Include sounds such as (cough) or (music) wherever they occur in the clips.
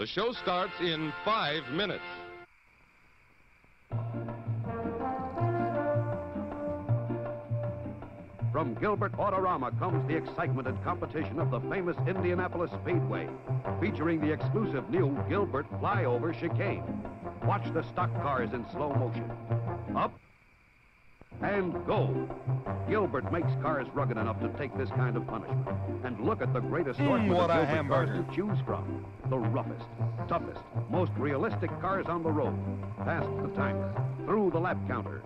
The show starts in five minutes. From Gilbert Autorama comes the excitement and competition of the famous Indianapolis Speedway, featuring the exclusive new Gilbert Flyover Chicane. Watch the stock cars in slow motion. Up and go. Gilbert makes cars rugged enough to take this kind of punishment. And look at the great assortment Mm, what of cars to choose from. The roughest, toughest, most realistic cars on the road. Past the timer, through the lap counter.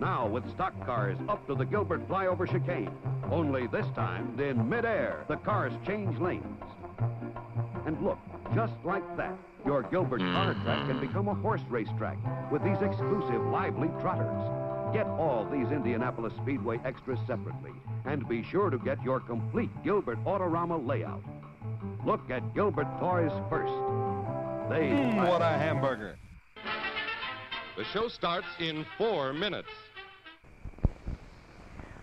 Now with stock cars up to the Gilbert flyover chicane. Only this time, in midair, the cars change lanes. And look, just like that, your Gilbert car track can become a horse race track with these exclusive lively trotters. Get all these Indianapolis Speedway extras separately, and be sure to get your complete Gilbert Autorama layout. Look at Gilbert toys first. They Mm, what a hamburger. The show starts in four minutes.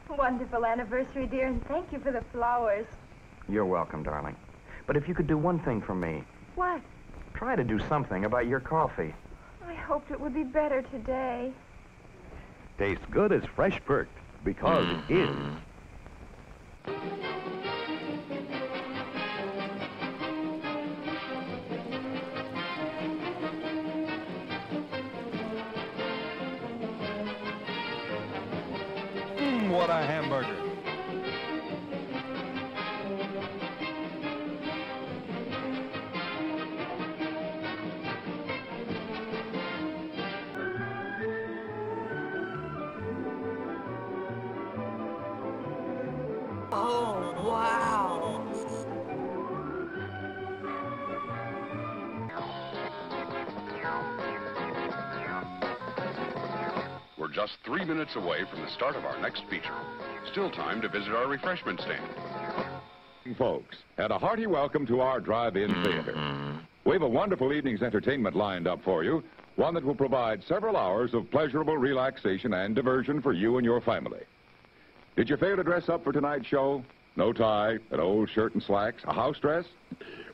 Wonderful anniversary, dear, and thank you for the flowers. You're welcome, darling. But if you could do one thing for me, What? Try to do something about your coffee. I hoped it would be better today. Tastes good as fresh perked, because it is. Mm, what a hamburger. Just three minutes away from the start of our next feature. Still time to visit our refreshment stand. Folks, and a hearty welcome to our drive-in mm-hmm. theater. We have a wonderful evening's entertainment lined up for you, one that will provide several hours of pleasurable relaxation and diversion for you and your family. Did you fail to dress up for tonight's show? No tie, an old shirt and slacks, a house dress?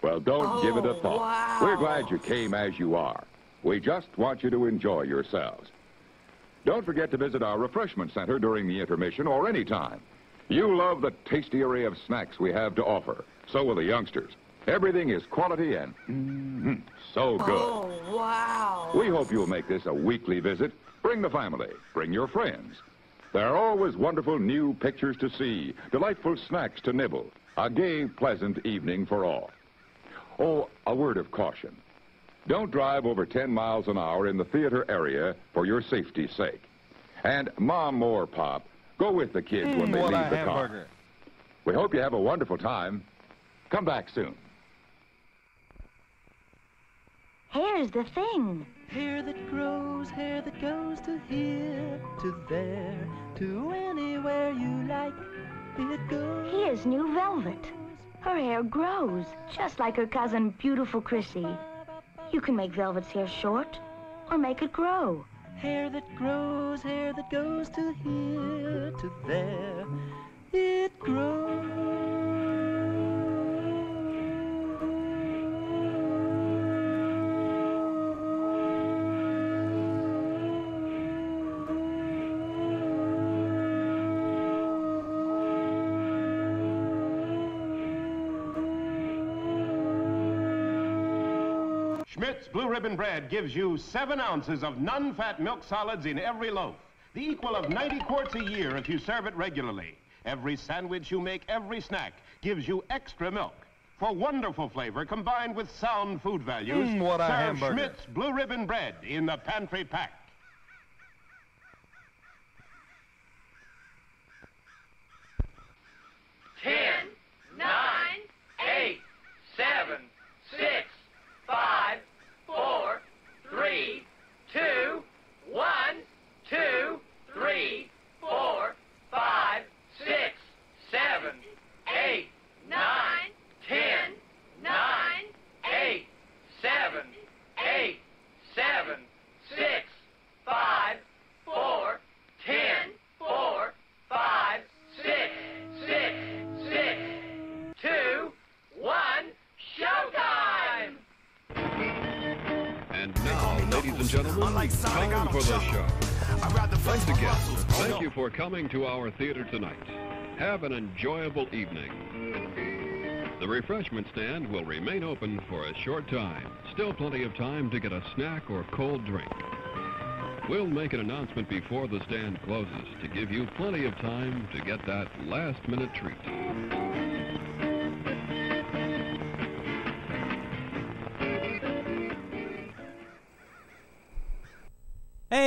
Well, don't give it a Oh, thought. wow. We're glad you came as you are. We just want you to enjoy yourselves. Don't forget to visit our refreshment center during the intermission or any time. You love the tasty array of snacks we have to offer. So will the youngsters. Everything is quality and mm, so good. Oh, wow. We hope you'll make this a weekly visit. Bring the family. Bring your friends. There are always wonderful new pictures to see, delightful snacks to nibble, a gay, pleasant evening for all. Oh, a word of caution. Don't drive over 10 miles an hour in the theater area for your safety's sake. And Mom or Pop, go with the kids when Mm, they what a leave the car. We hope you have a wonderful time. Come back soon. Here's the thing. Hair that grows, hair that goes to here, to there, to anywhere you like. It goes. Here's new velvet. Her hair grows, just like her cousin, beautiful Crissy. You can make velvet's hair short or make it grow. Hair that grows, hair that goes to here, to there. It Schmidt's Blue Ribbon Bread gives you seven ounces of non-fat milk solids in every loaf, the equal of 90 quarts a year if you serve it regularly. Every sandwich you make, every snack, gives you extra milk. For wonderful flavor combined with sound food values, Mm, what a serve hamburger. Schmidt's Blue Ribbon Bread in the pantry pack. Ten, nine, eight, seven, gentlemen, time for the show. Once again, thank you for coming to our theater tonight. Have an enjoyable evening. The refreshment stand will remain open for a short time. Still plenty of time to get a snack or cold drink. We'll make an announcement before the stand closes to give you plenty of time to get that last minute treat.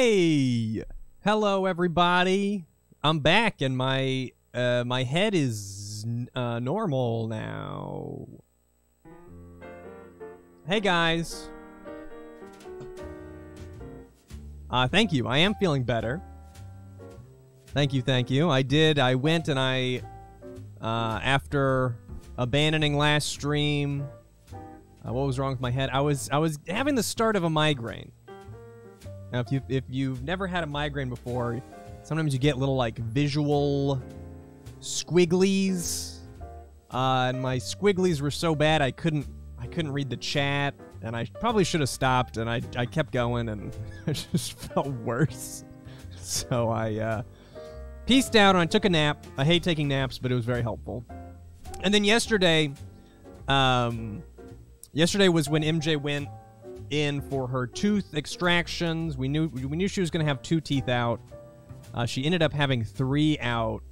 Hey, hello everybody. I'm back and my uh, my head is uh, normal now. Hey guys. Uh, thank you. I am feeling better. Thank you, thank you. I did. I went and I, uh, after abandoning last stream, uh, what was wrong with my head? I was I was having the start of a migraine. Now, if you if you've never had a migraine before, sometimes you get little like visual squigglies, uh, and my squigglies were so bad I couldn't I couldn't read the chat, and I probably should have stopped, and I I kept going, and (laughs) I just felt worse. So I uh, pieced out and I took a nap. I hate taking naps, but it was very helpful. And then yesterday, um, yesterday was when MJ went in for her tooth extractions. We knew we knew she was going to have two teeth out. Uh, she ended up having three out.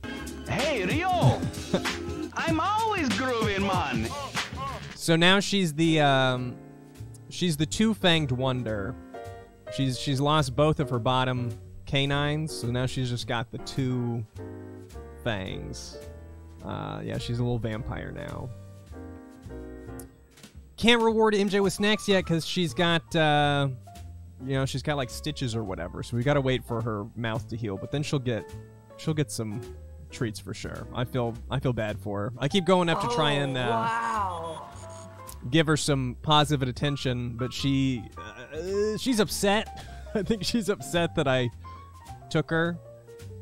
Hey, Rio! (laughs) I'm always grooving, man. So now she's the um, she's the two-fanged wonder. She's she's lost both of her bottom canines, so now she's just got the two fangs. Uh, yeah, she's a little vampire now. Can't reward MJ with snacks yet because she's got, uh, you know, she's got like stitches or whatever. So we gotta wait for her mouth to heal. But then she'll get, she'll get some treats for sure. I feel, I feel bad for her. I keep going up to try and uh, Wow. give her some positive attention, but she, uh, she's upset. (laughs) I think she's upset that I took her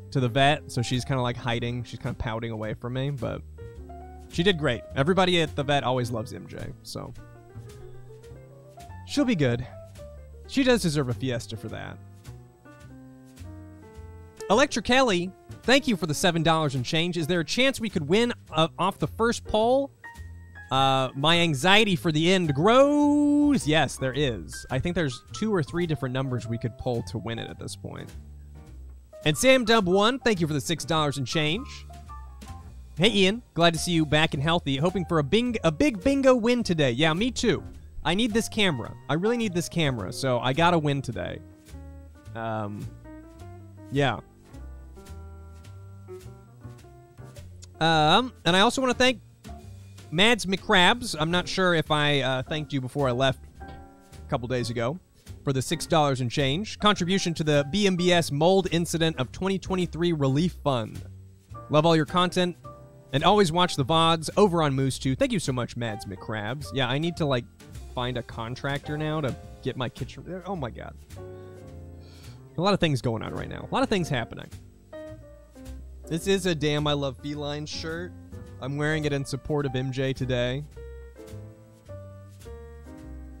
to the vet. So she's kind of like hiding. She's kind of pouting away from me, but. She did great. Everybody at the vet always loves MJ, so she'll be good. She does deserve a fiesta for that. Electra Kelly, thank you for the seven dollars and change. Is there a chance we could win uh, off the first poll? Uh, my anxiety for the end grows. Yes, there is. I think there's two or three different numbers we could pull to win it at this point. And Sam Dub one, thank you for the six dollars and change. Hey Ian, glad to see you back and healthy. Hoping for a bing a big bingo win today. Yeah, me too. I need this camera. I really need this camera, so I gotta win today. Um, yeah. Um, and I also want to thank Mads McCrabs. I'm not sure if I uh, thanked you before I left a couple days ago for the six dollars and change contribution to the BMBS Mold Incident of 2023 Relief Fund. Love all your content and always watch the VODs over on Moose 2. Thank you so much, Mads McCrabs. Yeah, I need to, like, find a contractor now to get my kitchen. Oh my god. A lot of things going on right now. A lot of things happening. This is a Damn I Love Feline shirt. I'm wearing it in support of MJ today.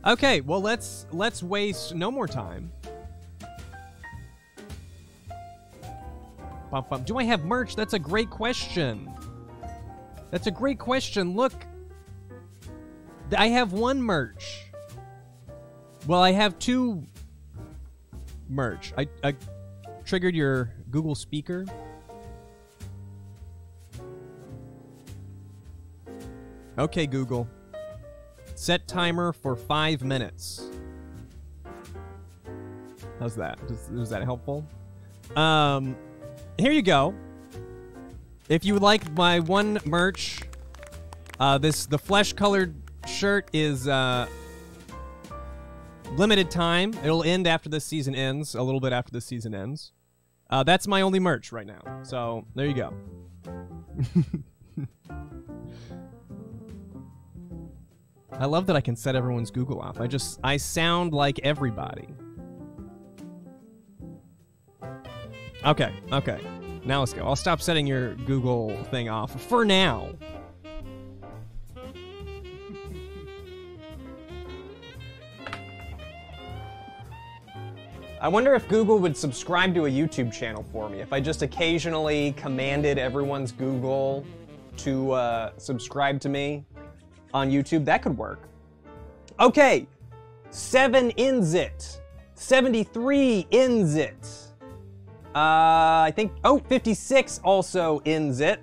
Okay, well let's let's waste no more time. Bum, bum. Do I have merch? That's a great question. That's a great question. Look, I have one merch. Well, I have two merch. I, I triggered your Google speaker. Okay, Google. Set timer for five minutes. How's that? Is, that helpful? Um, here you go. If you like my one merch, uh, this the flesh colored shirt is uh, limited time. It'll end after this season ends, a little bit after this season ends. Uh, that's my only merch right now. So there you go. (laughs) I love that I can set everyone's Google off. I just I sound like everybody. Okay, okay. Now let's go. I'll stop setting your Google thing off for now. I wonder if Google would subscribe to a YouTube channel for me if I just occasionally commanded everyone's Google to uh, subscribe to me on YouTube. That could work. Okay, seven ends it. 73 ends it. Uh, I think, oh, 56 also ends it,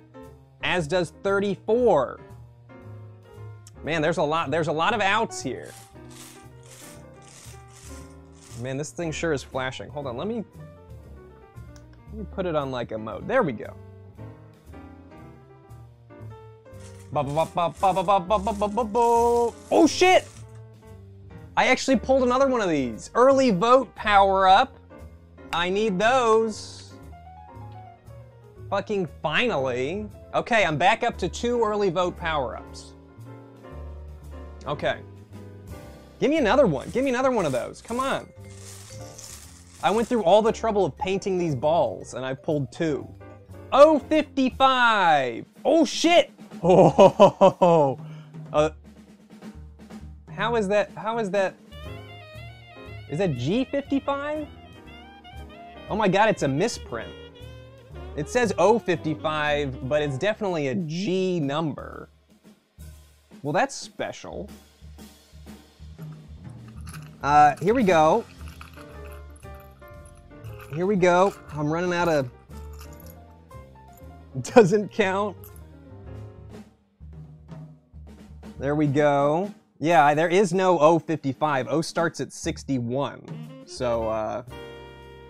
as does 34. Man, there's a lot, there's a lot of outs here. Man, this thing sure is flashing. Hold on, let me, let me put it on like a mode. There we go. Oh shit! I actually pulled another one of these. Early vote power up. I need those. Fucking finally. Okay, I'm back up to two early vote power ups. Okay. Give me another one. Give me another one of those. Come on. I went through all the trouble of painting these balls and I pulled two. Oh, 55. Oh, shit. (laughs) Oh, uh, how is that? How is that? Is that G55? Oh my god, it's a misprint. It says O55, but it's definitely a G number. Well, that's special. Uh, here we go. Here we go. I'm running out of... Doesn't count. There we go. Yeah, there is no O55. O starts at 61. So, uh,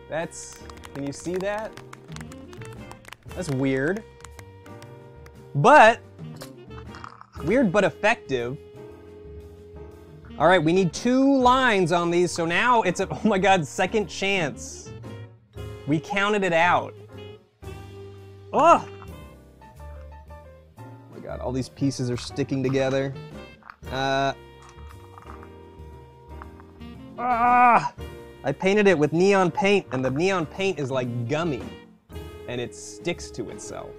that's, can you see that? That's weird. But, weird but effective. All right, we need two lines on these, so now it's a, (laughs) oh my god, second chance. We counted it out. Oh! Oh my god, all these pieces are sticking together. Uh. Ah! I painted it with neon paint, and the neon paint is like gummy, and it sticks to itself.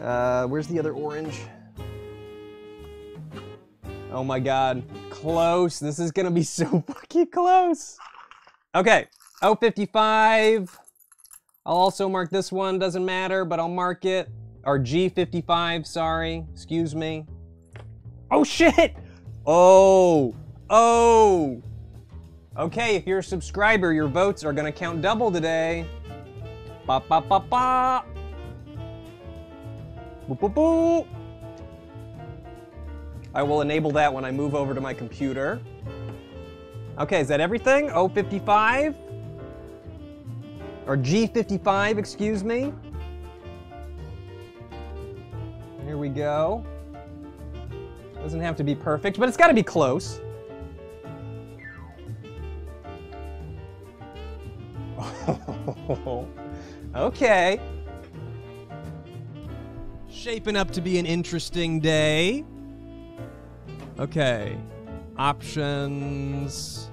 Uh, where's the other orange? Oh my god, close. This is gonna be (laughs) so fucking close. Okay, O55. I'll also mark this one, doesn't matter, but I'll mark it. Or G55, sorry, excuse me. Oh shit! Oh, oh. Okay, if you're a subscriber, your votes are gonna count double today. Ba ba ba ba. Boo boo boo. I will enable that when I move over to my computer. Okay, is that everything? O55? Or G55, excuse me. Here we go. Doesn't have to be perfect, but it's got to be close. (laughs) okay. Shaping up to be an interesting day. Okay. Options.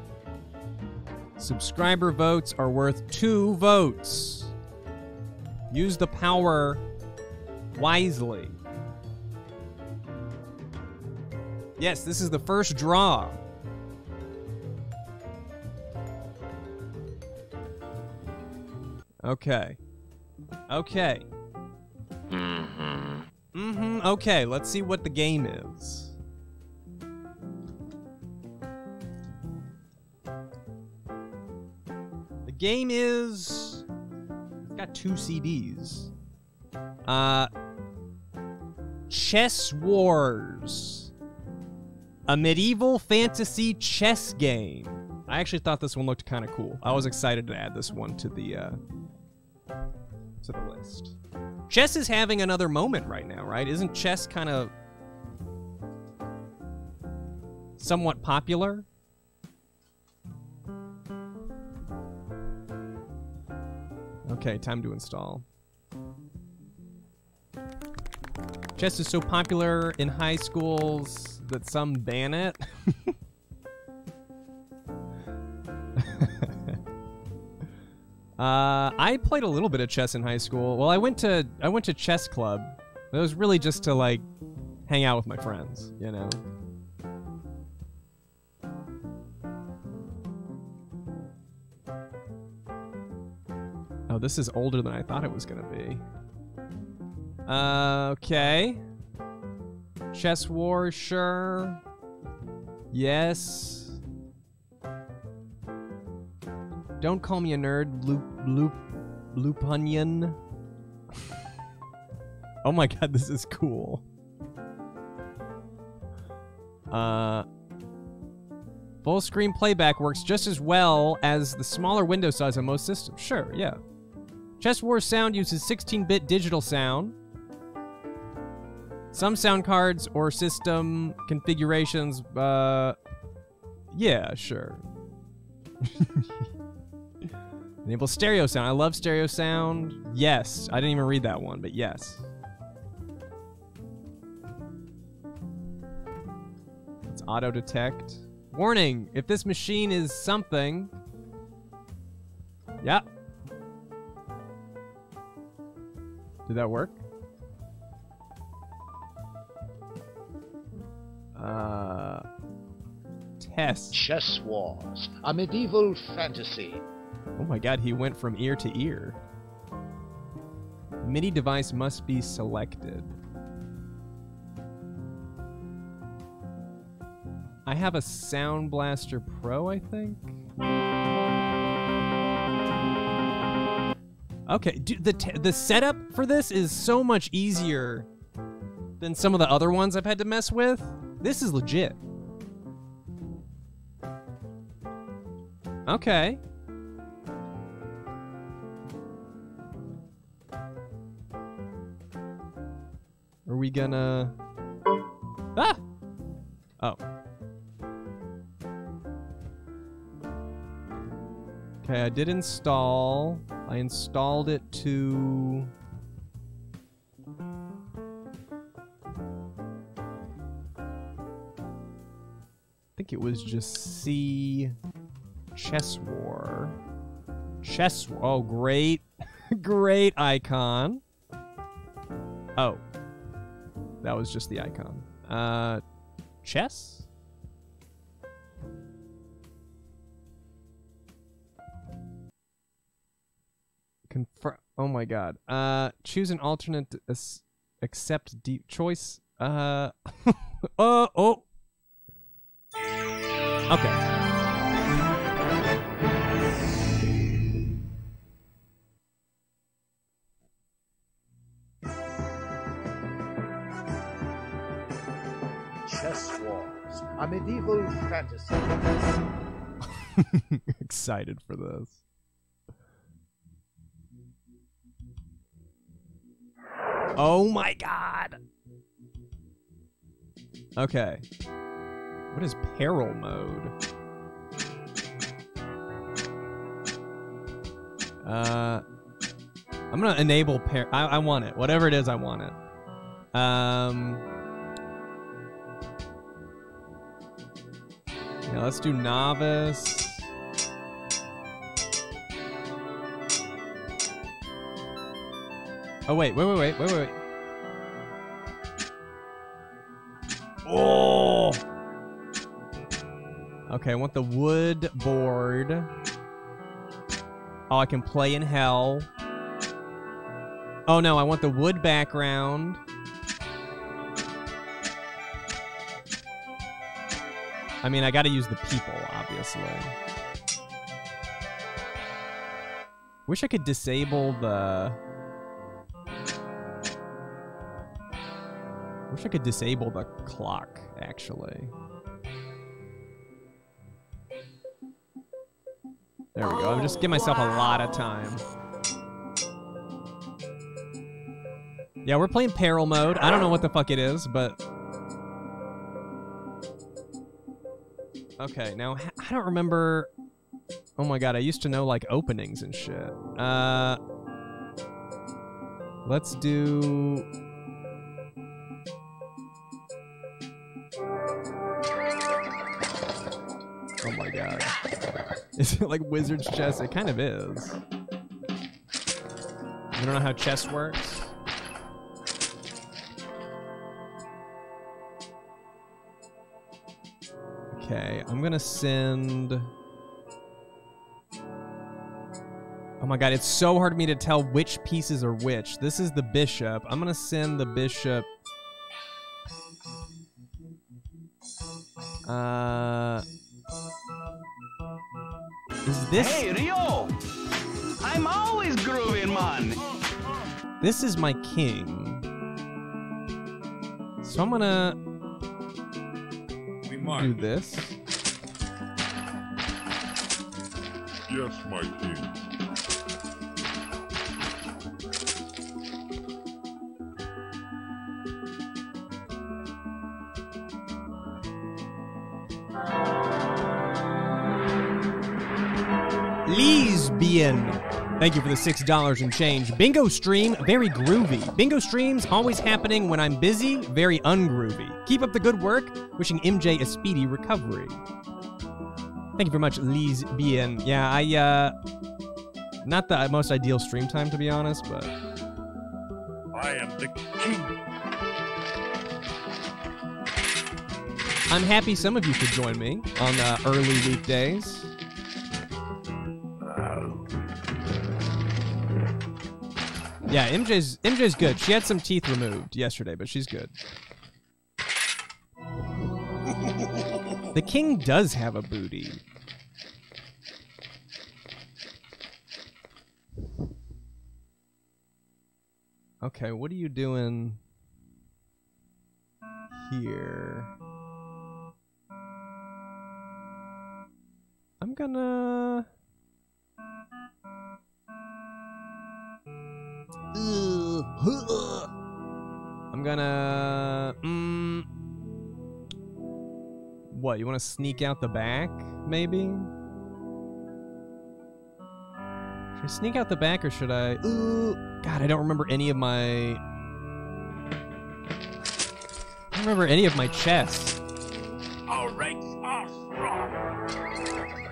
Subscriber votes are worth two votes. Use the power wisely. Yes, this is the first draw. Okay. Okay. Mm-hmm. Mm-hmm. Okay, let's see what the game is. The game is it's got two CDs. Uh Chess Wars. A medieval fantasy chess game. I actually thought this one looked kind of cool. I was excited to add this one to the uh, to the list. Chess is having another moment right now, right? Isn't chess kind of somewhat popular? Okay, time to install. Chess is so popular in high schools that some ban it. (laughs) uh, I played a little bit of chess in high school. Well, I went to I went to chess club. It was really just to like hang out with my friends, you know. This is older than I thought it was gonna be. Uh, okay. Chess War, sure. Yes. Don't call me a nerd, Loop Loop Lupunion. (laughs) oh my god, this is cool. Uh Full screen playback works just as well as the smaller window size on most systems. Sure, yeah. Chess Wars sound uses 16-bit digital sound. Some sound cards or system configurations, uh, yeah, sure. (laughs) Enable stereo sound. I love stereo sound. Yes. I didn't even read that one, but yes. It's auto detect. Warning, if this machine is something. Yep. Did that work? Uh, test. Chess Wars, a medieval fantasy. Oh my god, he went from ear to ear. MIDI device must be selected. I have a Sound Blaster Pro, I think. Okay, dude, the the setup for this is so much easier than some of the other ones I've had to mess with. This is legit. Okay. Are we gonna... Ah! Oh. Okay, I did install. I installed it to... I think it was just C Chess War. Chess War. Oh, great. (laughs) great icon. Oh. That was just the icon. Uh, chess? Confirm. Oh my god. Uh, choose an alternate. As- accept deep choice. Uh. oh. (laughs) Oh. Okay. Chess Wars, a medieval fantasy. (laughs) Excited for this. Oh my god. Okay. What is peril mode? Uh, I'm gonna enable per. I, I want it. Whatever it is, I want it. Um. Yeah, let's do novice. Oh wait, wait, wait, wait, wait, wait. Oh. Okay, I want the wood board. Oh, I can play in hell. Oh no, I want the wood background. I mean, I gotta use the people, obviously. Wish I could disable the... Wish I could disable the clock, actually. There we go. I'm just give myself a lot of time. Yeah, we're playing peril mode. I don't know what the fuck it is, but Okay, now I don't remember. Oh my god, I used to know like openings and shit. Uh, let's do. Oh my god. Is it like Wizard's chess? It kind of is. You don't know how chess works? Okay, I'm gonna send. Oh my god, it's so hard for me to tell which pieces are which. This is the bishop. I'm gonna send the bishop. Uh, is this? Hey, Rio! I'm always grooving, man. This is my king. So I'm gonna do this. Yes, my king. Lesbian. Thank you for the $6 and change. Bingo stream, very groovy. Bingo streams always happening when I'm busy, very ungroovy. Keep up the good work. Wishing MJ a speedy recovery. Thank you very much, Lesbian. Yeah, I, uh, not the most ideal stream time, to be honest, but I am the king. I'm happy some of you could join me on uh, early weekdays. Yeah, MJ's MJ's good. She had some teeth removed yesterday, but she's good. The king does have a booty. Okay, what are you doing here? I'm gonna. I'm gonna. Mm, what? You want to sneak out the back, maybe? Should I sneak out the back or should I? Ooh, God, I don't remember any of my. I don't remember any of my chess. All right,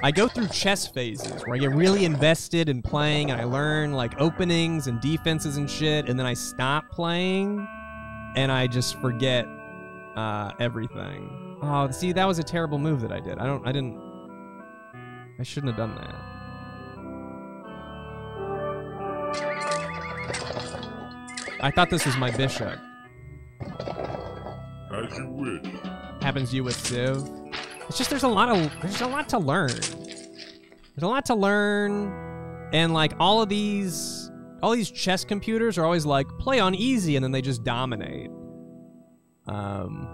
I go through chess phases where I get really invested in playing and I learn like openings and defenses and shit, and then I stop playing and I just forget uh, everything. Oh, see, that was a terrible move that I did. I don't, I didn't, I shouldn't have done that. I thought this was my bishop. As you wish. Happens to you with Civ. It's just there's a lot of there's a lot to learn. There's a lot to learn, and like all of these all these chess computers are always like play on easy, and then they just dominate. Um,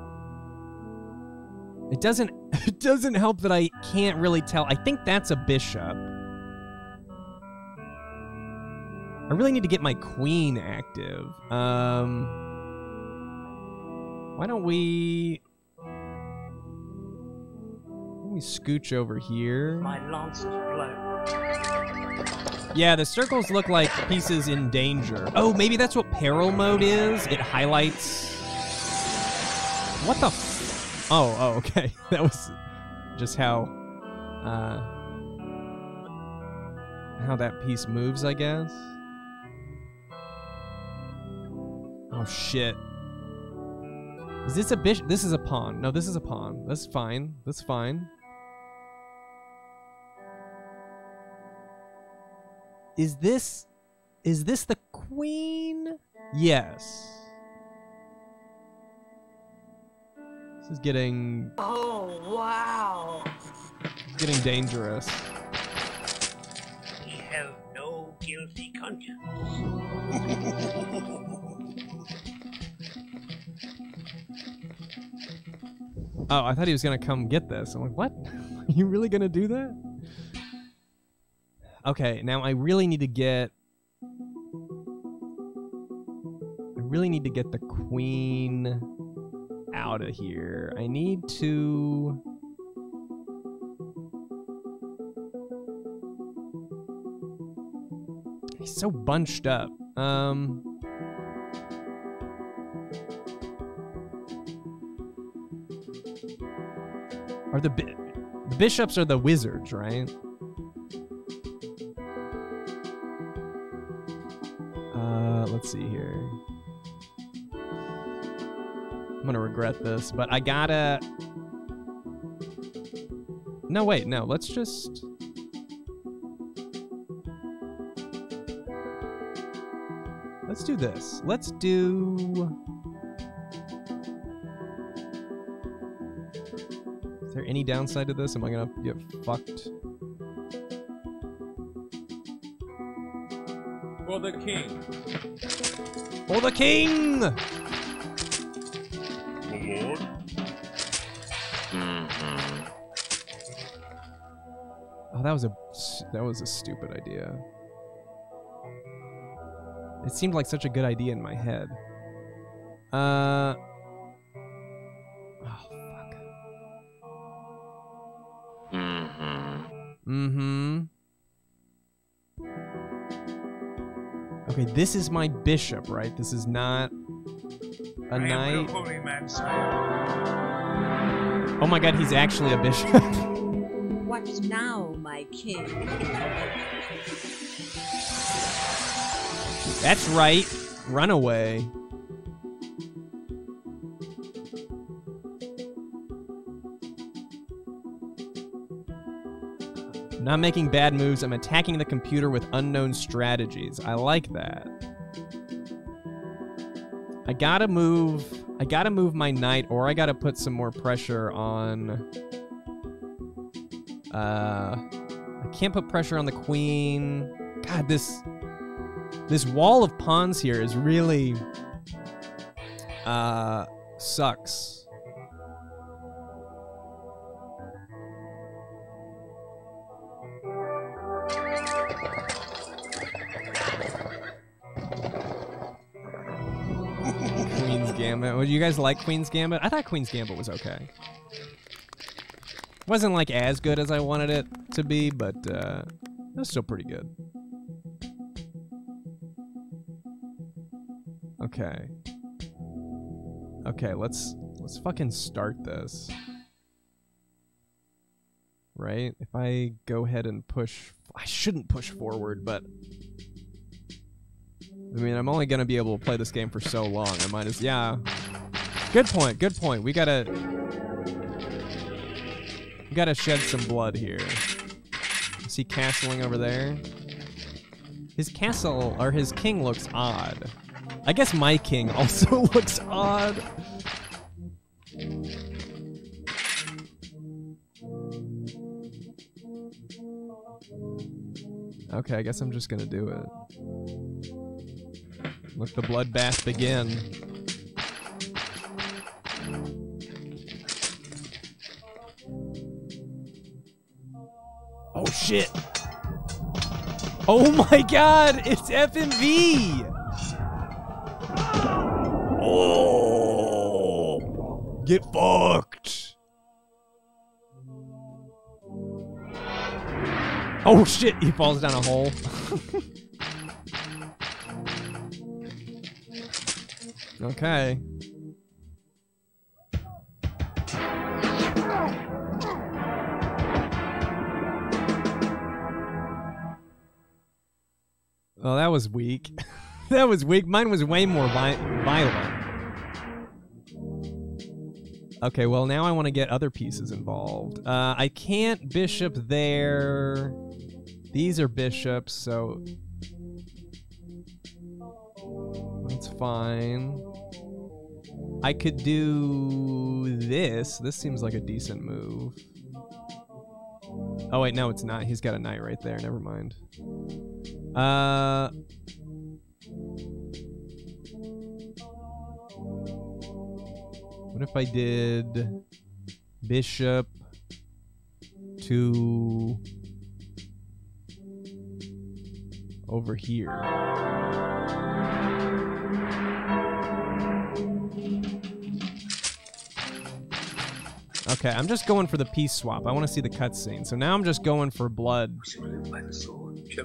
it doesn't (laughs) it doesn't help that I can't really tell. I think that's a bishop. I really need to get my queen active. Um, why don't we me scooch over here. My lances blow. Yeah, the circles look like pieces in danger. Oh, maybe that's what peril mode is. It highlights. What the? F- oh, oh, okay. (laughs) That was just how, uh, how that piece moves, I guess. Oh shit. Is this a bishop? This is a pawn. No, this is a pawn. That's fine. That's fine. Is this is this the queen? Yes. This is getting Oh, wow. it's getting dangerous. We have no guilty conscience. Oh, I thought he was gonna come get this. I'm like, what? (laughs) Are you really gonna do that? Okay, now I really need to get. I really need to get the queen out of here. I need to. He's so bunched up. Um. Are the, bi- the bishops are the wizards, right? Let's see here. I'm gonna regret this, but I gotta. No, wait, no. Let's just. Let's do this. Let's do. Is there any downside to this? Am I gonna get fucked? For the king. For the king! The Lord. Mm-hmm. Oh, that was a that was a stupid idea. It seemed like such a good idea in my head. Uh. This is my bishop, right? This is not a I knight. your holy man, sire. Oh my god, he's actually a bishop. (laughs) What now, my king? That's right. Run I'm not making bad moves. I'm attacking the computer with unknown strategies. I like that. I gotta move. I gotta move my knight, or I gotta put some more pressure on. Uh, I can't put pressure on the queen. God, this this wall of pawns here is really uh sucks. Would you guys like Queen's Gambit? I thought Queen's Gambit was okay. Wasn't like as good as I wanted it to be, but uh, it was still pretty good. Okay. Okay, let's let's fucking start this. Right? If I go ahead and push I shouldn't push forward, but I mean, I'm only going to be able to play this game for so long. I might as yeah. Good point. Good point. We got to we got to shed some blood here. Is he castling over there? His castle or his king looks odd. I guess my king (laughs) also looks odd. Okay, I guess I'm just gonna do it. Let the bloodbath begin. Shit! Oh my god, it's FMV! Oh! Get fucked! Oh shit, he falls down a hole. (laughs) okay. Oh, that was weak. (laughs) that was weak. Mine was way more vi- violent. Okay, well now I want to get other pieces involved. Uh, I can't bishop there. These are bishops, so that's fine. I could do this. This seems like a decent move. Oh wait, no, it's not. He's got a knight right there. Never mind. Uh. What if I did bishop to over here? Okay, I'm just going for the piece swap. I want to see the cutscene. So now I'm just going for blood. (laughs)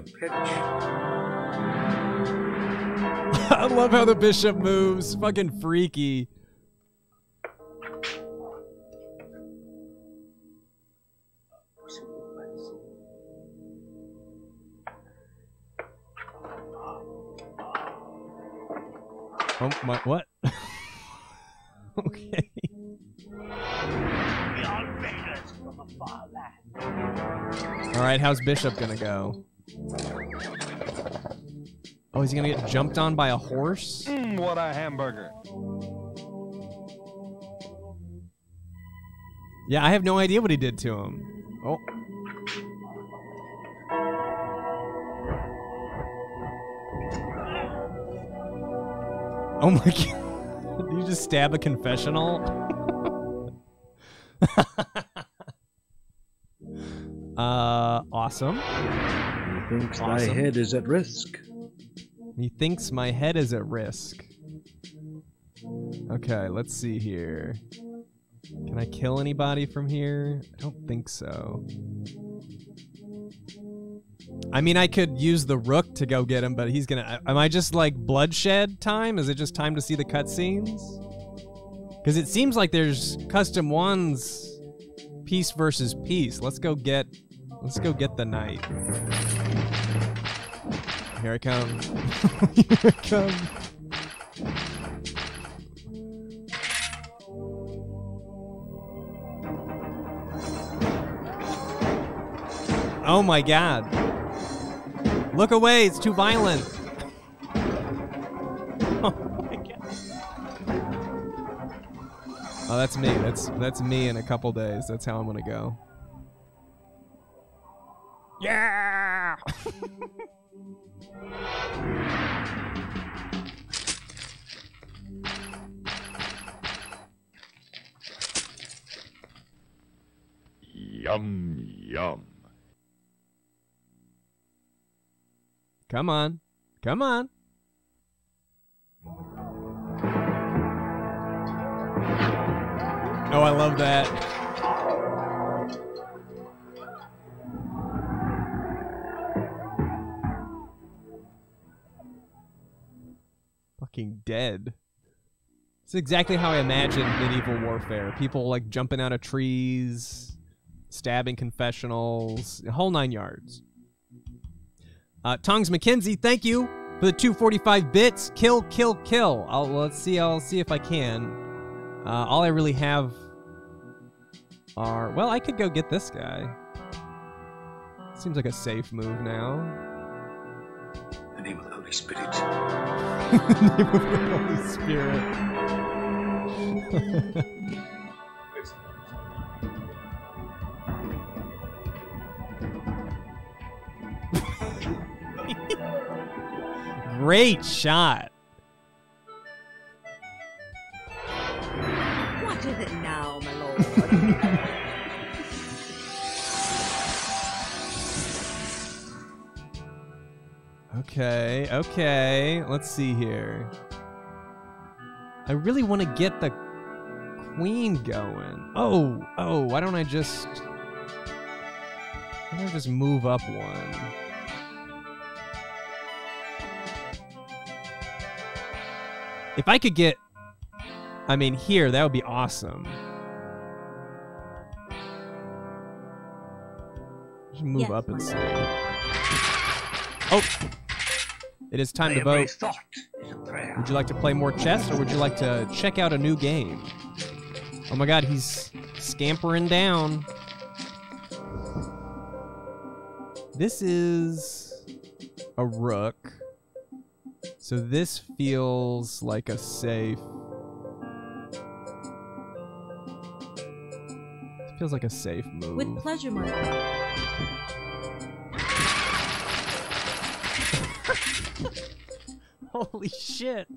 I love how the bishop moves. Fucking freaky. Oh my what? (laughs) okay. All right, how's Bishop gonna go? Oh, is he gonna get jumped on by a horse? Mm, what a hamburger. Yeah, I have no idea what he did to him. Oh. Oh my (laughs) god. Did you just stab a confessional? (laughs) uh, awesome. He thinks my head is at risk. He thinks my head is at risk. Okay, let's see here. Can I kill anybody from here? I don't think so. I mean, I could use the rook to go get him, but he's gonna. Am I just like bloodshed time? Is it just time to see the cutscenes? Because it seems like there's custom ones, piece versus piece. Let's go get. Let's go get the knight. Here I come. (laughs) Here I come. Oh my god. Look away, it's too violent. (laughs) oh my god. Oh, that's me. That's that's me in a couple days. That's how I'm gonna go. Yeah. (laughs) Yum, yum. Come on. Come on. Oh, I love that. Fucking dead. It's exactly how I imagined medieval warfare. People like jumping out of trees, stabbing confessionals, whole nine yards. Uh, Tongs McKenzie, thank you for the 245 bits. Kill, kill, kill. I'll let's see. I'll see if I can. Uh, all I really have are well, I could go get this guy. Seems like a safe move now. The name of the Holy Spirit. The name of the Holy Spirit. Great shot. Okay, okay. Let's see here. I really want to get the queen going. Oh, oh, why don't I just why don't I just move up one? If I could get I mean here, that would be awesome. Just move Yes, up and see. Oh, it is time to vote. thought is a prayer. Would you like to play more chess or would you like to check out a new game? Oh my god, he's scampering down. This is a rook. So this feels like a safe. This feels like a safe move. With pleasure, my lord. (laughs) Holy shit.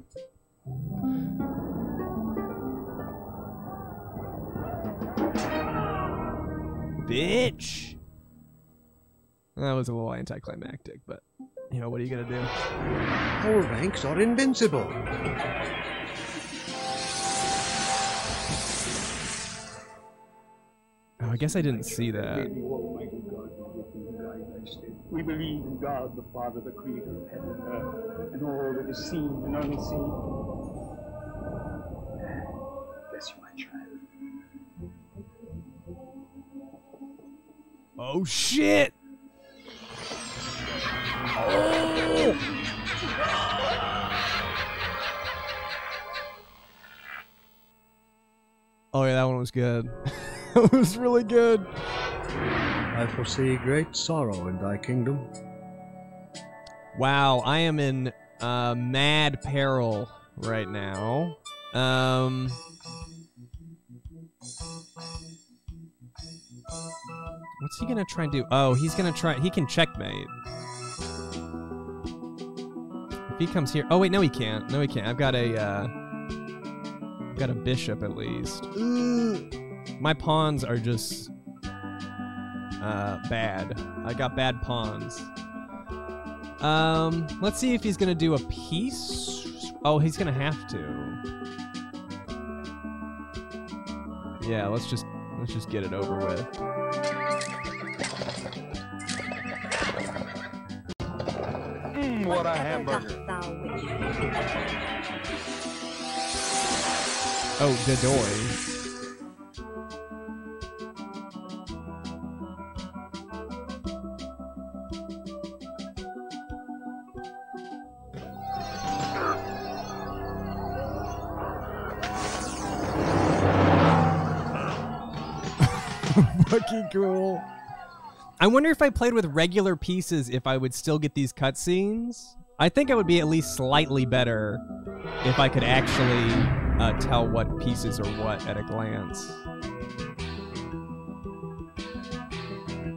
Bitch. That was a little anticlimactic, but you know, what are you gonna do? Our ranks are invincible. Oh, I guess I didn't see that. We with you and guide thy state. We believe in God, the Father, the Creator of heaven and earth, and all that is seen and unseen. Bless you, my child. Oh shit! Oh! Oh yeah, that one was good. (laughs) (laughs) that was really good. I foresee great sorrow in thy kingdom. Wow, I am in uh, mad peril right now. Um, what's he gonna try and do? Oh, he's gonna try. He can checkmate. If he comes here, oh wait, no, he can't. No, he can't. I've got a, uh, I've got a bishop at least. My pawns are just uh, bad. I got bad pawns. Um, let's see if he's gonna do a piece. Oh, he's gonna have to. Yeah, let's just let's just get it over with. Mmm, what a hamburger. Oh, Godoy. I wonder if I played with regular pieces if I would still get these cutscenes. I think I would be at least slightly better if I could actually uh, tell what pieces are what at a glance.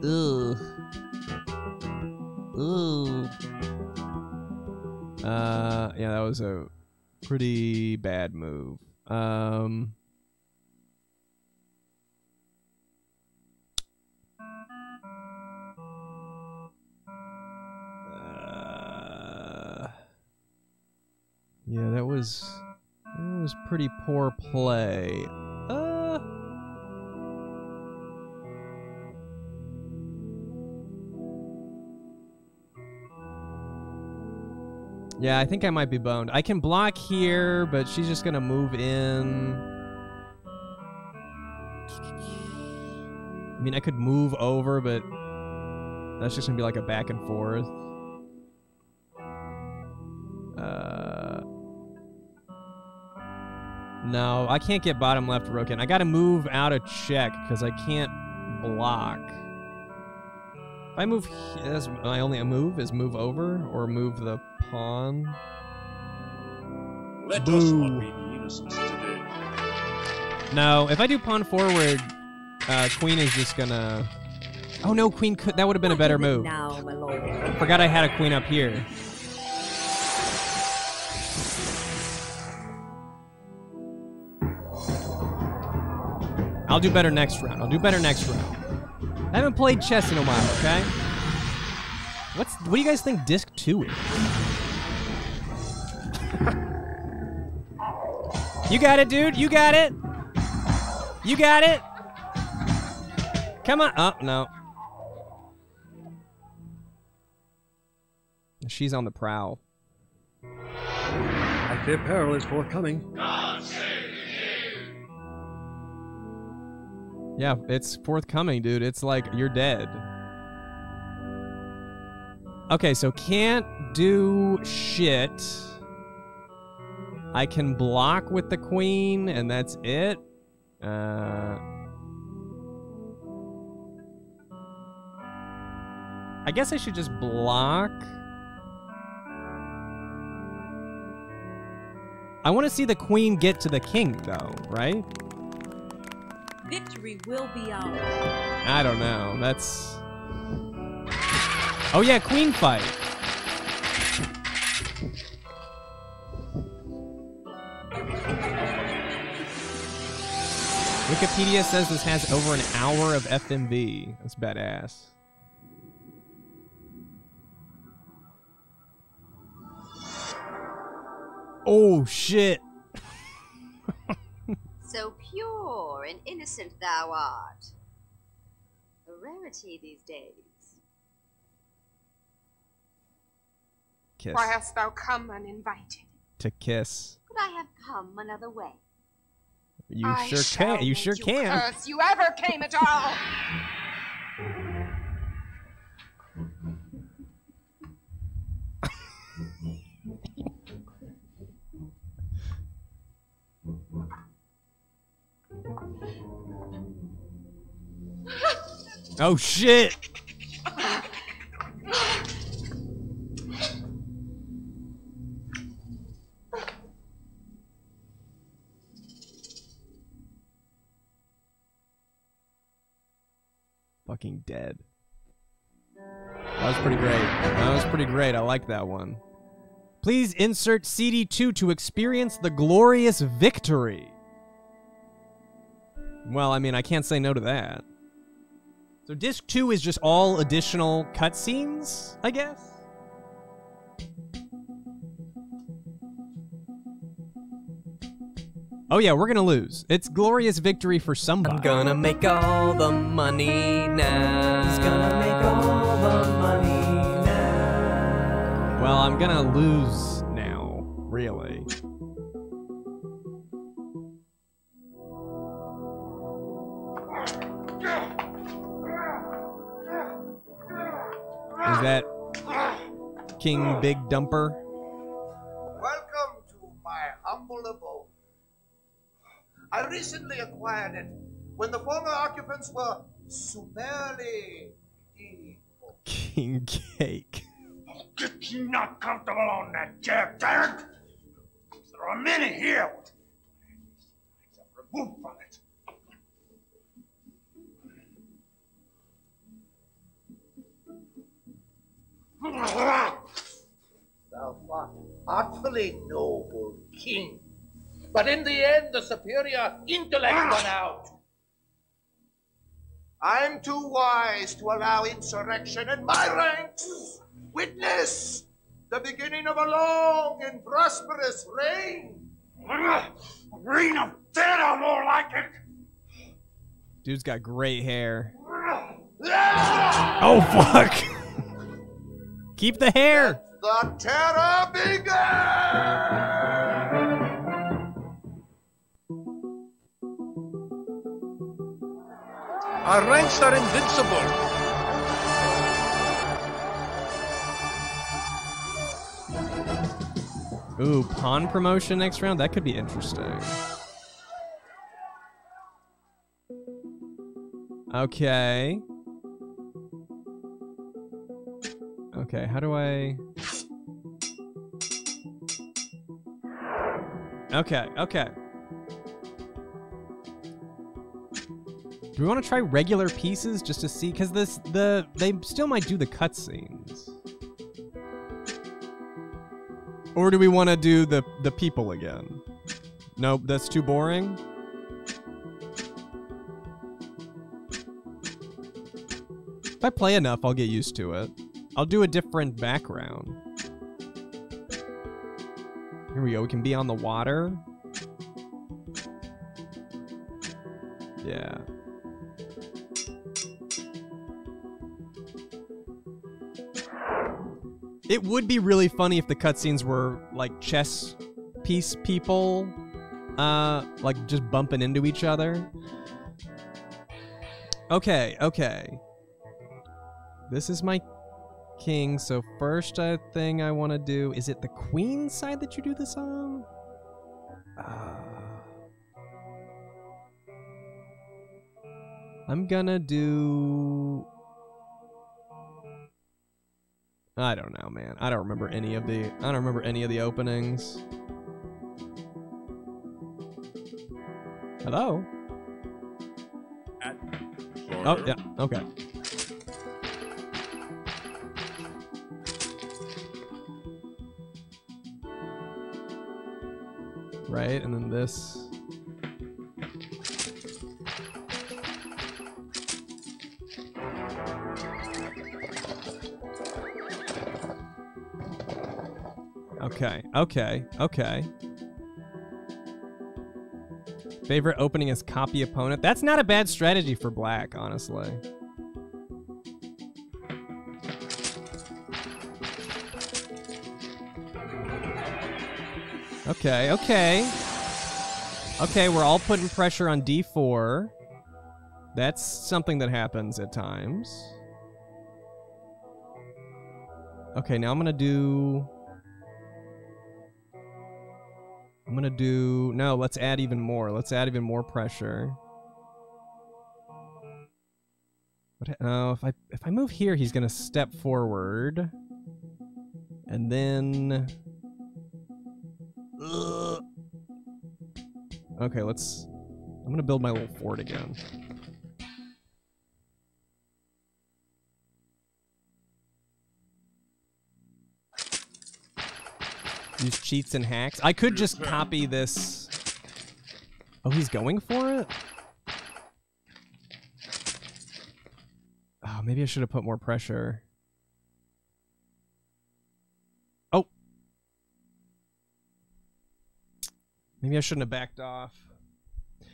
Ugh. Ooh. Uh, yeah, that was a pretty bad move. Um. Yeah, that was that was pretty poor play. Uh, yeah, I think I might be boned. I can block here, but she's just gonna move in. I mean, I could move over, but that's just gonna be like a back and forth. Uh, no, I can't get bottom left rook in. I gotta move out of check because I can't block. If I move, he- that's my only move is move over or move the pawn. Let us Boo. not be the innocents today. No, if I do pawn forward, uh, queen is just gonna. Oh no, queen could. That would have been a better move. Now, my lord. Forgot I had a queen up here. I'll do better next round. I'll do better next round. I haven't played chess in a while, okay? What's what do you guys think disc 2 is? you got it, dude. You got it. You got it. Come on. Oh, no. She's on the prowl. I fear peril is forthcoming. Yeah, it's forthcoming, dude. It's like you're dead. Okay, so can't do shit. I can block with the queen, and that's it. Uh, I guess I should just block. I want to see the queen get to the king, though, right? Victory will be ours. I don't know. That's. Oh yeah, queen fight. Wikipedia says this has over an hour of FMV. That's badass. Oh shit. So pure and innocent thou art. A rarity these days. Kiss. Why hast thou come uninvited? To kiss. Could I have come another way? You I sure shall can. You make sure can. Curse you ever came at all. (laughs) Oh shit! Fucking dead. That was pretty great. That was pretty great. I like that one. Please insert CD2 to experience the glorious victory. Well, I mean, I can't say no to that. So disc 2 is just all additional cutscenes, I guess? Oh yeah, we're gonna lose. It's glorious victory for somebody. I'm gonna make all the money now. He's gonna make all the money now. Well, I'm gonna lose King Big Dumper? Welcome to my humble abode. I recently acquired it when the former occupants were summarily King Cake. Get you not comfortable on that chair, Derek. There are many here with removed from it. Thou fought artfully, noble king. But in the end, the superior intellect won out. I'm too wise to allow insurrection in my ranks. Witness the beginning of a long and prosperous reign. Reign of terror, more like it. Dude's got great hair. Oh fuck! Keep the hair. The terror begins! Our ranks are invincible. Ooh, pawn promotion next round? That could be interesting. Okay. Okay, how do I... Okay, okay. Do we want to try regular pieces just to see? Because this, the, they still might do the cutscenes. Or do we want to do the the people again? Nope, that's too boring. If I play enough, I'll get used to it. I'll do a different background. Here we go. We can be on the water. Yeah. It would be really funny if the cutscenes were like chess piece people, uh, like just bumping into each other. Okay, okay. This is my king, so first uh, thing I want to do is it the queen side that you do this on? Uh, I'm gonna do. I don't know, man. I don't remember any of the. I don't remember any of the openings. Hello. Oh yeah. Okay. Right, and then this. Okay, okay, okay. Favorite opening is copy opponent. That's not a bad strategy for black, honestly. Okay, okay. Okay, we're all putting pressure on D4. That's something that happens at times. Okay, now I'm gonna do... I'm gonna do... No, let's add even more. Let's add even more pressure. What, oh, uh, if I if I move here, he's gonna step forward, and then. Okay, let's... I'm gonna build my little fort again. Use cheats and hacks. I could just copy this. Oh, he's going for it? Oh, maybe I should have put more pressure. Maybe I shouldn't have backed off.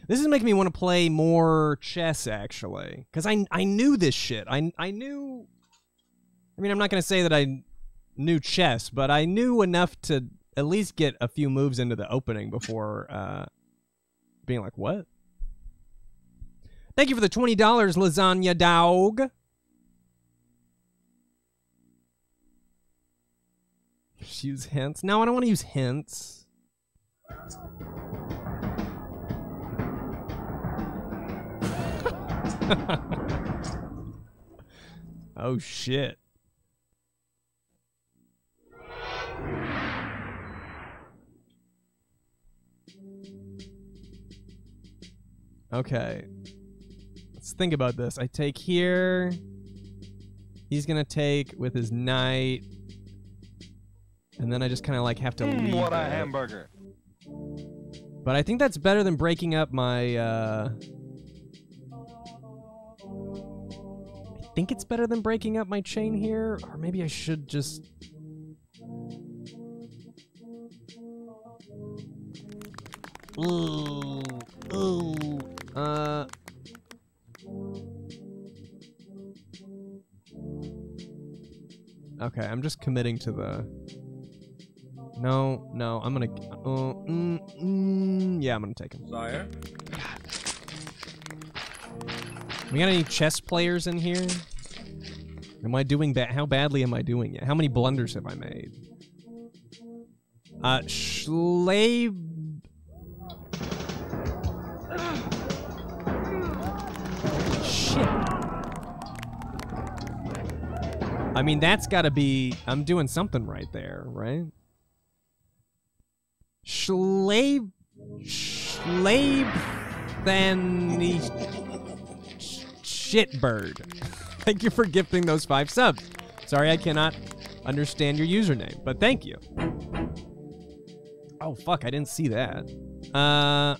This is making me want to play more chess, actually, because I I knew this shit. I I knew. I mean, I'm not gonna say that I knew chess, but I knew enough to at least get a few moves into the opening before uh, being like, "What?" Thank you for the twenty dollars, lasagna dog. Use hints. No, I don't want to use hints. (laughs) oh shit. Okay. Let's think about this. I take here. He's gonna take with his knight. And then I just kind of like have to Mm, leave what a it. hamburger. But I think that's better than breaking up my. Uh... I think it's better than breaking up my chain here, or maybe I should just. Ooh, ooh, uh. Okay, I'm just committing to the. No, no, I'm gonna. Uh, mm, mm, yeah, I'm gonna take him. Sire? We got any chess players in here? Am I doing bad? How badly am I doing it? How many blunders have I made? Uh, Schleib. Shit. I mean, that's got to be. I'm doing something right there, right? Schleib. Then. Shitbird. Thank you for gifting those five subs. Sorry I cannot understand your username, but thank you. Oh fuck, I didn't see that. Uh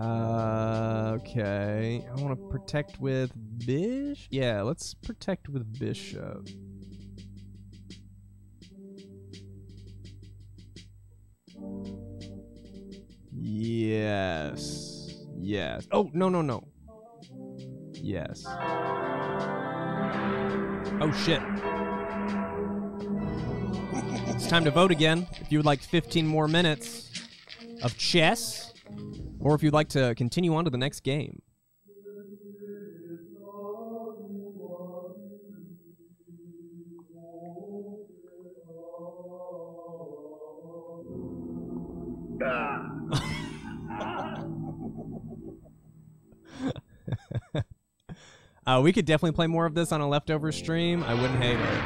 Uh, okay. I want to protect with Bish. Yeah, let's protect with Bishop. Yes. Yes. Oh, no, no, no. Yes. Oh, shit. It's time to vote again. If you would like 15 more minutes of chess, or if you'd like to continue on to the next game. (laughs) Uh, we could definitely play more of this on a leftover stream. I wouldn't hate it.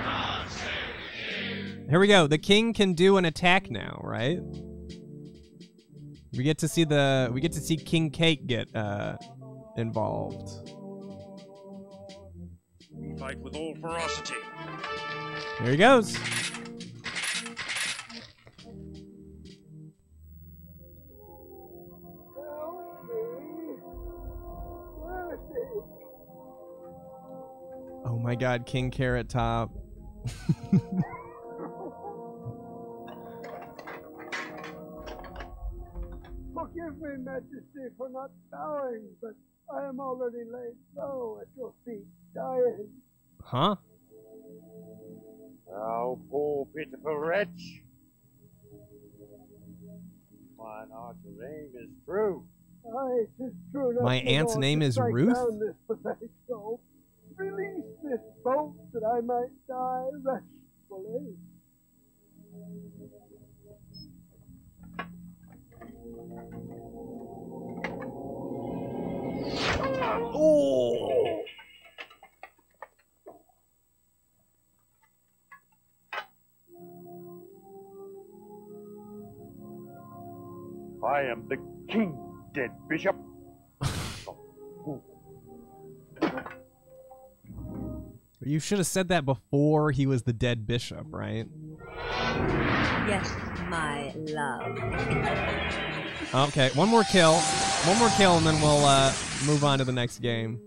Here we go. The king can do an attack now, right? We get to see the we get to see King Cake get uh, involved. We fight with all ferocity. Here he goes. Oh my god, King Carrot Top. (laughs) Forgive me, Majesty, for not bowing, but I am already laid low at your feet, dying. Huh? Thou poor pitiful wretch. Mine heart's aim is true. Aye, 'tis true enough, My my aunt's lord, name is Ruth? this pathetic soul. Release this bolt that I might die restfully. I am the king, dead bishop. you should have said that before he was the dead bishop, right? Yes, my love. (laughs) Okay, one more kill. One more kill, and then we'll uh, move on to the next game.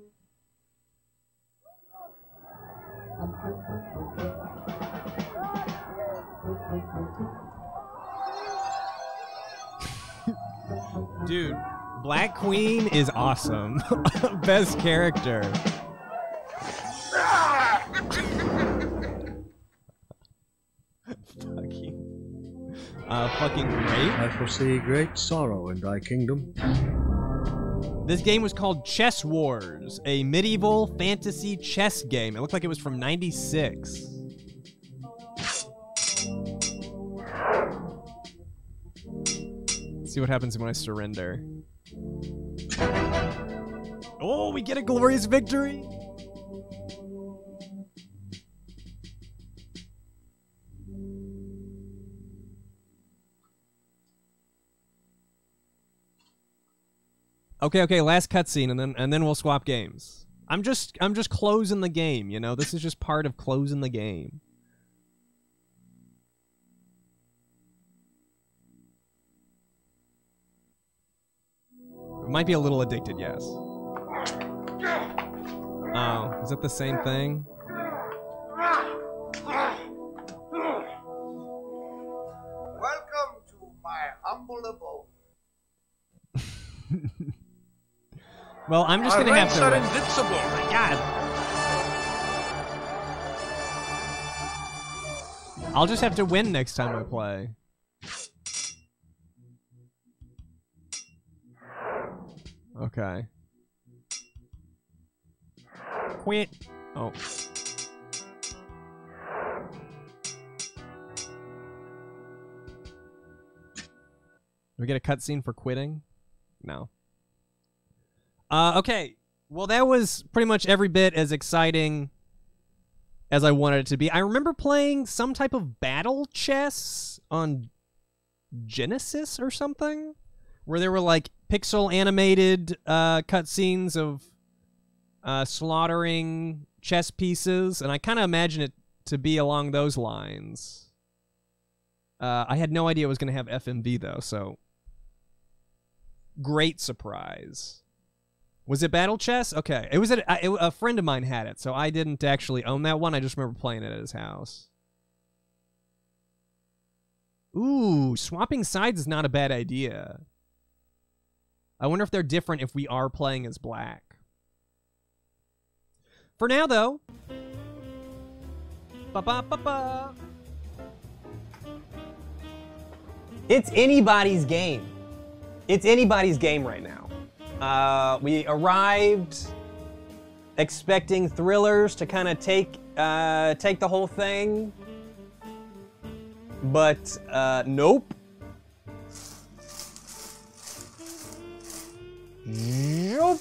(laughs) Dude, Black Queen is awesome. (laughs) Best character. Uh, fucking great. I foresee great sorrow in thy kingdom. This game was called Chess Wars, a medieval fantasy chess game. It looked like it was from 96. Let's see what happens when I surrender. Oh, we get a glorious victory! Okay, okay, last cutscene and then and then we'll swap games. I'm just I'm just closing the game, you know? This is just part of closing the game. It might be a little addicted, yes. Oh, is it the same thing? Welcome to my humble abode. Well, I'm just gonna have ranks to. are win. invincible. Oh my God. I'll just have to win next time I play. Okay. Quit. Oh. Do we get a cutscene for quitting? No. Uh, okay. Well, that was pretty much every bit as exciting as I wanted it to be. I remember playing some type of battle chess on Genesis or something, where there were like pixel animated uh, cutscenes of uh, slaughtering chess pieces, and I kind of imagine it to be along those lines. Uh, I had no idea it was going to have FMV though, so great surprise. Was it Battle Chess? Okay, it was a friend of mine had it, so I didn't actually own that one. I just remember playing it at his house. Ooh, swapping sides is not a bad idea. I wonder if they're different if we are playing as black. For now, though. Ba ba ba. It's anybody's game. It's anybody's game right now. Uh, we arrived expecting thrillers to kind of take uh, take the whole thing, but uh, nope. Nope.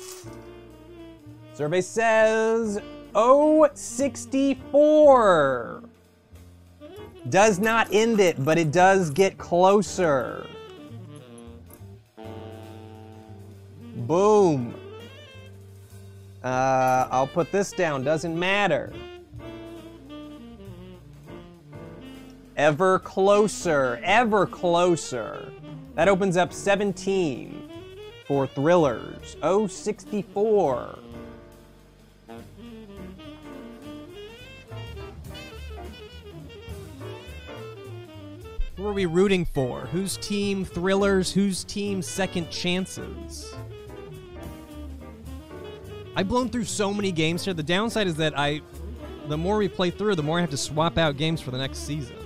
Survey says 064. Does not end it, but it does get closer. Boom. Uh, I'll put this down, doesn't matter. Ever closer, ever closer. That opens up 17 for thrillers. 064. Who are we rooting for? Whose team thrillers? Whose team second chances? I've blown through so many games here. The downside is that I, the more we play through, the more I have to swap out games for the next season.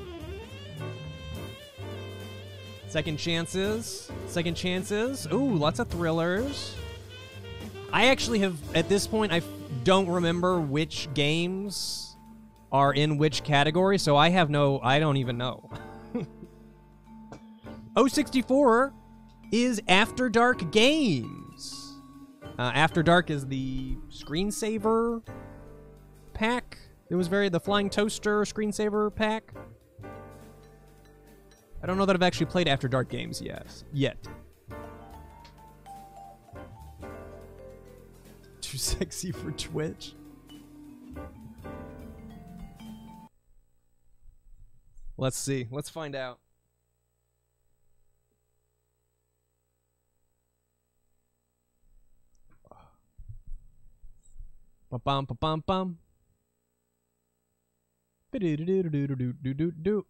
Second chances. Second chances. Ooh, lots of thrillers. I actually have, at this point, I don't remember which games are in which category, so I have no, I don't even know. (laughs) 064 is After Dark Games. Uh, After Dark is the screensaver pack. It was very the Flying Toaster screensaver pack. I don't know that I've actually played After Dark games yet. yet. (laughs) Too sexy for Twitch. Let's see. Let's find out. Ba-bum, ba-bum, bum. Ba-do-do-do-do-do-do-do-do.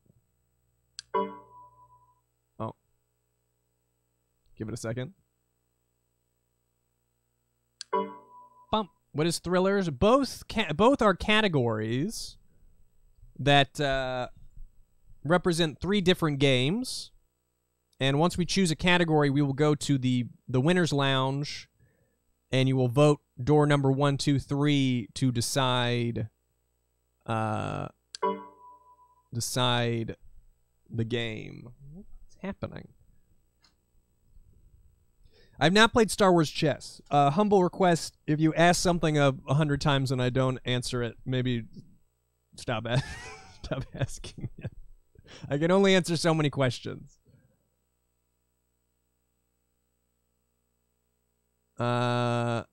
Oh. Give it a second. Bump. What is thrillers? Both both are categories that uh, represent three different games. And once we choose a category, we will go to the the winners lounge, and you will vote door number one, two, three to decide, uh, decide the game. What's happening? I've not played Star Wars chess. Uh, humble request: if you ask something a a hundred times and I don't answer it, maybe stop a- (laughs) stop asking. I can only answer so many questions. Uh.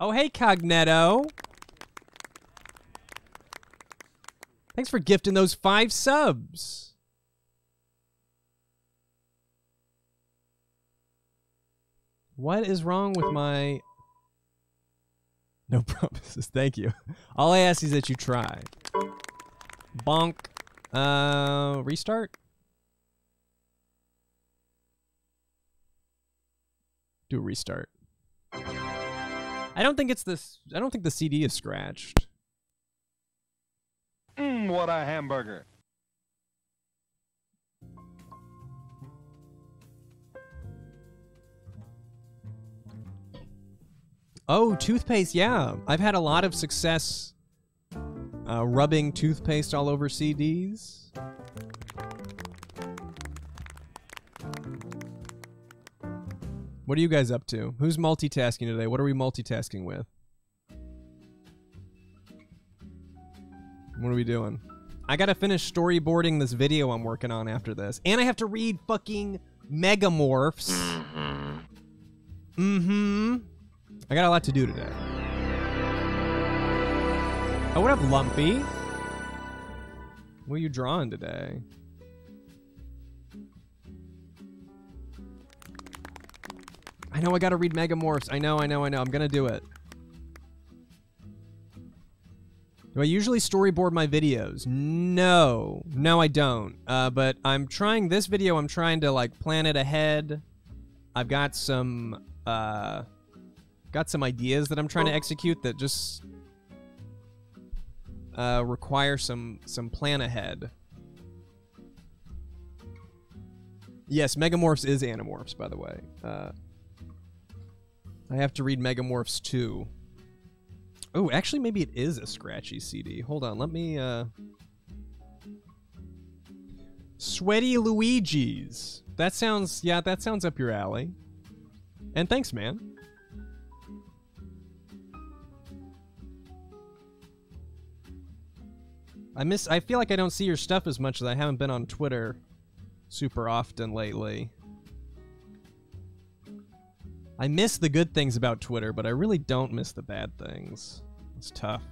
Oh, hey, Cognetto. Thanks for gifting those five subs. What is wrong with my. (laughs) No promises. Thank you. All I ask is that you try. Bonk. Uh, restart? Do a restart. I don't think it's this. I don't think the CD is scratched. Mmm, what a hamburger. Oh, toothpaste. Yeah, I've had a lot of success uh, rubbing toothpaste all over CDs. What are you guys up to? Who's multitasking today? What are we multitasking with? What are we doing? I gotta finish storyboarding this video I'm working on after this. And I have to read fucking Megamorphs. Mm-hmm. I got a lot to do today. Oh, what up, Lumpy? What are you drawing today? I know I gotta read Megamorphs. I know, I know, I know. I'm gonna do it. Do I usually storyboard my videos? No. No, I don't. Uh, but I'm trying this video, I'm trying to like plan it ahead. I've got some uh got some ideas that I'm trying to execute that just uh require some some plan ahead. Yes, Megamorphs is Animorphs, by the way. Uh I have to read Megamorphs 2. Oh, actually, maybe it is a scratchy CD. Hold on, let me, uh... Sweaty Luigi's. That sounds, yeah, that sounds up your alley. And thanks, man. I miss, I feel like I don't see your stuff as much as I haven't been on Twitter super often lately. I miss the good things about Twitter, but I really don't miss the bad things. It's tough.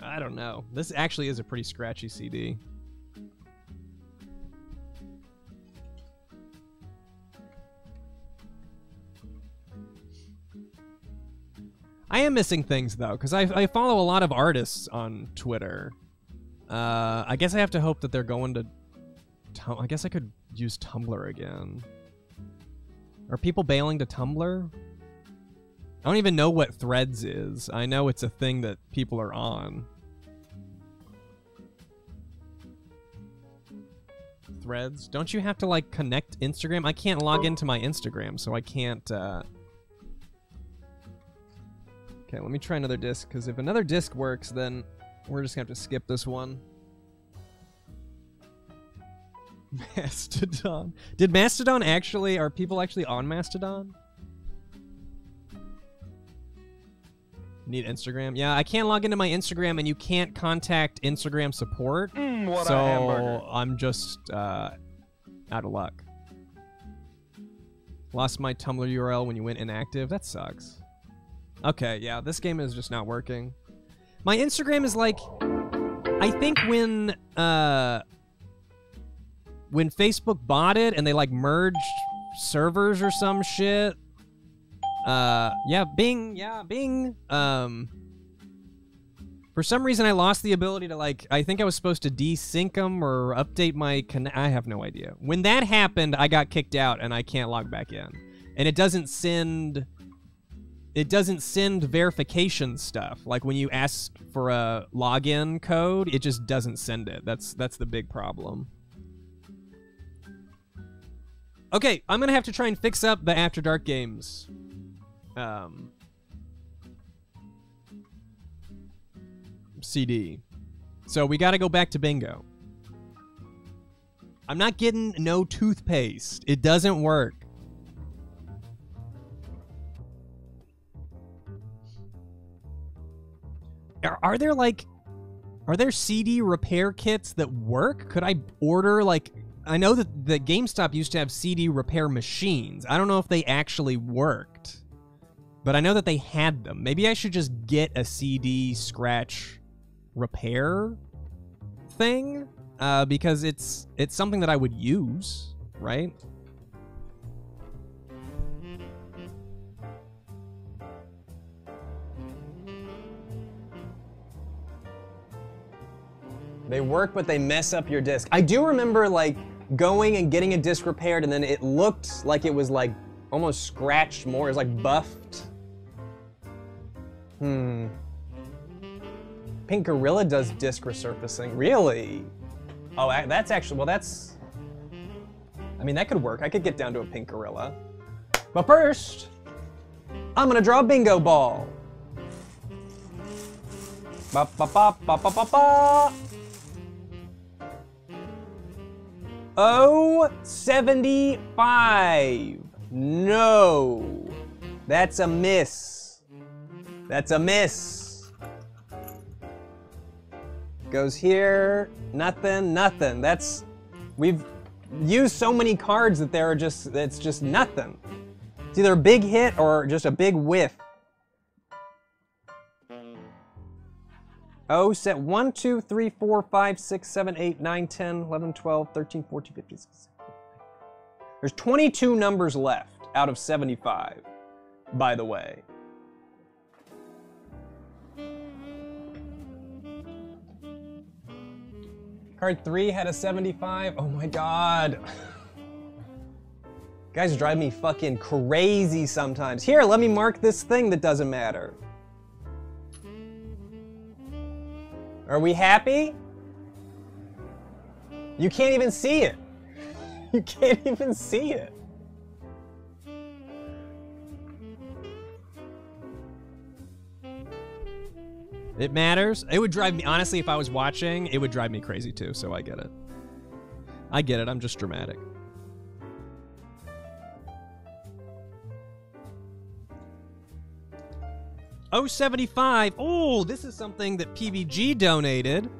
I don't know. This actually is a pretty scratchy CD. I am missing things though, because I, I follow a lot of artists on Twitter. Uh, I guess I have to hope that they're going to. I guess I could use Tumblr again. Are people bailing to Tumblr? I don't even know what Threads is. I know it's a thing that people are on. Threads? Don't you have to like connect Instagram? I can't log into my Instagram, so I can't. Uh... Okay, let me try another disc because if another disc works, then we're just gonna have to skip this one. Mastodon. Did Mastodon actually, are people actually on Mastodon? Need Instagram? Yeah, I can't log into my Instagram and you can't contact Instagram support. Mm, what so. I'm just uh, out of luck. Lost my Tumblr URL when you went inactive. That sucks. Okay, yeah, this game is just not working. My Instagram is like I think when uh when Facebook bought it and they like merged servers or some shit. Uh yeah, Bing, yeah, Bing. Um for some reason I lost the ability to like I think I was supposed to desync them or update my conne- I have no idea. When that happened, I got kicked out and I can't log back in. And it doesn't send it doesn't send verification stuff. Like when you ask for a login code, it just doesn't send it. That's that's the big problem. Okay, I'm gonna have to try and fix up the After Dark games. Um, CD. So we got to go back to bingo. I'm not getting no toothpaste. It doesn't work. Are, are there like are there CD repair kits that work? Could I order like I know that the GameStop used to have CD repair machines. I don't know if they actually worked. But I know that they had them. Maybe I should just get a CD scratch repair thing uh, because it's it's something that I would use, right? They work, but they mess up your disc. I do remember like going and getting a disc repaired, and then it looked like it was like almost scratched more. It was like buffed. Hmm. Pink Gorilla does disc resurfacing. Really? Oh, that's actually well. That's. I mean, that could work. I could get down to a Pink Gorilla. But first, I'm gonna draw a bingo ball. Ba ba ba ba ba ba ba. Oh, 75. No. That's a miss. That's a miss. Goes here. Nothing, nothing. That's. We've used so many cards that there are just. It's just nothing. It's either a big hit or just a big whiff. Oh, set 1, 2, 3, 4, 5, 6, 7, 8, 9, 10, 11, 12, 13, 14, 15, 16. There's 22 numbers left out of 75, by the way. Card 3 had a 75. Oh my god. (laughs) Guys drive me fucking crazy sometimes. Here, let me mark this thing that doesn't matter. Are we happy? You can't even see it. (laughs) You can't even see it. It matters. It would drive me honestly if I was watching, it would drive me crazy too, so I get it. I get it. I'm just dramatic. Oh, 75. Oh, this is something that PBG donated.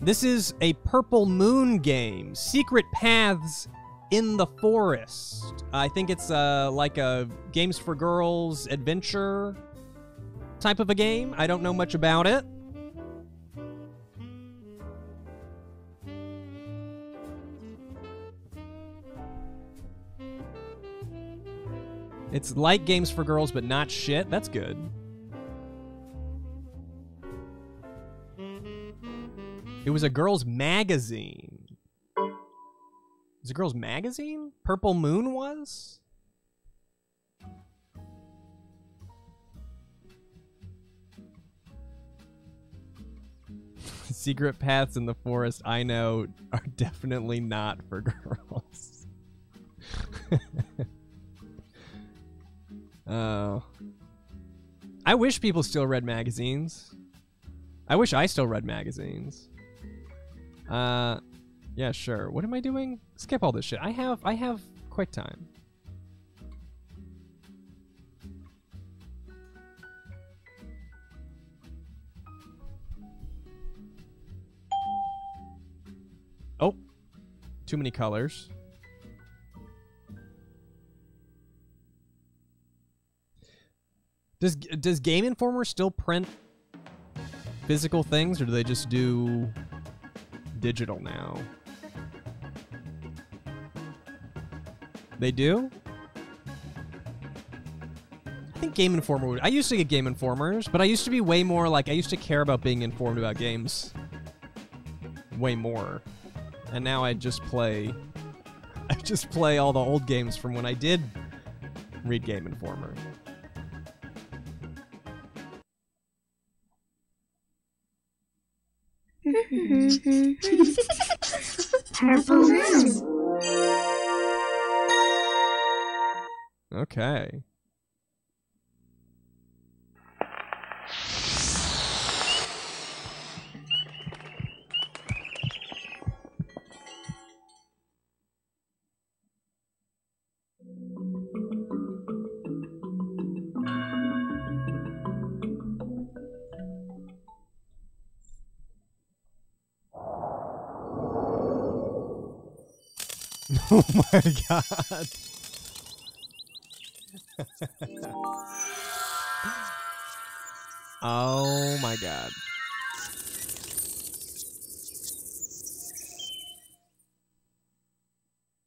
This is a Purple Moon game, Secret Paths in the Forest. I think it's uh, like a Games for Girls adventure type of a game. I don't know much about it. It's like Games for Girls, but not shit. That's good. It was a girls' magazine. It was a girls' magazine? Purple Moon was? (laughs) Secret paths in the forest, I know, are definitely not for (laughs) girls. (laughs) Oh. I wish people still read magazines. I wish I still read magazines. Uh yeah, sure. What am I doing? Skip all this shit. I have I have QuickTime. Oh. Too many colors. Does does Game Informer still print physical things, or do they just do digital now? They do? I think Game Informer would. I used to get Game Informers, but I used to be way more like I used to care about being informed about games way more. And now I just play (laughs) I just play all the old games from when I did read Game Informer. Mm-hmm. Purple Moon. Okay. My (laughs) god. oh my god.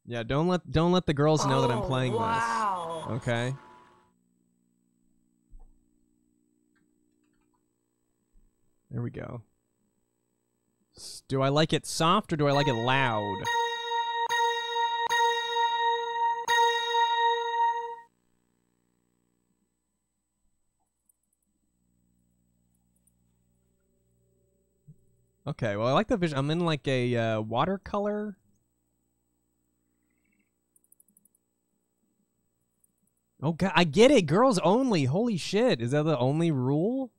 Yeah, don't let don't let the girls know that I'm Oh, playing wow. this. Okay. There we go. Do I like it soft or do I like it loud? Okay, well I like the vision. I'm in like a uh, watercolor. Oh god, I get it. Girls only. Holy shit. Is that the only rule?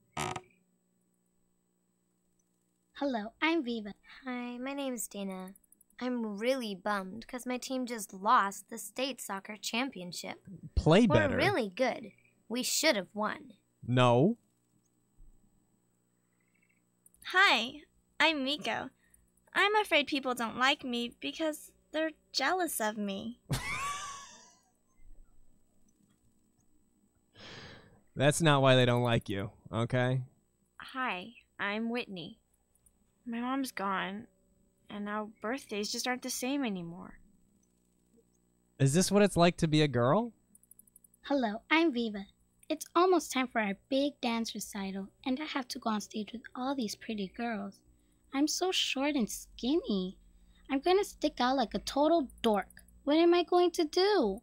Hello, I'm Viva. Hi, my name's Dana. I'm really bummed because my team just lost the state soccer championship. Play We're better. really good. We should have won. No. Hi, I'm Miko. I'm afraid people don't like me because they're jealous of me. (laughs) That's not why they don't like you, okay? Hi, I'm Whitney. My mom's gone, and now birthdays just aren't the same anymore. Is this what it's like to be a girl? Hello, I'm Viva. It's almost time for our big dance recital, and I have to go on stage with all these pretty girls. I'm so short and skinny. I'm gonna stick out like a total dork. What am I going to do?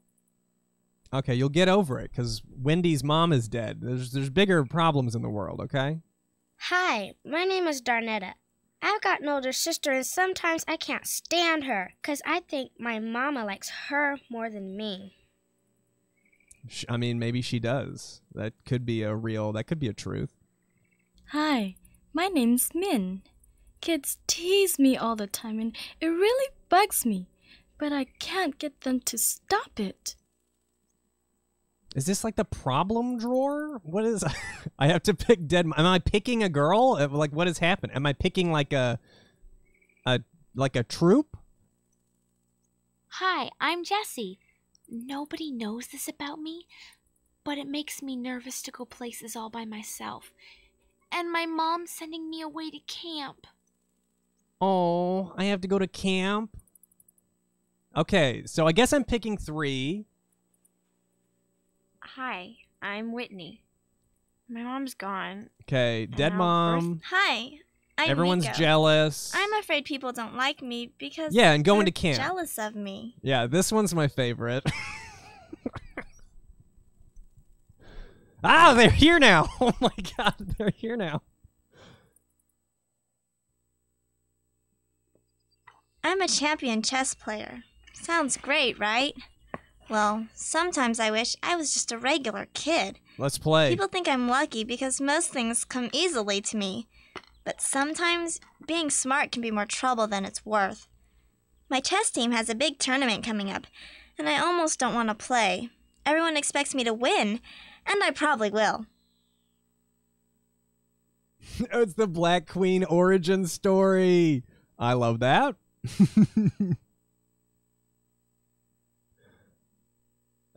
Okay, you'll get over it cuz Wendy's mom is dead. There's there's bigger problems in the world, okay? Hi, my name is Darnetta. I've got an older sister, and sometimes I can't stand her because I think my mama likes her more than me. I mean, maybe she does. That could be a real that could be a truth. Hi, my name's Min. Kids tease me all the time, and it really bugs me, but I can't get them to stop it. Is this like the problem drawer? What is (laughs) I have to pick dead am I picking a girl? Uh, Like what has happened? Am I picking like a a like a troop? Hi, I'm Jessie. Nobody knows this about me, but it makes me nervous to go places all by myself. And my mom's sending me away to camp. Oh, I have to go to camp. Okay, so I guess I'm picking 3. Hi, I'm Whitney. My mom's gone. Okay, dead and now birth- mom. Hi, I'm Everyone's Miko. jealous. I'm afraid people don't like me because Yeah, and going to camp. jealous of me. Yeah, this one's my favorite. (laughs) ah, they're here now. (laughs) Oh my god, they're here now. I'm a champion chess player. Sounds great, right? Well, sometimes I wish I was just a regular kid. Let's play. People think I'm lucky because most things come easily to me. But sometimes being smart can be more trouble than it's worth. My chess team has a big tournament coming up, and I almost don't want to play. Everyone expects me to win, and I probably will. (laughs) it's the Black Queen origin story. I love that. (laughs)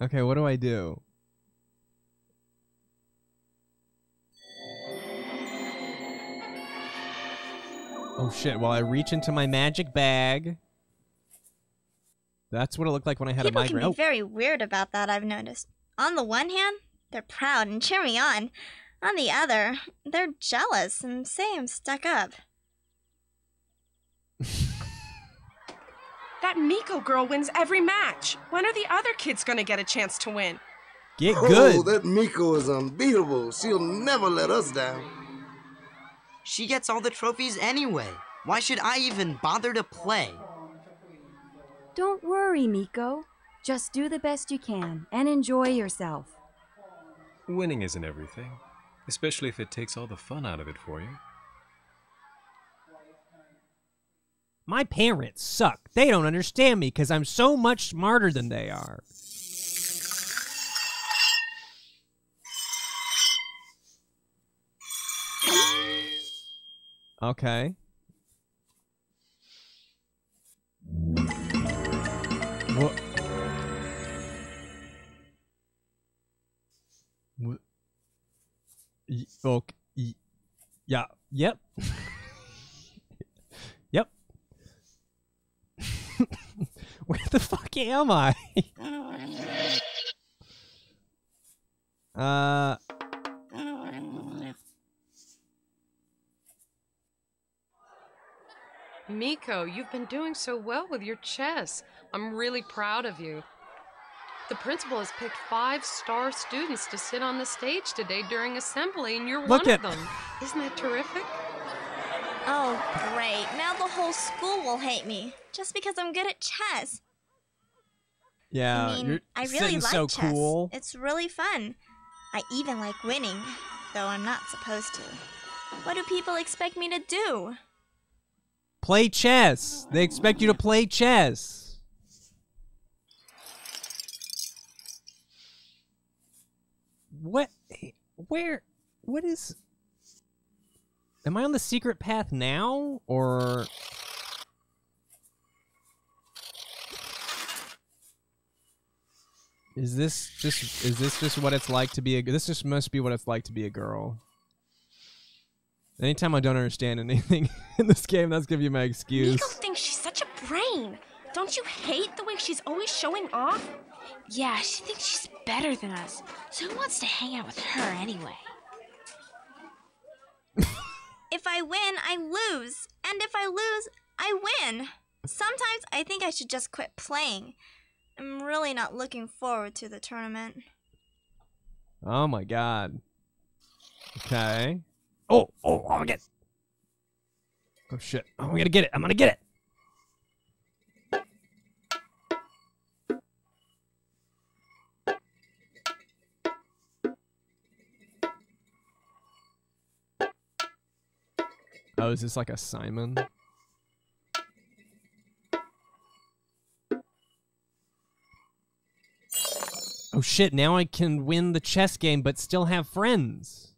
okay, what do I do? Oh shit, while I reach into my magic bag. That's what it looked like when I had People a can migraine. be oh. very weird about that, I've noticed. On the one hand, they're proud and cheer me on. On the other, they're jealous and say I'm stuck up. That Miko girl wins every match. When are the other kids gonna get a chance to win? Get Oh, that Miko is unbeatable. She'll never let us down. She gets all the trophies anyway. Why should I even bother to play? Don't worry, Miko. Just do the best you can and enjoy yourself. Winning isn't everything, especially if it takes all the fun out of it for you. My parents suck. They don't understand me because I'm so much smarter than they are. Okay. What? What? Okay. Yeah. Yep. yep. (laughs) (laughs) Where the fuck am I? uh. Miko, you've been doing so well with your chess. I'm really proud of you. The principal has picked five star students to sit on the stage today during assembly, and you're Look one at- of them. Isn't that terrific? Oh, great. Now the whole school will hate me just because I'm good at chess. Yeah. I mean, I really like so chess. cool. It's really fun. I even like winning, though I'm not supposed to. What do people expect me to do? Play chess. They expect you to play chess. What? Where? What is? Am I on the secret path now, or? Is this just? Is this just what it's like to be a? This just must be what it's like to be a girl. Anytime I don't understand anything (laughs) in this game, that's gonna be my excuse. Miko thinks she's such a brain. Don't you hate the way she's always showing off? Yeah, she thinks she's better than us. So who wants to hang out with her anyway? If I win, I lose. And if I lose, I win. Sometimes I think I should just quit playing. I'm really not looking forward to the tournament. Oh my god. Okay. Oh, oh, I'm gonna get. Oh shit! I'm gonna get it. I'm gonna get it. Oh, is this like a Simon? Oh shit, now I can win the chess game but still have friends.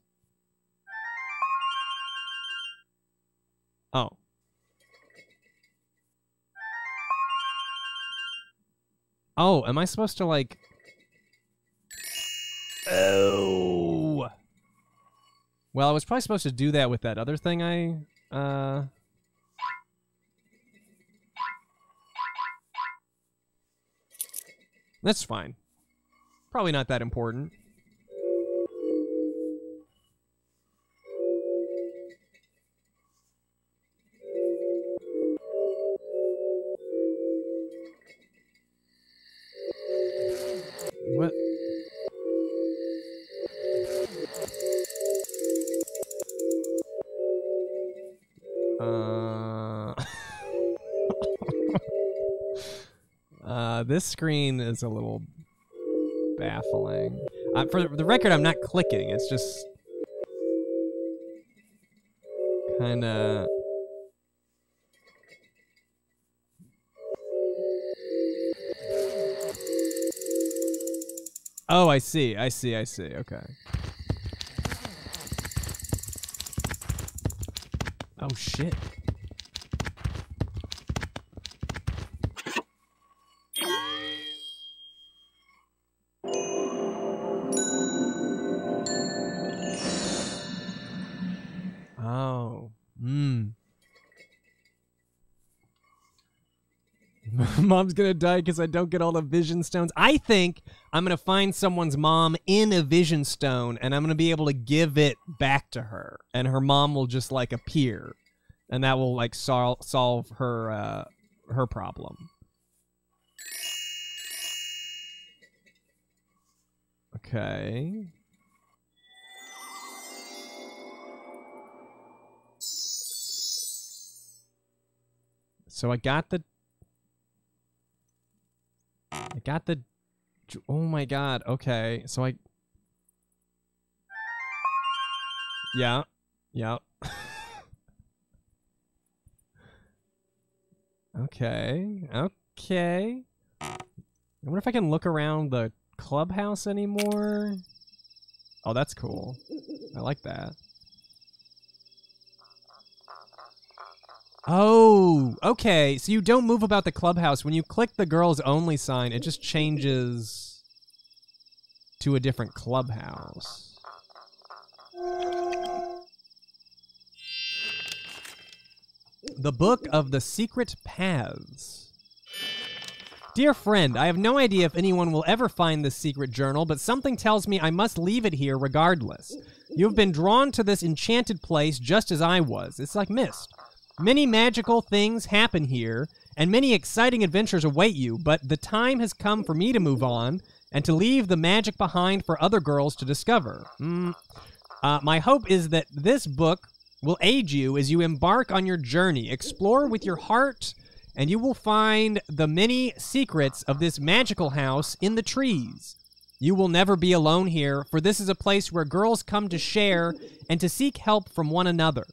Oh. Oh, am I supposed to like Oh. Well, I was probably supposed to do that with that other thing I uh That's fine. Probably not that important. What? This screen is a little baffling. Uh, for the record, I'm not clicking. It's just kind of. Oh, I see. I see. I see. Okay. Oh shit. Mom's gonna die because I don't get all the vision stones. I think I'm gonna find someone's mom in a vision stone, and I'm gonna be able to give it back to her, and her mom will just like appear, and that will like sol- solve her uh, her problem. Okay. So I got the I got the Oh my god. Okay. So I Yeah. Yeah. (laughs) okay. Okay. I wonder if I can look around the clubhouse anymore. Oh, that's cool. I like that. Oh, okay. So you don't move about the clubhouse. When you click the girls only sign, it just changes to a different clubhouse. The Book of the Secret Paths. Dear friend, I have no idea if anyone will ever find this secret journal, but something tells me I must leave it here regardless. You have been drawn to this enchanted place just as I was. It's like mist. Many magical things happen here, and many exciting adventures await you, but the time has come for me to move on and to leave the magic behind for other girls to discover. Mm. Uh, my hope is that this book will aid you as you embark on your journey. Explore with your heart, and you will find the many secrets of this magical house in the trees. You will never be alone here, for this is a place where girls come to share and to seek help from one another.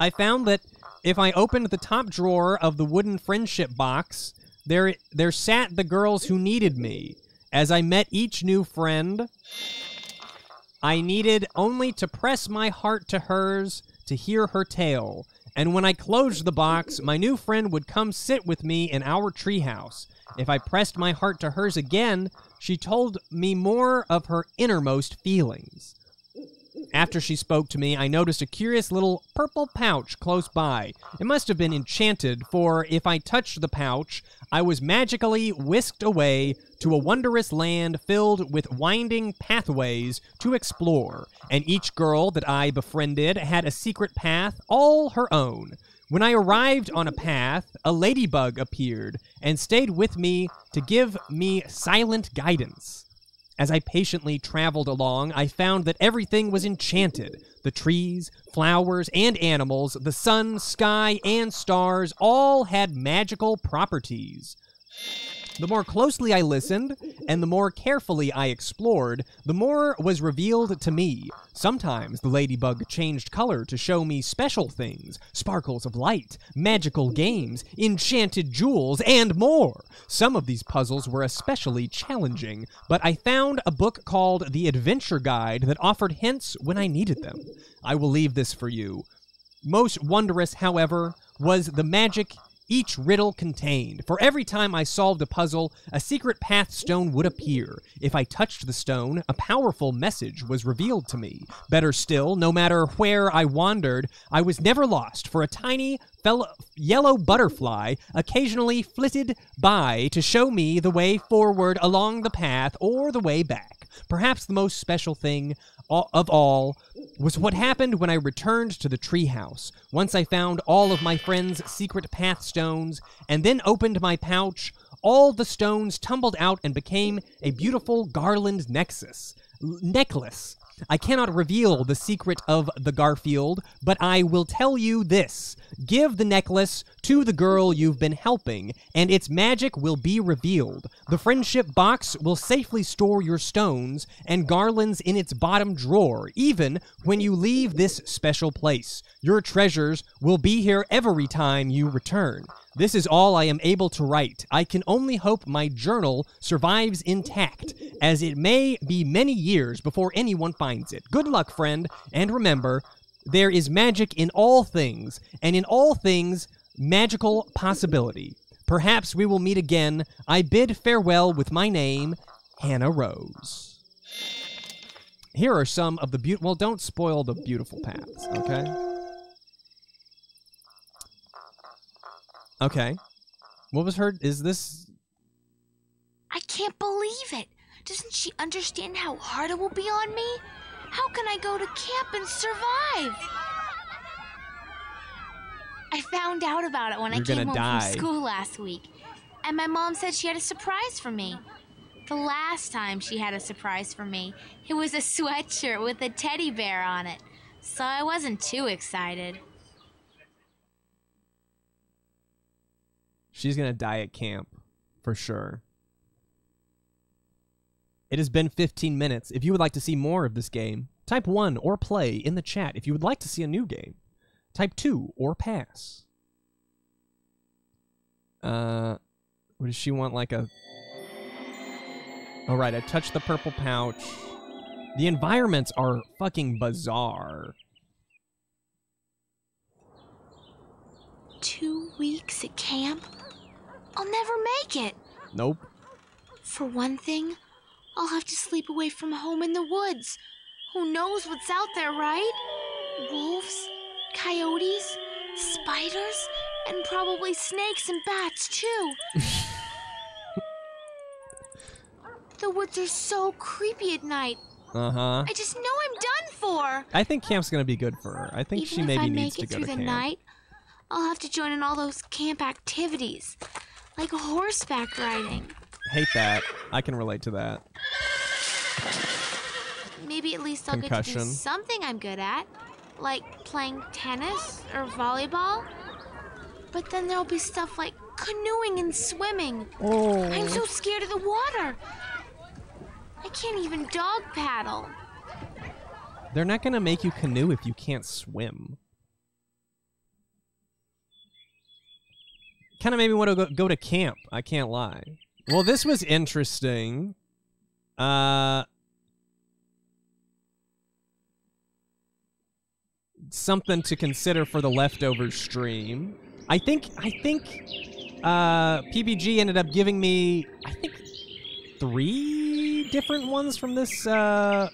I found that if I opened the top drawer of the wooden friendship box, there there sat the girls who needed me. As I met each new friend, I needed only to press my heart to hers to hear her tale. And when I closed the box, my new friend would come sit with me in our treehouse. If I pressed my heart to hers again, she told me more of her innermost feelings. After she spoke to me, I noticed a curious little purple pouch close by. It must have been enchanted, for if I touched the pouch, I was magically whisked away to a wondrous land filled with winding pathways to explore, and each girl that I befriended had a secret path all her own. When I arrived on a path, a ladybug appeared and stayed with me to give me silent guidance. As I patiently traveled along, I found that everything was enchanted. The trees, flowers, and animals, the sun, sky, and stars all had magical properties. The more closely I listened, and the more carefully I explored, the more was revealed to me. Sometimes the ladybug changed color to show me special things sparkles of light, magical games, enchanted jewels, and more. Some of these puzzles were especially challenging, but I found a book called The Adventure Guide that offered hints when I needed them. I will leave this for you. Most wondrous, however, was the magic each riddle contained. For every time I solved a puzzle, a secret path stone would appear. If I touched the stone, a powerful message was revealed to me. Better still, no matter where I wandered, I was never lost, for a tiny fellow yellow butterfly occasionally flitted by to show me the way forward along the path or the way back. Perhaps the most special thing of all was what happened when I returned to the treehouse. Once I found all of my friends' secret path stones and then opened my pouch, all the stones tumbled out and became a beautiful garland nexus necklace. I cannot reveal the secret of the garland, but I will tell you this. Give the necklace to the girl you've been helping, and its magic will be revealed. The friendship box will safely store your stones and garlands in its bottom drawer, even when you leave this special place. Your treasures will be here every time you return. This is all I am able to write. I can only hope my journal survives intact, as it may be many years before anyone finds it. Good luck, friend, and remember, there is magic in all things, and in all things, magical possibility. Perhaps we will meet again. I bid farewell with my name, Hannah Rose. Here are some of the beautiful. Well, don't spoil the beautiful paths, okay? Okay. What was her? Is this? I can't believe it. Doesn't she understand how hard it will be on me? How can I go to camp and survive? I found out about it when You're I came home die. from school last week. And my mom said she had a surprise for me. The last time she had a surprise for me, it was a (laughs) sweatshirt with a teddy bear on it. So I wasn't too excited. She's gonna die at camp, for sure. It has been 15 minutes. If you would like to see more of this game, type 1 or play in the chat. If you would like to see a new game, type 2 or pass. Uh, what does she want? Like a. All right, I touched the purple pouch. The environments are fucking bizarre. Two weeks at camp? I'll never make it. Nope. For one thing, I'll have to sleep away from home in the woods. Who knows what's out there, right? Wolves, coyotes, spiders, and probably snakes and bats, too. (laughs) the woods are so creepy at night. Uh huh. I just know I'm done for. I think camp's gonna be good for her. I think Even she if maybe I needs make to it go through to the camp. night, I'll have to join in all those camp activities, like horseback riding. Hate that. I can relate to that. Maybe at least I'll get to do something I'm good at, like playing tennis or volleyball. But then there'll be stuff like canoeing and swimming. Oh. I'm so oh. scared of the water. I can't even dog paddle. They're not gonna make you canoe if you can't swim. Kind of made me want to go, go to camp. I can't lie. Well, this was interesting. Uh, something to consider for the leftover stream. I think I think uh, PBG ended up giving me I think three different ones from this uh,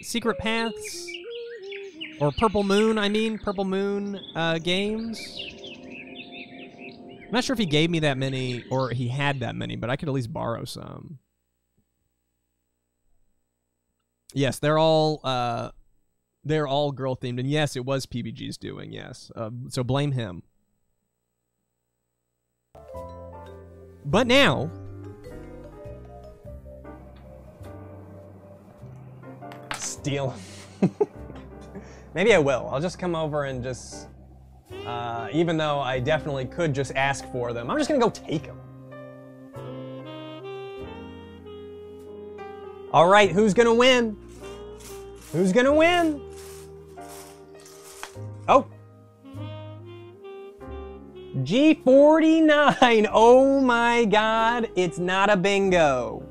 Secret Paths or Purple Moon. I mean Purple Moon uh, games. I'm not sure if he gave me that many or he had that many, but I could at least borrow some. Yes, they're all uh, they're all girl themed, and yes, it was PBG's doing. Yes, uh, so blame him. But now, Steal. (laughs) Maybe I will. I'll just come over and just, uh, even though I definitely could just ask for them, I'm just gonna go take them. All right, who's gonna win? Who's gonna win? Oh. G49. Oh my god, it's not a bingo.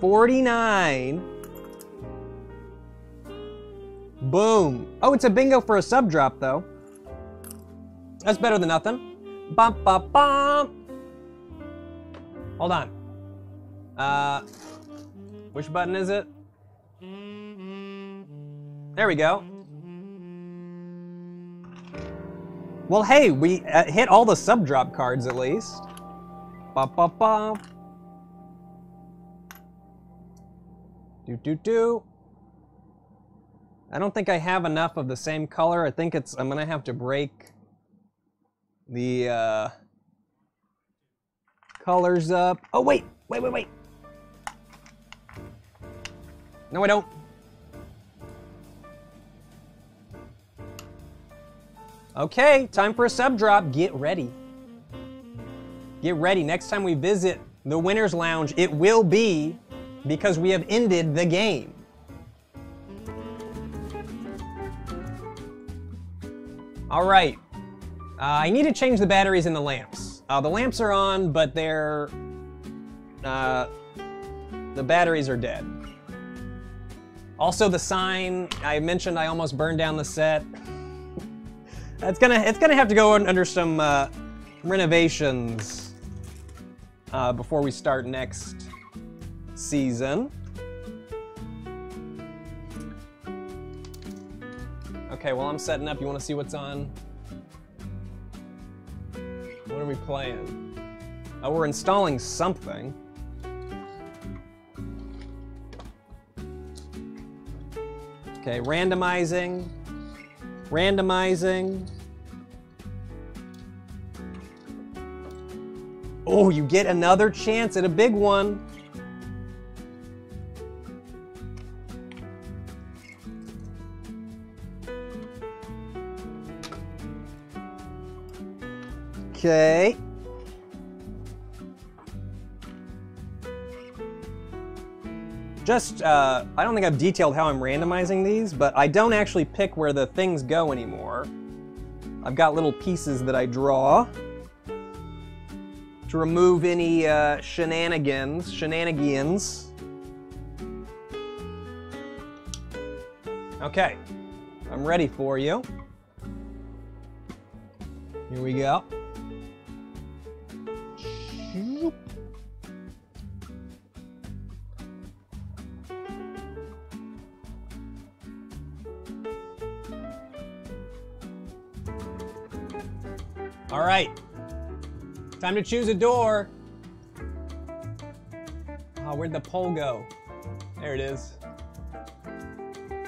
49. Boom. Oh, it's a bingo for a sub drop, though. That's better than nothing. Bum, bum, bum. Hold on. Uh, which button is it? There we go. Well, hey, we uh, hit all the sub drop cards at least. Ba ba ba. Do do do. I don't think I have enough of the same color. I think it's I'm gonna have to break the uh, colors up. Oh wait, wait, wait, wait. No, I don't. Okay, time for a sub drop. Get ready. Get ready. Next time we visit the Winner's Lounge, it will be because we have ended the game. All right. Uh, I need to change the batteries in the lamps. Uh, the lamps are on, but they're. Uh, the batteries are dead. Also, the sign I mentioned, I almost burned down the set. It's gonna it's gonna have to go under some uh, renovations uh, before we start next season. Okay, while I'm setting up, you want to see what's on? What are we playing? Oh, we're installing something. Okay, randomizing. Randomizing. Oh, you get another chance at a big one. Okay. Just, uh, I don't think I've detailed how I'm randomizing these, but I don't actually pick where the things go anymore. I've got little pieces that I draw to remove any uh, shenanigans, shenanigans. Okay, I'm ready for you. Here we go. All right. Time to choose a door. Oh, where'd the poll go? There it is.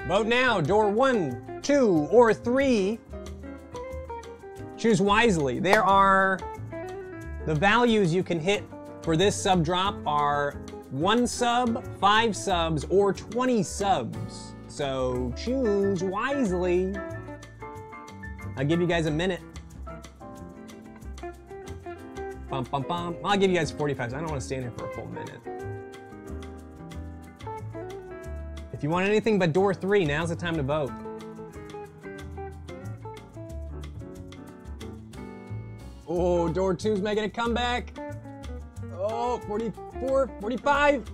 Vote now. Door one, two, or three. Choose wisely. There are the values you can hit for this sub drop are one sub, five subs, or 20 subs. So choose wisely. I'll give you guys a minute. Bum, bum, bum. I'll give you guys 45 I don't want to stand here for a full minute. If you want anything but door three, now's the time to vote. Oh, door two's making a comeback. Oh, 44, 45.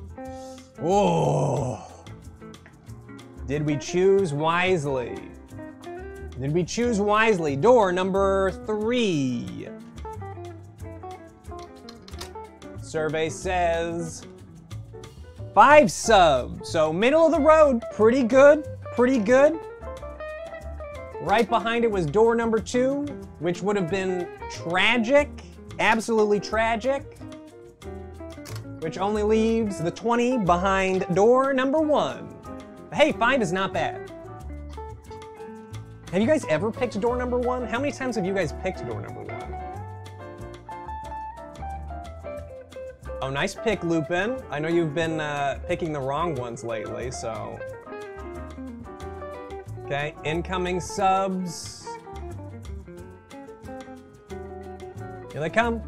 Oh. Did we choose wisely? Did we choose wisely? Door number three. Survey says five subs. So middle of the road, pretty good, pretty good. Right behind it was door number two, which would have been tragic, absolutely tragic, which only leaves the 20 behind door number one. Hey, five is not bad. Have you guys ever picked door number one? How many times have you guys picked door number one? Oh, nice pick, Lupin. I know you've been uh, picking the wrong ones lately, so. Okay, incoming subs. Here they come.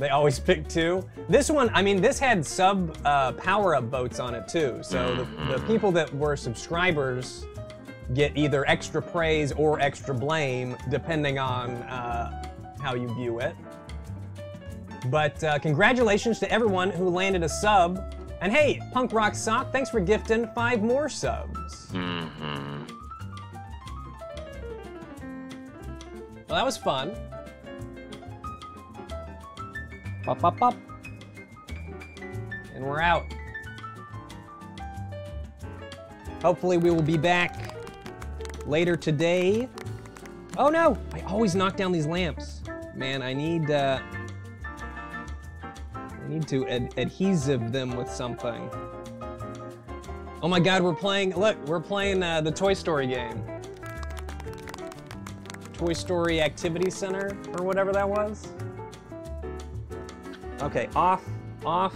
They always (laughs) pick two. This one, I mean, this had sub uh, power-up boats on it too. So the, the people that were subscribers get either extra praise or extra blame, depending on uh, how you view it. But uh, congratulations to everyone who landed a sub. And hey, Punk Rock Sock, thanks for gifting five more subs. Mm-hmm. Well, that was fun. Pop, pop, pop. And we're out. Hopefully we will be back later today. Oh no, I always knock down these lamps. Man, I need, uh, I need to ad adhesive them with something. Oh my god, we're playing, look, we're playing uh, the Toy Story game. Toy Story Activity Center, or whatever that was. Okay, off, off,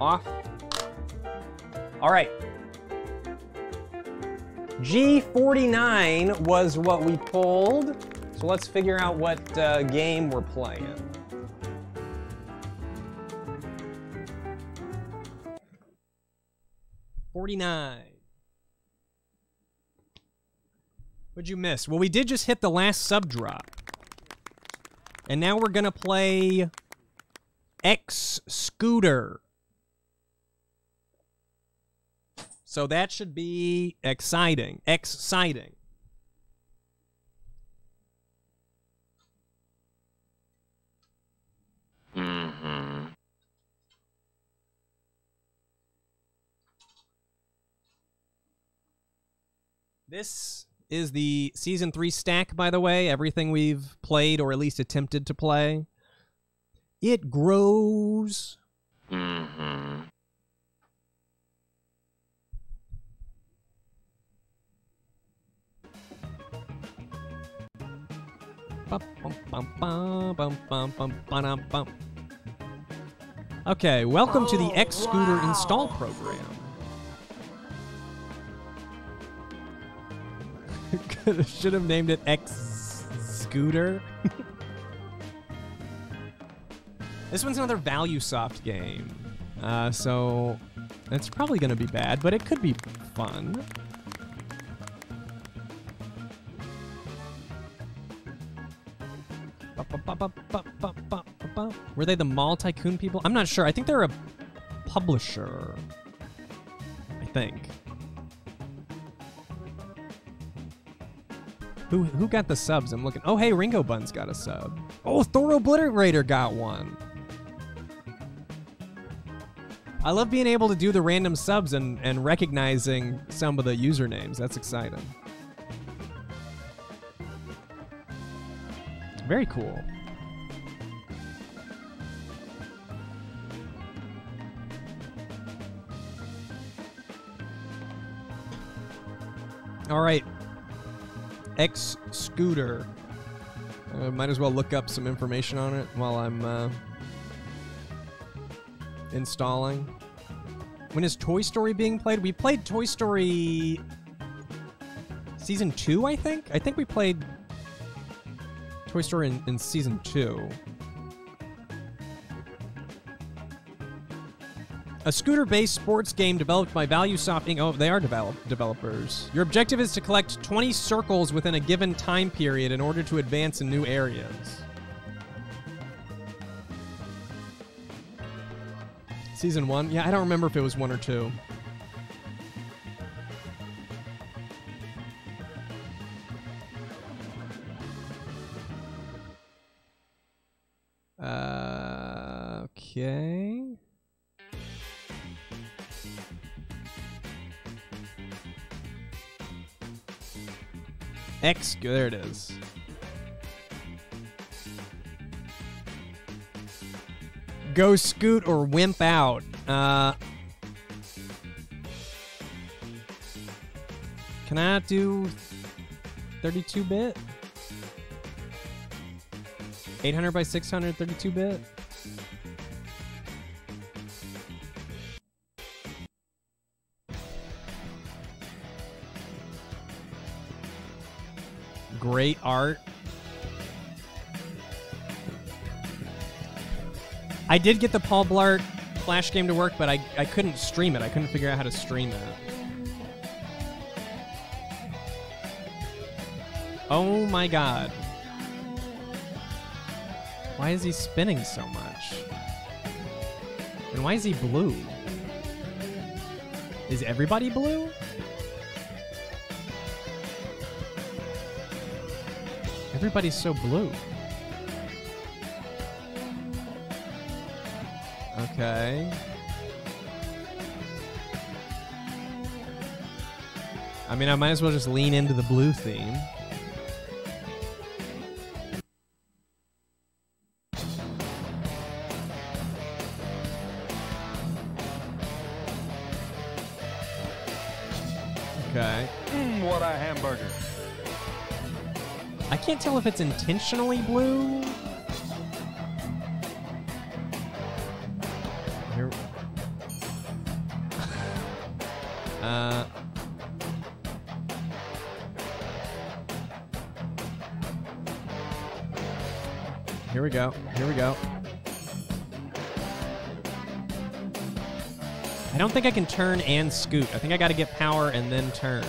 off. All right. G49 was what we pulled. So let's figure out what uh, game we're playing. Forty-nine. What'd you miss? Well, we did just hit the last sub drop. And now we're going to play X Scooter. So that should be exciting. Exciting. This is the season three stack, by the way. Everything we've played or at least attempted to play. It grows. Mm-hmm. Okay, welcome to the X Scooter install program. (laughs) Should have named it X Scooter. this one's another Value Soft game. Uh, so it's probably going to be bad, but it could be fun. Were they the Mall Tycoon people? I'm not sure. I think they're a publisher. I think. Who who got the subs? I'm looking. Oh, hey, Ringo Bun's got a sub. Oh, Thor Obliterator got one. I love being able to do the random subs and, and recognizing some of the usernames. That's exciting. Very cool. All right. X Scooter. Might as well look up some information on it while I'm uh, installing. When is Toy Story being played? We played Toy Story season two, I think. I think we played Toy Story in, in season two. A scooter-based sports game developed by ValueSoft Inc. Oh, they are develop developers. Your objective is to collect 20 circles within a given time period in order to advance in new areas. Season one? Yeah, I don't remember if it was one or two. Uh, okay. X, there it is. Go scoot or wimp out. Uh, can I do 32 bit? 800 by 600, 32 bit? Great art. I did get the Paul Blart Flash game to work, but I, I couldn't stream it. I couldn't figure out how to stream it. Oh my god. Why is he spinning so much? And why is he blue? Is everybody blue? Everybody's so blue. Okay. I mean, I might as well just lean into the blue theme. Okay. Mm, what a hamburger. I can't tell if it's intentionally blue. Here. (laughs) uh. Here we go. Here we go. I don't think I can turn and scoot. I think I got to get power and then turn.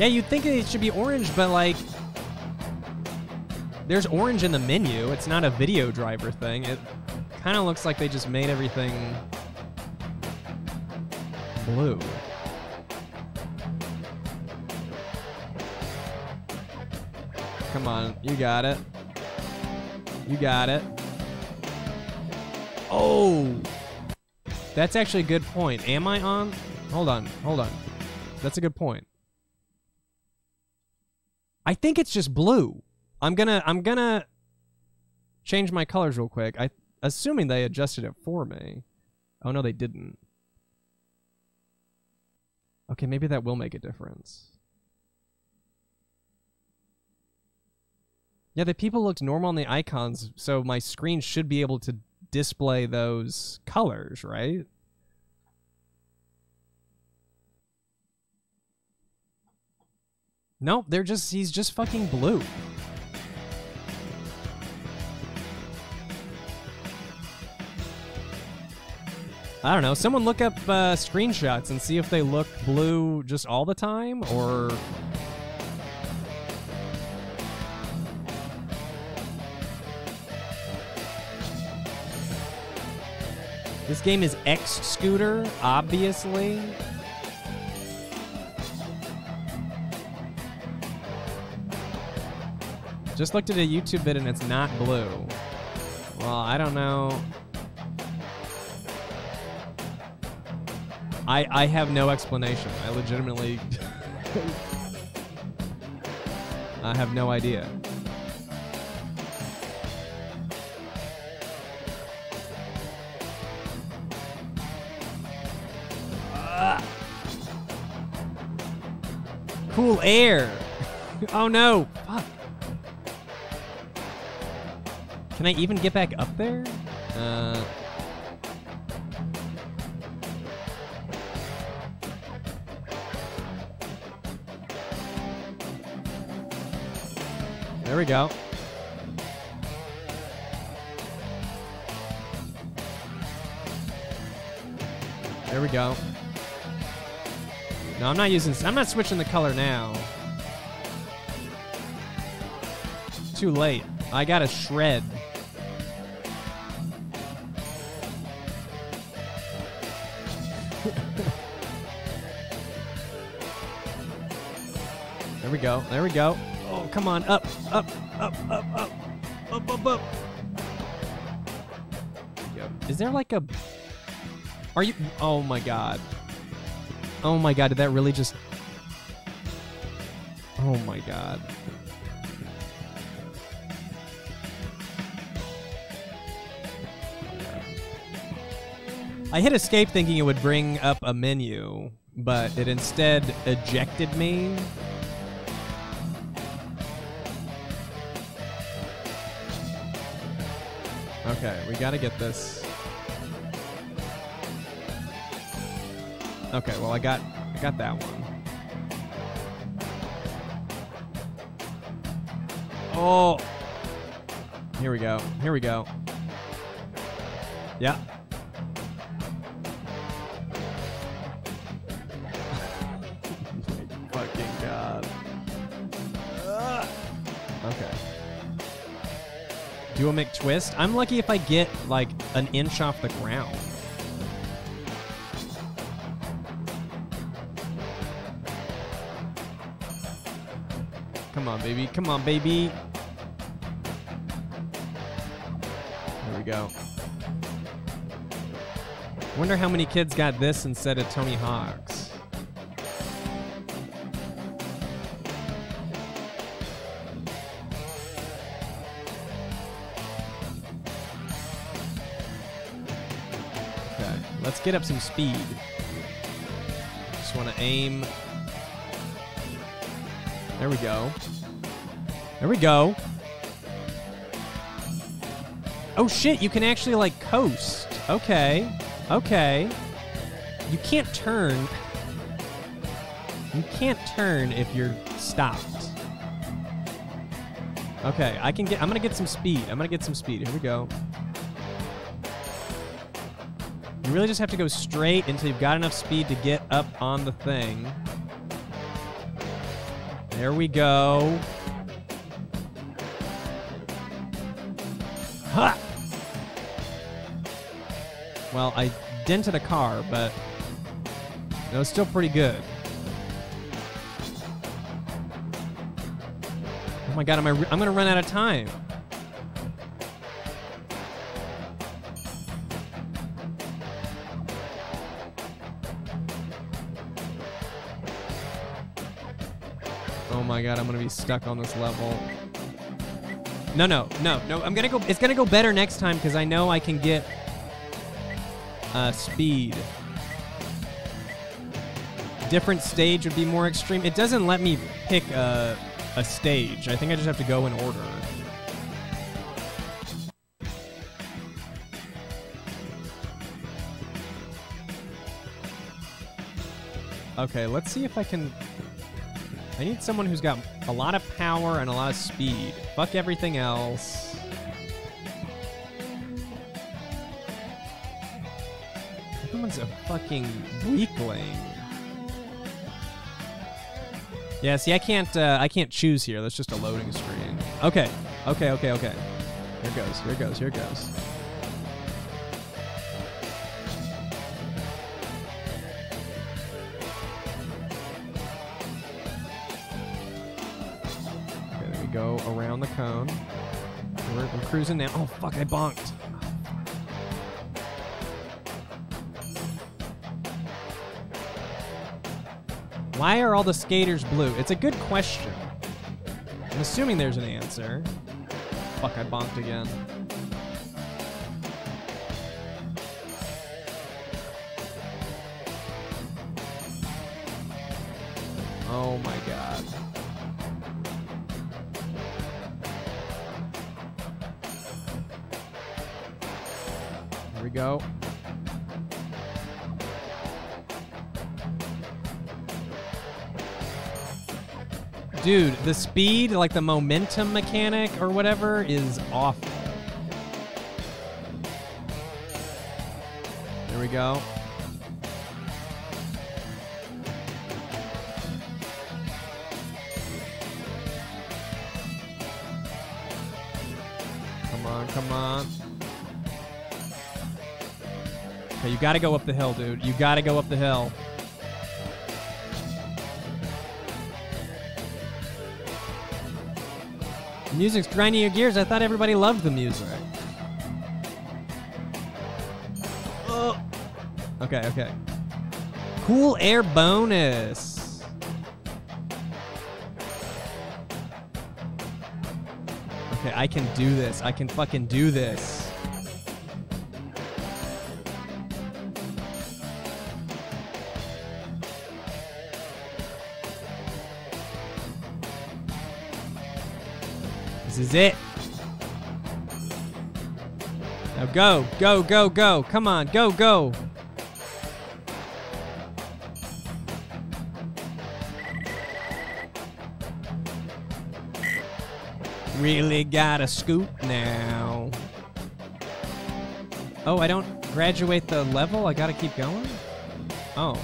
Yeah, you'd think it should be orange, but like, there's orange in the menu. It's not a video driver thing. It kind of looks like they just made everything blue. Come on, you got it. You got it. Oh! That's actually a good point. Am I on? Hold on. Hold on. That's a good point. I think it's just blue. I'm gonna I'm gonna change my colors real quick. I assuming they adjusted it for me. Oh no, they didn't. Okay, maybe that will make a difference. Yeah, the people looked normal on the icons, so my screen should be able to display those colors, right? Nope, they're just he's just fucking blue. I don't know. Someone look up uh, screenshots and see if they look blue just all the time or This game is X Scooter, obviously. Just looked at a YouTube vid and it's not blue. Well, I don't know. I I have no explanation. I legitimately (laughs) I have no idea. Cool air. (laughs) oh no. Fuck. Can I even get back up there? Uh There we go. There we go. No, I'm not using. I'm not switching the color now. Too late. I got a shred. Go. There we go. Oh, come on. Up, up, up, up, up, up, up, up. Is there like a. Are you. Oh my god. Oh my god, did that really just. Oh my god. I hit escape thinking it would bring up a menu, but it instead ejected me. We gotta get this. Okay, well I got I got that one. Oh. Here we go. Here we go. Yeah. Do a McTwist? I'm lucky if I get like an inch off the ground. Come on, baby. Come on, baby. There we go. Wonder how many kids got this instead of Tony Hawk's. Let's get up some speed. Just want to aim. There we go. There we go. Oh shit, you can actually like coast. Okay. Okay. You can't turn. You can't turn if you're stopped. Okay, I can get I'm gonna get some speed. I'm gonna get some speed. Here we go. You really just have to go straight until you've got enough speed to get up on the thing. There we go. Ha! Well, I dented a car, but it was still pretty good. Oh my god, am I I'm gonna run out of time. Stuck on this level. No, no, no, no. I'm gonna go. It's gonna go better next time because I know I can get uh, speed. Different stage would be more extreme. It doesn't let me pick a, a stage. I think I just have to go in order. Okay, let's see if I can... I need someone who's got a lot of power and a lot of speed. Fuck everything else. Everyone's a fucking weakling. Yeah, see, I can't, uh, I can't choose here. That's just a loading screen. Okay, okay, okay, okay. Here goes, here goes, here goes. Cone. We're, we're cruising now. Oh, fuck, I bonked. Why are all the skaters blue? It's a good question. I'm assuming there's an answer. Fuck, I bonked again. The speed, like the momentum mechanic or whatever, is awful. There we go. Come on, come on. Okay, you gotta go up the hill, dude. You gotta go up the hill. Music's grinding your gears. I thought everybody loved the music. Oh. Okay, okay. Cool air bonus. Okay, I can do this. I can fucking do this. Is it. Now go, go, go, go. Come on, go, go. Really gotta scoop now. Oh, I don't graduate the level? I gotta keep going? Oh.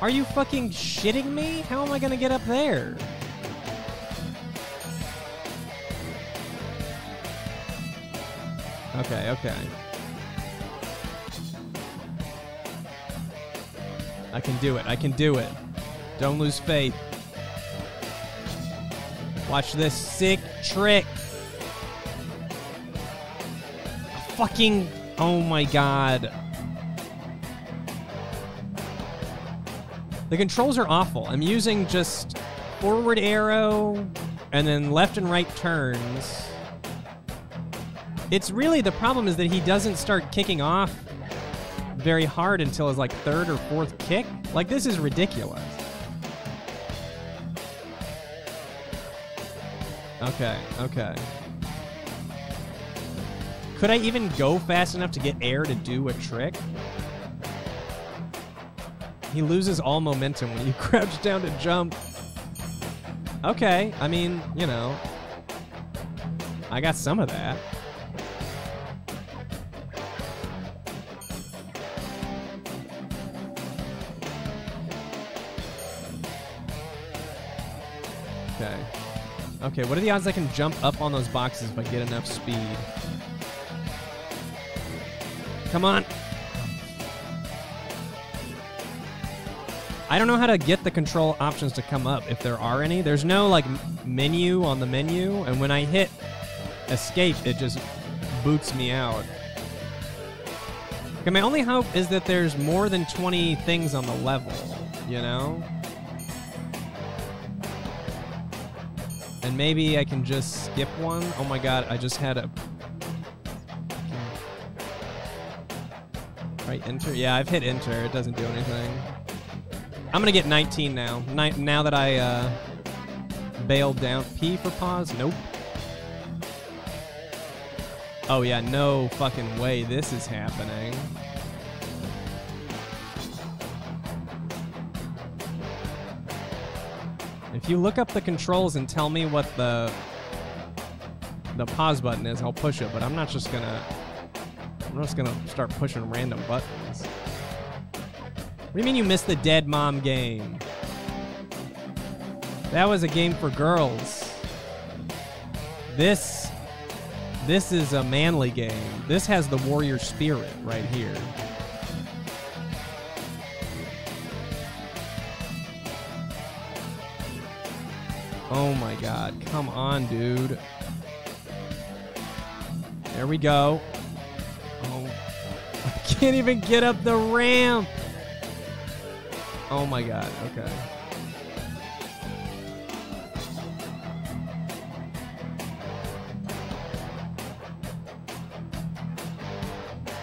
Are you fucking shitting me? How am I gonna get up there? Okay, okay. I can do it. I can do it. Don't lose faith. Watch this sick trick. Fucking. Oh my god. The controls are awful. I'm using just forward arrow and then left and right turns. It's really the problem is that he doesn't start kicking off very hard until his like third or fourth kick. Like this is ridiculous. Okay, okay. Could I even go fast enough to get air to do a trick? He loses all momentum when you (laughs) crouch down to jump. Okay, I mean, you know. I got some of that. Okay, what are the odds I can jump up on those boxes if I get enough speed? Come on. I don't know how to get the control options to come up, if there are any. There's no, like, menu on the menu, and when I hit escape, it just boots me out. Okay, my only hope is that there's more than 20 things on the level, you know? And maybe I can just skip one. Oh my god, I just had a... Right, enter? Yeah, I've hit enter. It doesn't do anything. I'm gonna get 19 now. Ni now that I, uh, bailed down. P for pause? Nope. Oh yeah, no fucking way this is happening. If you look up the controls and tell me what the the pause button is, I'll push it, but I'm not just gonna I'm just gonna start pushing random buttons. What do you mean you missed the Dead Mom game? That was a game for girls. This this is a manly game. This has the warrior spirit right here. Oh my god. Come on, dude. There we go. Oh. I can't even get up the ramp. Oh my god. Okay.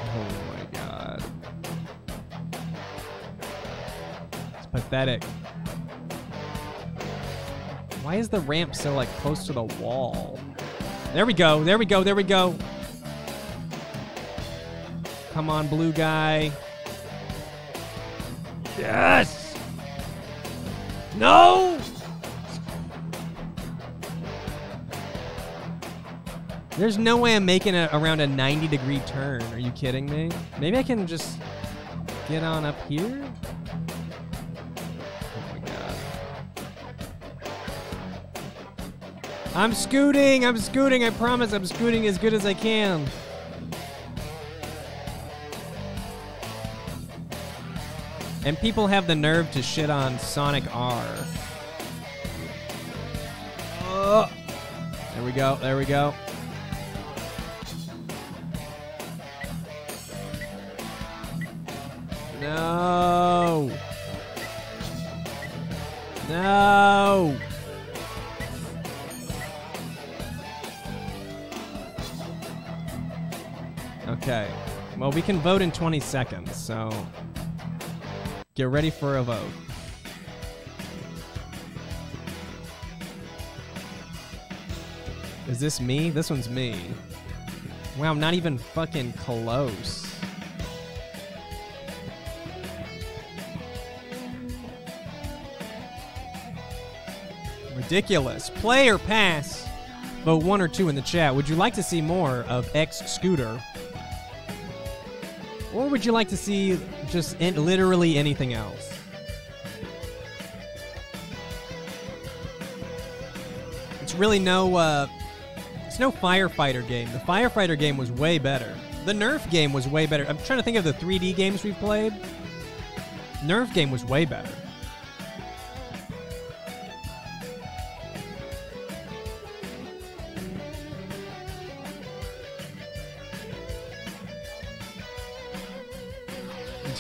Oh my god. It's pathetic. Why is the ramp so like close to the wall? There we go. There we go. There we go. Come on, blue guy. Yes. No. There's no way I'm making it around a 90 degree turn. Are you kidding me? Maybe I can just get on up here? I'm scooting! I'm scooting! I promise I'm scooting as good as I can. And people have the nerve to shit on Sonic R. Oh. There we go. There we go. No. No. Okay. Well, we can vote in 20 seconds, so get ready for a vote. Is this me? This one's me. Wow, not even fucking close. Ridiculous. Play or pass? Vote one or two in the chat. Would you like to see more of X Scooter? Or would you like to see just in, literally anything else? It's really no, uh, it's no firefighter game. The firefighter game was way better. The Nerf game was way better. I'm trying to think of the 3D games we've played. Nerf game was way better.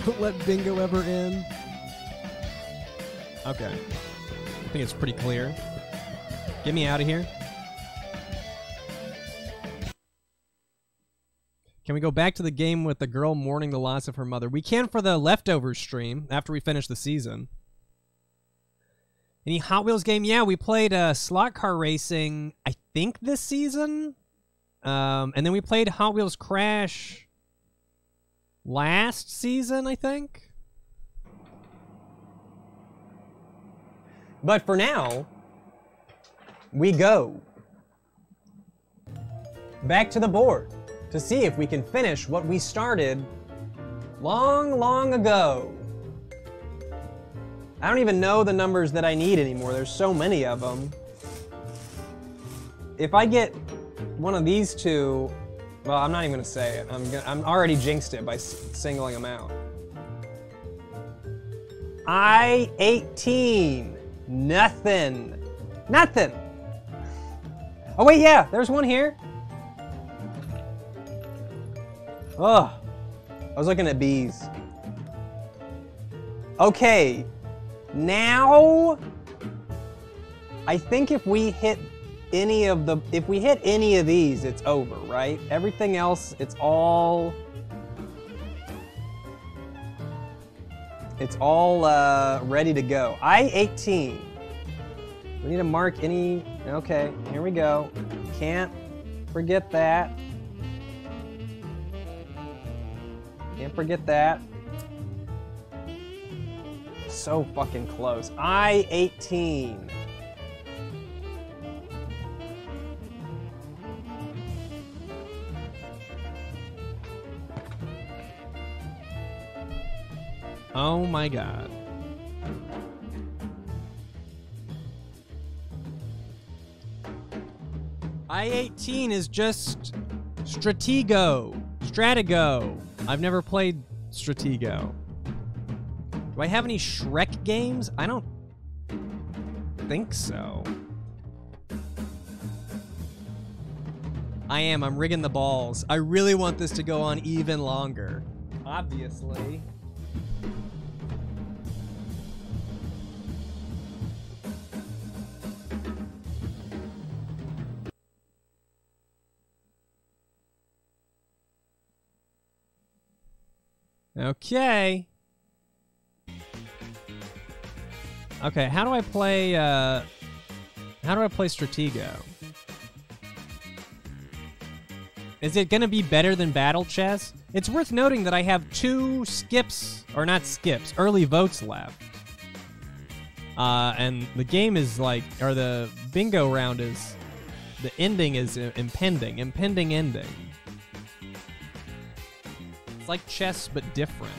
Don't (laughs) let bingo ever in. Okay. I think it's pretty clear. Get me out of here. Can we go back to the game with the girl mourning the loss of her mother? We can for the leftovers stream after we finish the season. Any Hot Wheels game? Yeah, we played uh, slot car racing, I think this season. Um, and then we played Hot Wheels Crash last season, I think. But for now, we go back to the board to see if we can finish what we started long, long ago. I don't even know the numbers that I need anymore. There's so many of them. If I get one of these two, well, I'm not even gonna say it. I'm gonna, I'm already jinxed it by singling them out. I 18. Nothing. Nothing. Oh wait, yeah, there's one here. Oh, I was looking at bees. Okay, now I think if we hit any of the if we hit any of these, it's over, right? Everything else, it's all it's all uh, ready to go. I-18. We need to mark any. Okay, here we go. Can't forget that. Can't forget that. So fucking close. I-18. Oh my god. I-18 is just Stratego. Stratego. I've never played Stratego. Do I have any Shrek games? I don't think so. I am. I'm rigging the balls. I really want this to go on even longer. Obviously. Okay. Okay, how do I play, uh... How do I play Stratego? Is it gonna be better than Battle Chess? It's worth noting that I have two skips, or not skips, early votes left. Uh, and the game is like, or the bingo round is, the ending is impending, impending ending. It's like chess, but different.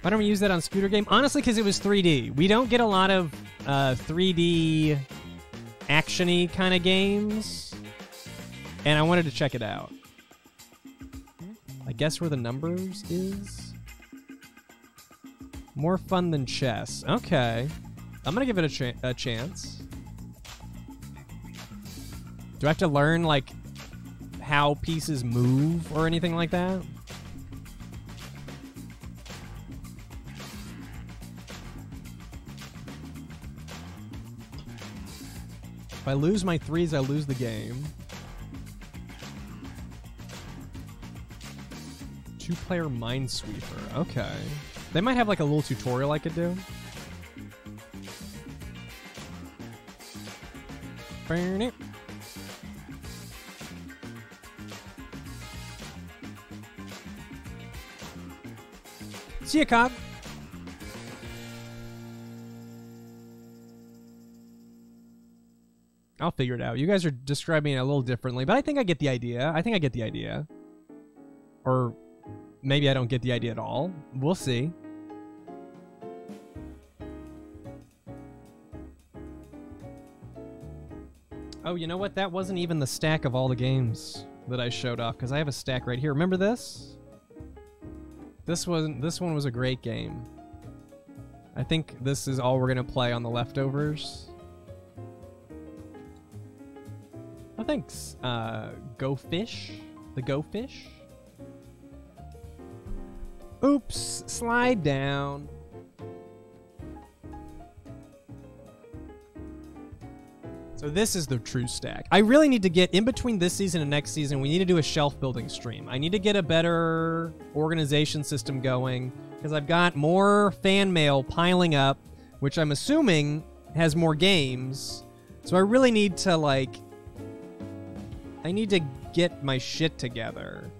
Why don't we use that on Scooter Game? Honestly, because it was 3D. We don't get a lot of uh, 3D actiony kind of games, and I wanted to check it out. I guess where the numbers is? More fun than chess. Okay. I'm gonna give it a, a chance. Do I have to learn, like, how pieces move or anything like that? If I lose my threes, I lose the game. Two player Minesweeper. Okay. They might have like a little tutorial I could do. Burn it. See ya, Cobb. I'll figure it out. You guys are describing it a little differently, but I think I get the idea. I think I get the idea. Or maybe I don't get the idea at all. We'll see. Oh, you know what? That wasn't even the stack of all the games that I showed off because I have a stack right here. Remember this? This one, this one was a great game. I think this is all we're gonna play on the leftovers. Oh, thanks. Uh, Go Fish? The Go Fish? Oops, slide down. So this is the true stack. I really need to get in between this season and next season. We need to do a shelf building stream. I need to get a better organization system going because I've got more fan mail piling up, which I'm assuming has more games. So I really need to like I need to get my shit together.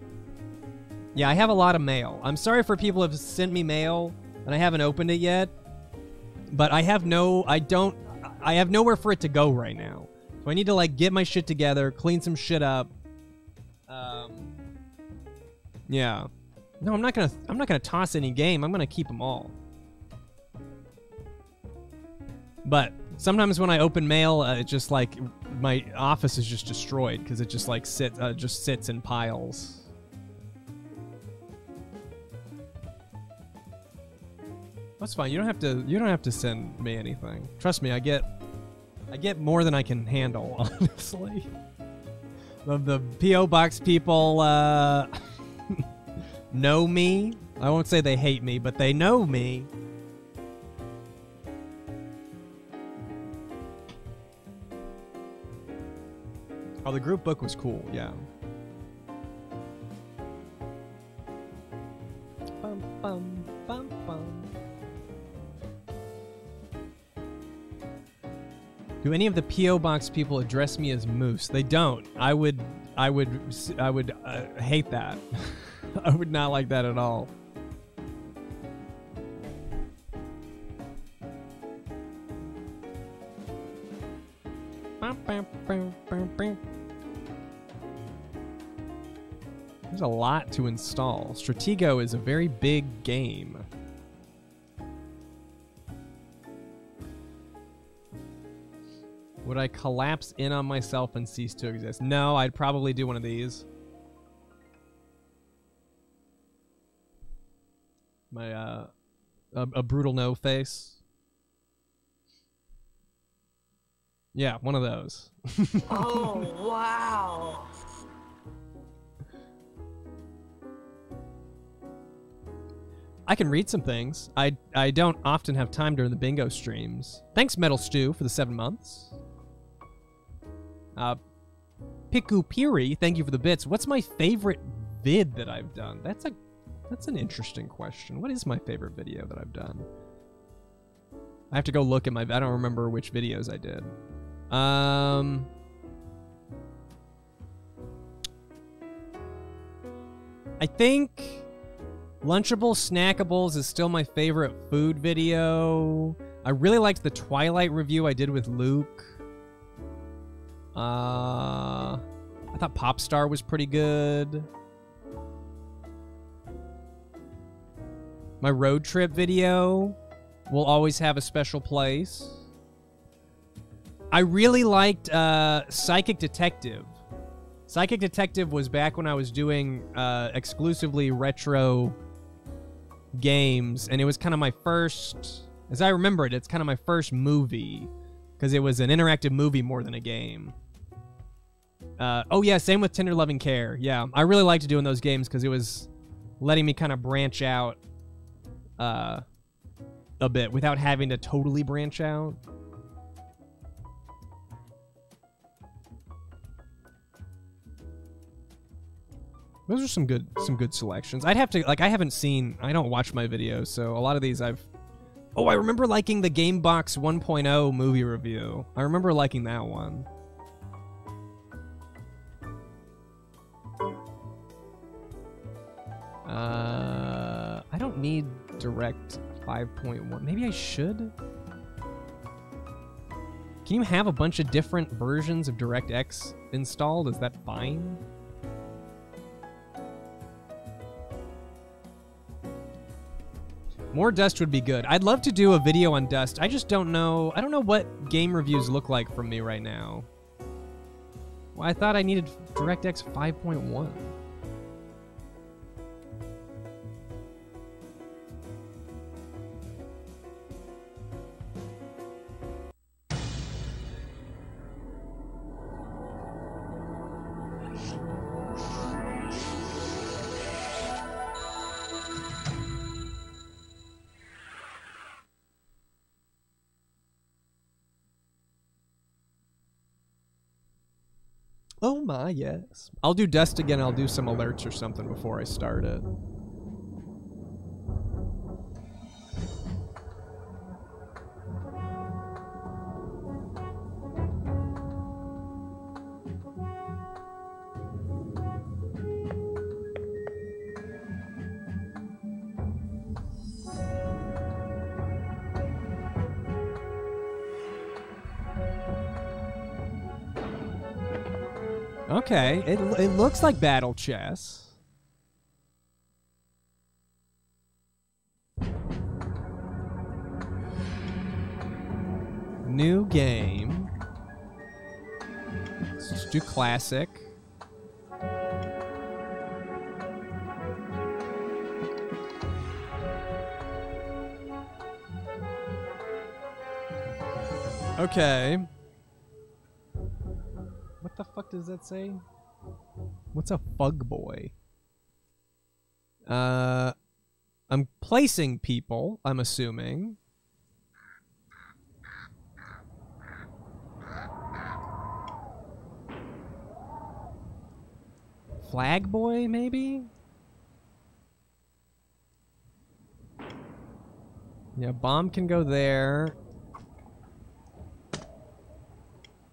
Yeah, I have a lot of mail. I'm sorry for people who have sent me mail and I haven't opened it yet. But I have no I don't I have nowhere for it to go right now. So I need to like get my shit together, clean some shit up. Um Yeah. No, I'm not going to I'm not to toss any game. I'm going to keep them all. But sometimes when I open mail, uh, it just like my office is just destroyed because it just like sit uh, just sits in piles. That's fine. You don't have to. You don't have to send me anything. Trust me. I get. I get more than I can handle. (laughs) Honestly. The, the PO box people uh, (laughs) know me. I won't say they hate me, but they know me. Oh, the group book was cool. Yeah. Bum, bum, bum, Do any of the PO box people address me as Moose? They don't. I would, I would, I would uh, hate that. (laughs) I would not like that at all. There's a lot to install. Stratego is a very big game. Would I collapse in on myself and cease to exist? No, I'd probably do one of these. My uh a, a brutal no face. Yeah, one of those. (laughs) Oh, wow. I can read some things. I I don't often have time during the bingo streams. Thanks, Metal Stew, for the seven months. Uh, Piku Piri, thank you for the bits. What's my favorite vid that I've done? That's a that's an interesting question. What is my favorite video that I've done? I have to go look at my. I don't remember which videos I did. Um. I think Lunchable Snackables is still my favorite food video. I really liked the Twilight review I did with Luke. Uh, I thought Popstar was pretty good. My road trip video will always have a special place. I really liked uh, Psychic Detective. Psychic Detective was back when I was doing uh, exclusively retro games, and it was kind of my first, as I remember it, it's kind of my first movie because it was an interactive movie more than a game. Uh, oh yeah, same with Tender Loving Care. Yeah, I really liked doing those games because it was letting me kind of branch out uh, a bit without having to totally branch out. Those are some good some good selections. I'd have to like I haven't seen I don't watch my videos, so a lot of these I've Oh, I remember liking the Gamebox 1.0 movie review. I remember liking that one. Uh, I don't need Direct 5.1. Maybe I should. Can you have a bunch of different versions of DirectX installed? Is that fine? More Dust would be good. I'd love to do a video on Dust. I just don't know. I don't know what game reviews look like from me right now. Well, I thought I needed DirectX 5.1. Oh my, yes. I'll do Dust again. I'll do some alerts or something before I start it. Okay, it, it looks like Battle Chess. New game. Let's just do classic. Okay. Does that say? What's a fug boy? Uh, I'm placing people, I'm assuming. flag boy, maybe? Yeah, bomb can go there.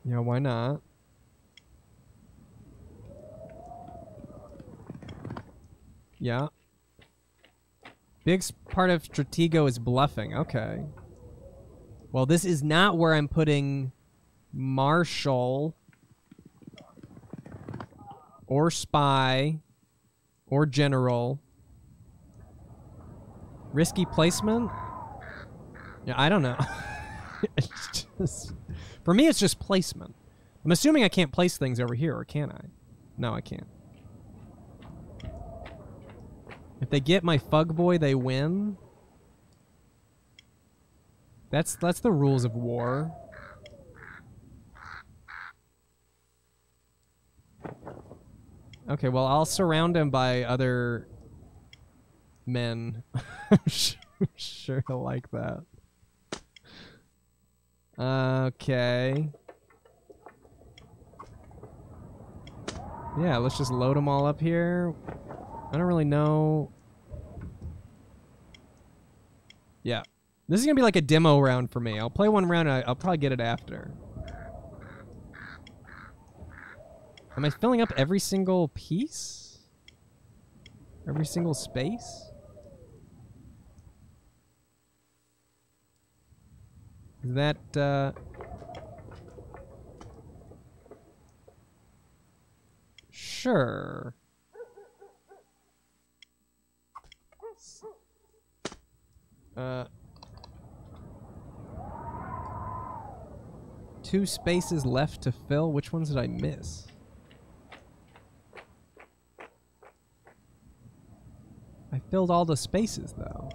Yeah, why not? Yeah. Big part of Stratego is bluffing. Okay. Well, this is not where I'm putting Marshall or Spy or General. Risky placement? Yeah, I don't know. (laughs) just, for me, it's just placement. I'm assuming I can't place things over here, or can I? No, I can't. If they get my Fug Boy, they win. That's that's the rules of war. Okay, well, I'll surround him by other men. (laughs) I'm sure he'll like that. Okay. Yeah, let's just load them all up here. I don't really know. Yeah. This is going to be like a demo round for me. I'll play one round and I- I'll probably get it after. Am I filling up every single piece? Every single space? Is that, uh... Sure. Uh... Two spaces left to fill. Which ones did I miss? I filled all the spaces, though.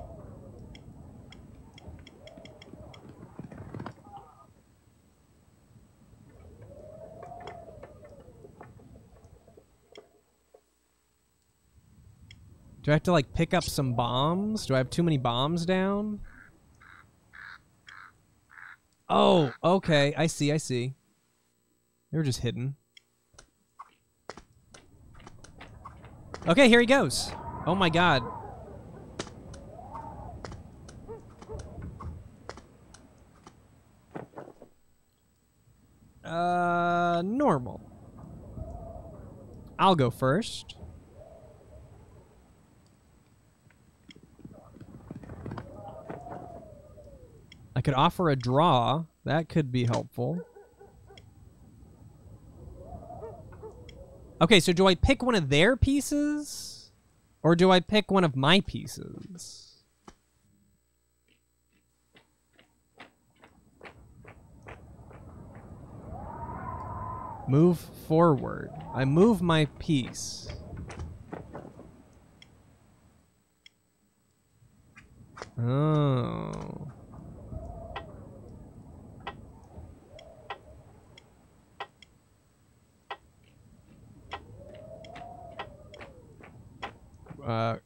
Do I have to, like, pick up some bombs? Do I have too many bombs down? Oh, okay. I see, I see. They were just hidden. Okay, here he goes. Oh my god. Uh, normal. I'll go first. I could offer a draw. That could be helpful. Okay, so do I pick one of their pieces? Or do I pick one of my pieces? Move forward. I move my piece. Oh. Uh,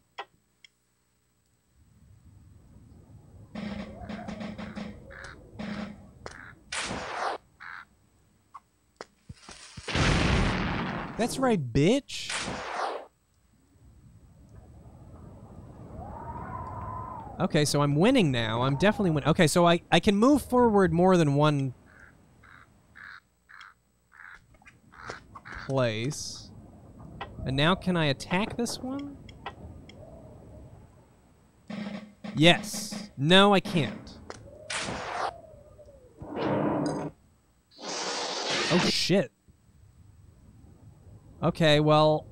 that's right, bitch. Okay, so I'm winning now. I'm definitely winning. Okay, so I, I can move forward more than one place. And now can I attack this one? Yes. No, I can't. Oh, shit. Okay, well...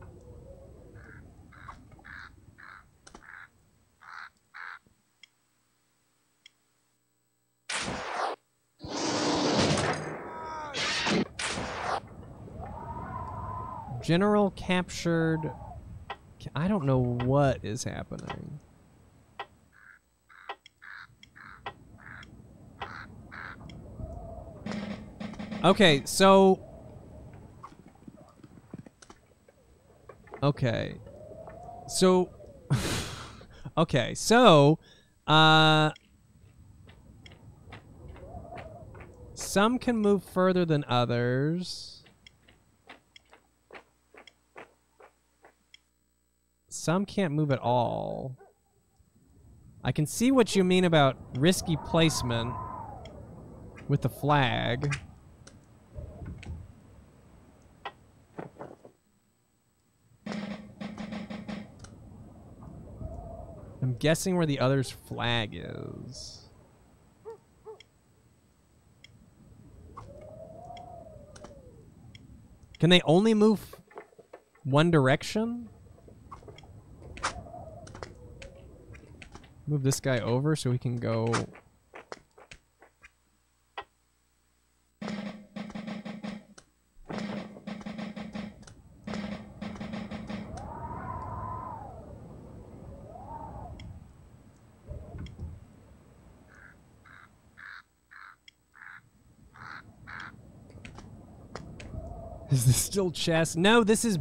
General captured... I don't know what is happening. Okay, so... Okay. So... (laughs) okay, so... Uh... Some can move further than others. some can't move at all. I can see what you mean about risky placement with the flag. I'm guessing where the other's flag is. Can they only move one direction? Move this guy over so he can go... still chess? No, this is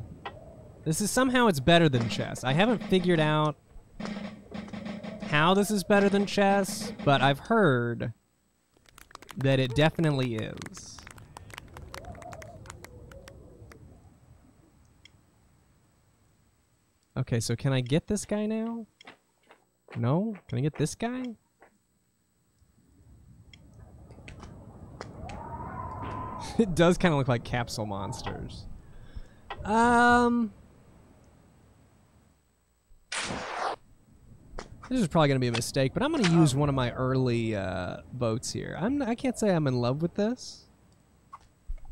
this is somehow it's better than chess. I haven't figured out how this is better than chess, but I've heard that it definitely is. Okay, so can I get this guy now? No? Can I get this guy? (laughs) it does kind of look like capsule monsters. Um... This is probably going to be a mistake, but I'm going to use one of my early uh, boats here. I'm, I can't say I'm in love with this.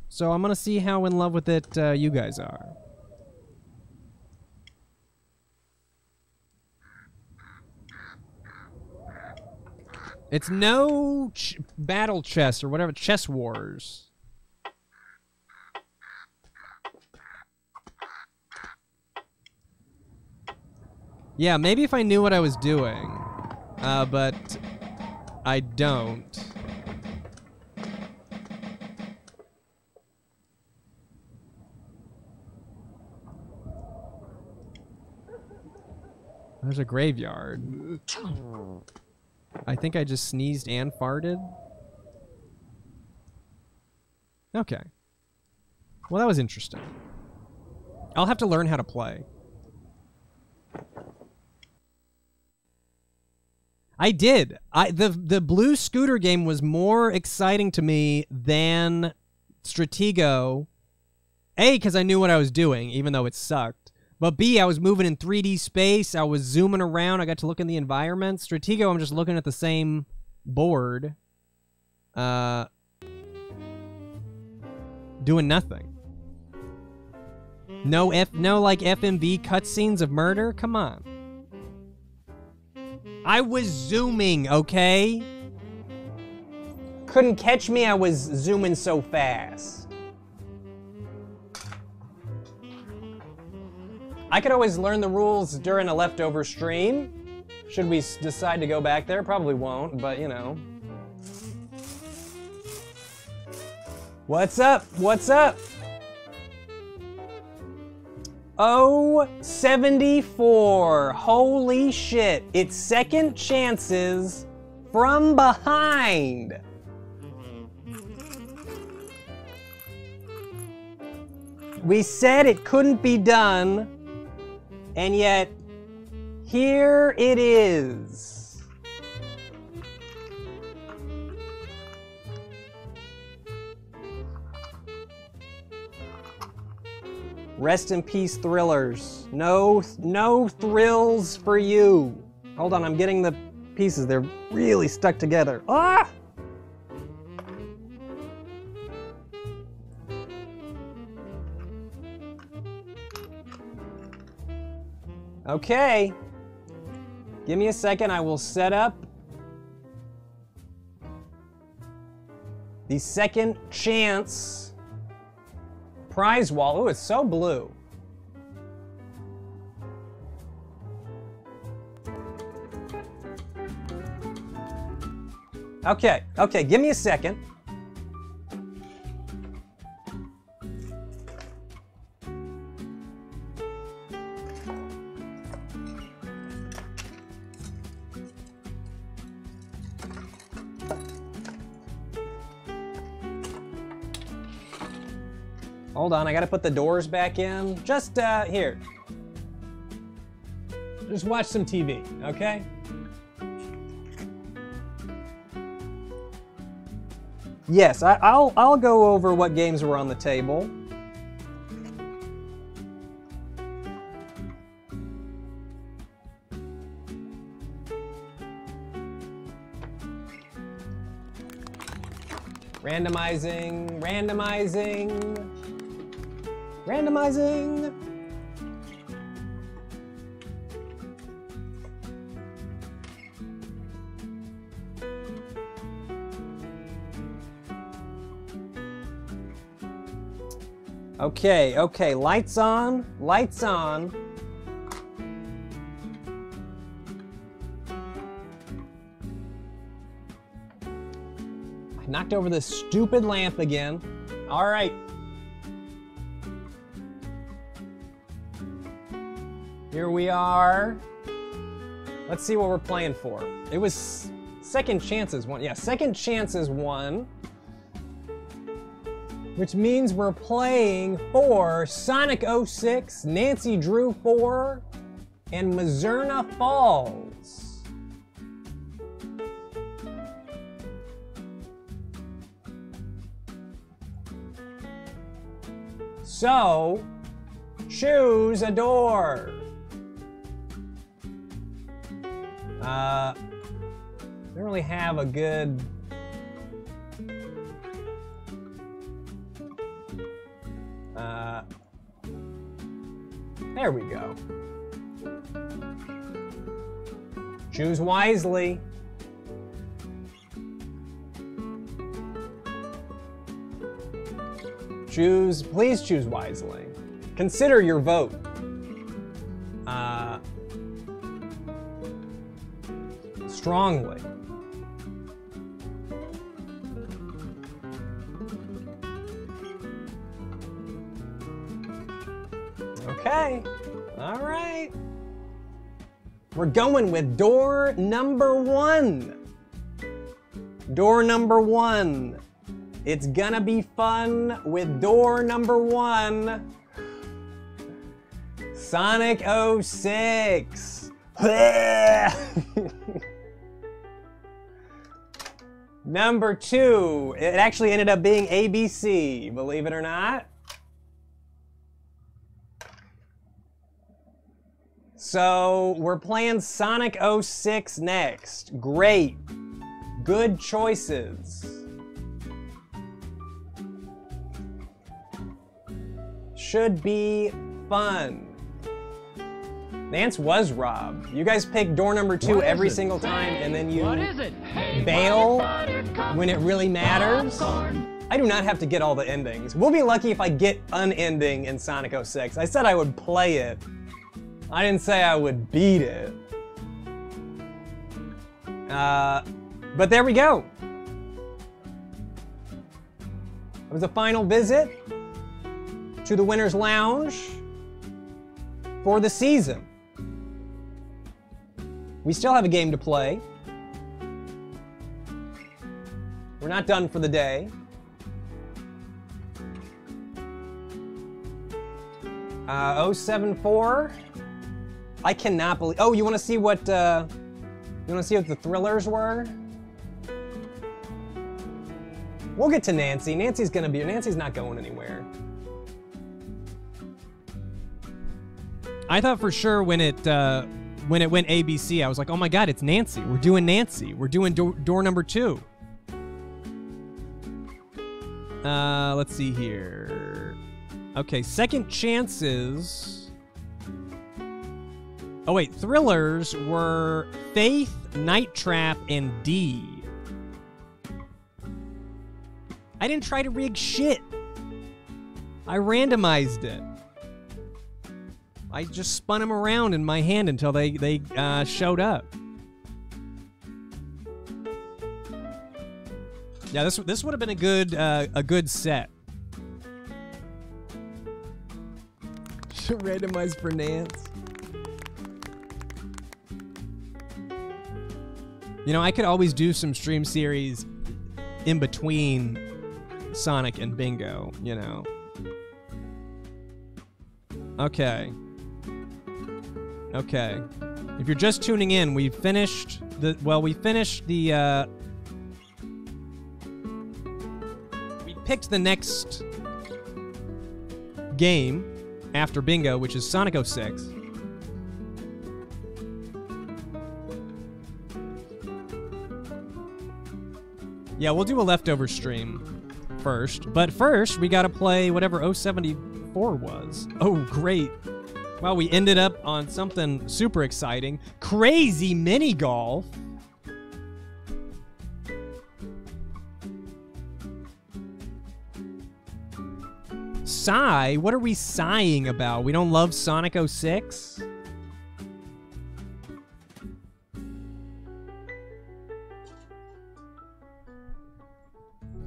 So I'm going to see how in love with it uh, you guys are. It's no ch battle chess or whatever, chess wars. Yeah, maybe if I knew what I was doing. Uh, but I don't. There's a graveyard. I think I just sneezed and farted. Okay. Well, that was interesting. I'll have to learn how to play. I did. I the the blue scooter game was more exciting to me than Stratego. A, because I knew what I was doing, even though it sucked. But B, I was moving in 3D space. I was zooming around. I got to look in the environment. Stratego, I'm just looking at the same board. Uh, doing nothing. No F, no like FMV cutscenes of murder. Come on. I was zooming, okay? Couldn't catch me, I was zooming so fast. I could always learn the rules during a leftover stream. Should we decide to go back there? Probably won't, but you know. What's up? What's up? Oh, 74. Holy shit. It's second chances from behind. We said it couldn't be done, and yet here it is. Rest in peace, thrillers. No, no thrills for you. Hold on, I'm getting the pieces. They're really stuck together. Ah! Okay. Give me a second. I will set up the second chance prize wall. Oh, it's so blue. Okay, okay, give me a second. On, I gotta put the doors back in. Just, uh, here. just watch some TV, okay? Yes, I, I'll I'll go over what games were on the table. Randomizing, randomizing, randomizing. Okay, okay, lights on, lights on. I knocked over this stupid lamp again. All right. Here we are. Let's see what we're playing for. It was second chances one. Yeah, second chances one. Which means we're playing for Sonic 06, Nancy Drew 4, and Mazurna Falls. So, choose a door. Uh, don't really have a good. Uh, there we go. Choose wisely. Choose, please choose wisely. Consider your vote. Strongly. Okay. All right. We're going with door number one. Door number one. It's gonna be fun with door number one. Sonic 06. (laughs) (laughs) number two. It actually ended up being ABC, believe it or not. So we're playing Sonic 06 next. Great. Good choices. Should be fun. Nance was robbed. You guys pick door number two What every single time and then you What is it? Hey, bail when it really matters. I do not have to get all the endings. We'll be lucky if I get an ending in Sonic 06. I said I would play it. I didn't say I would beat it. Uh, but there we go. It was a final visit to the Winner's Lounge for the season. We still have a game to play. We're not done for the day. Uh, 074. I cannot believe. Oh, you want to see what? Uh, you want to see what the thrillers were? We'll get to Nancy. Nancy's gonna be. Nancy's not going anywhere. I thought for sure when it uh, when it went ABC, I was like, oh my god, it's Nancy. We're doing Nancy. We're doing door, door number two. Uh, let's see here. Okay, second chances. Oh wait, thrillers were Faith, Night Trap, and D. I didn't try to rig shit. I randomized it. I just spun them around in my hand until they they uh, showed up. Yeah, this this would have been a good uh, a good set. (laughs) Randomized for Nance. You know, I could always do some stream series in between Sonic and Bingo, you know. Okay. Okay. If you're just tuning in, we finished the well, we finished the uh we picked the next game after bingo, which is Sonic 06. Yeah, we'll do a leftover stream first. But first, we got to play whatever 074 was. Oh, great. Well, we ended up on something super exciting. Crazy mini golf. Sigh? What are we sighing about? We don't love Sonic 06?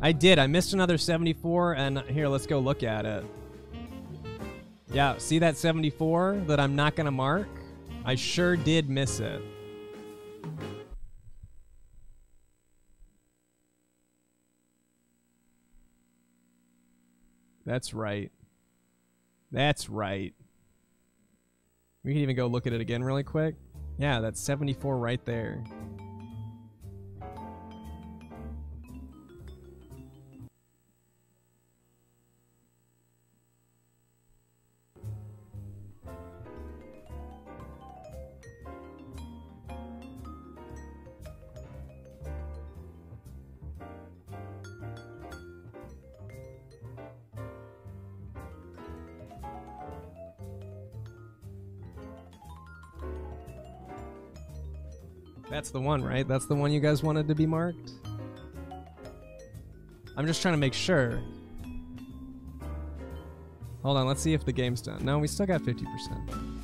I did. I missed another 74, and here, let's go look at it. Yeah, see that 74 that I'm not going to mark? I sure did miss it. That's right. That's right. We can even go look at it again really quick. Yeah, that's 74 right there. That's the one, right? That's the one you guys wanted to be marked? I'm just trying to make sure. Hold on, let's see if the game's done. No, we still got 50%.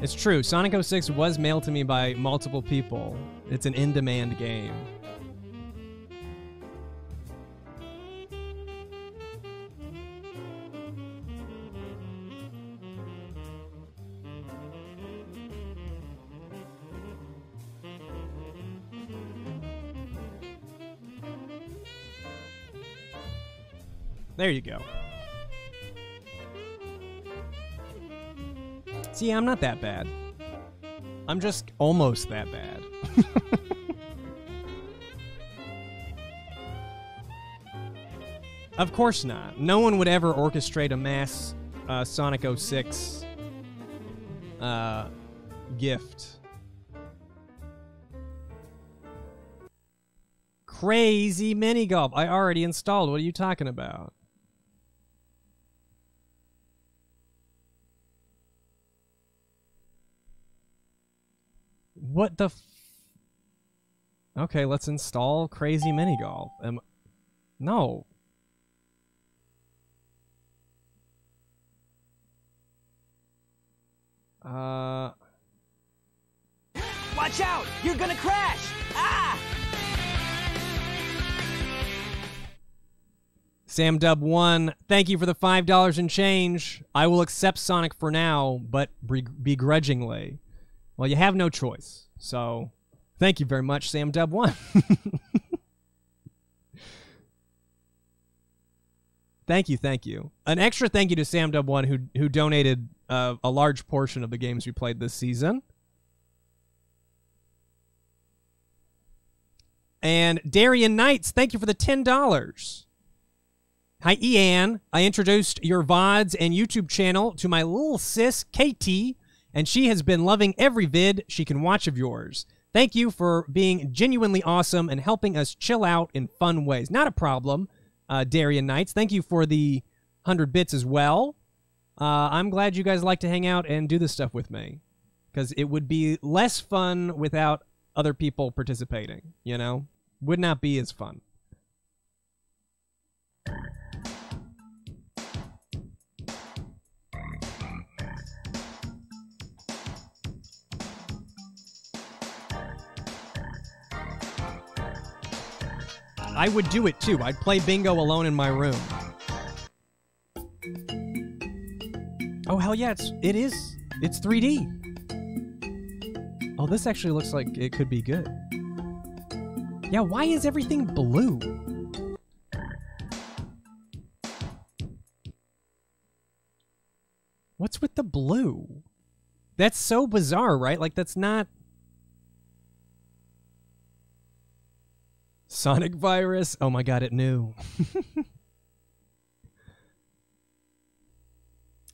It's true. Sonic 06 was mailed to me by multiple people. It's an in-demand game. There you go. See, I'm not that bad. I'm just almost that bad. (laughs) of course not. No one would ever orchestrate a mass uh, Sonic 06 uh, gift. Crazy mini golf. I already installed. What are you talking about? What the f- Okay, let's install Crazy Mini Golf. Am- no. Uh Watch out! You're gonna crash! Ah! Sam Dub 1, thank you for the $5 and change. I will accept Sonic for now, but begrudgingly. Well, you have no choice. So, thank you very much, Sam Dub 1. (laughs) thank you, thank you. An extra thank you to Sam Dub 1 who who donated uh, a large portion of the games we played this season. And Darian Knights, thank you for the $10. Hi, Ian. I introduced your VODs and YouTube channel to my little sis, KT, and she has been loving every vid she can watch of yours. Thank you for being genuinely awesome and helping us chill out in fun ways. Not a problem, uh, Darian Knights. Thank you for the 100 bits as well. Uh, I'm glad you guys like to hang out and do this stuff with me because it would be less fun without other people participating, you know? Would not be as fun. I would do it too. I'd play bingo alone in my room. Oh hell yeah, it's it is. It's 3D. Oh, this actually looks like it could be good. Yeah, why is everything blue? What's with the blue? That's so bizarre, right? Like that's not Sonic virus. Oh my god, it knew. (laughs)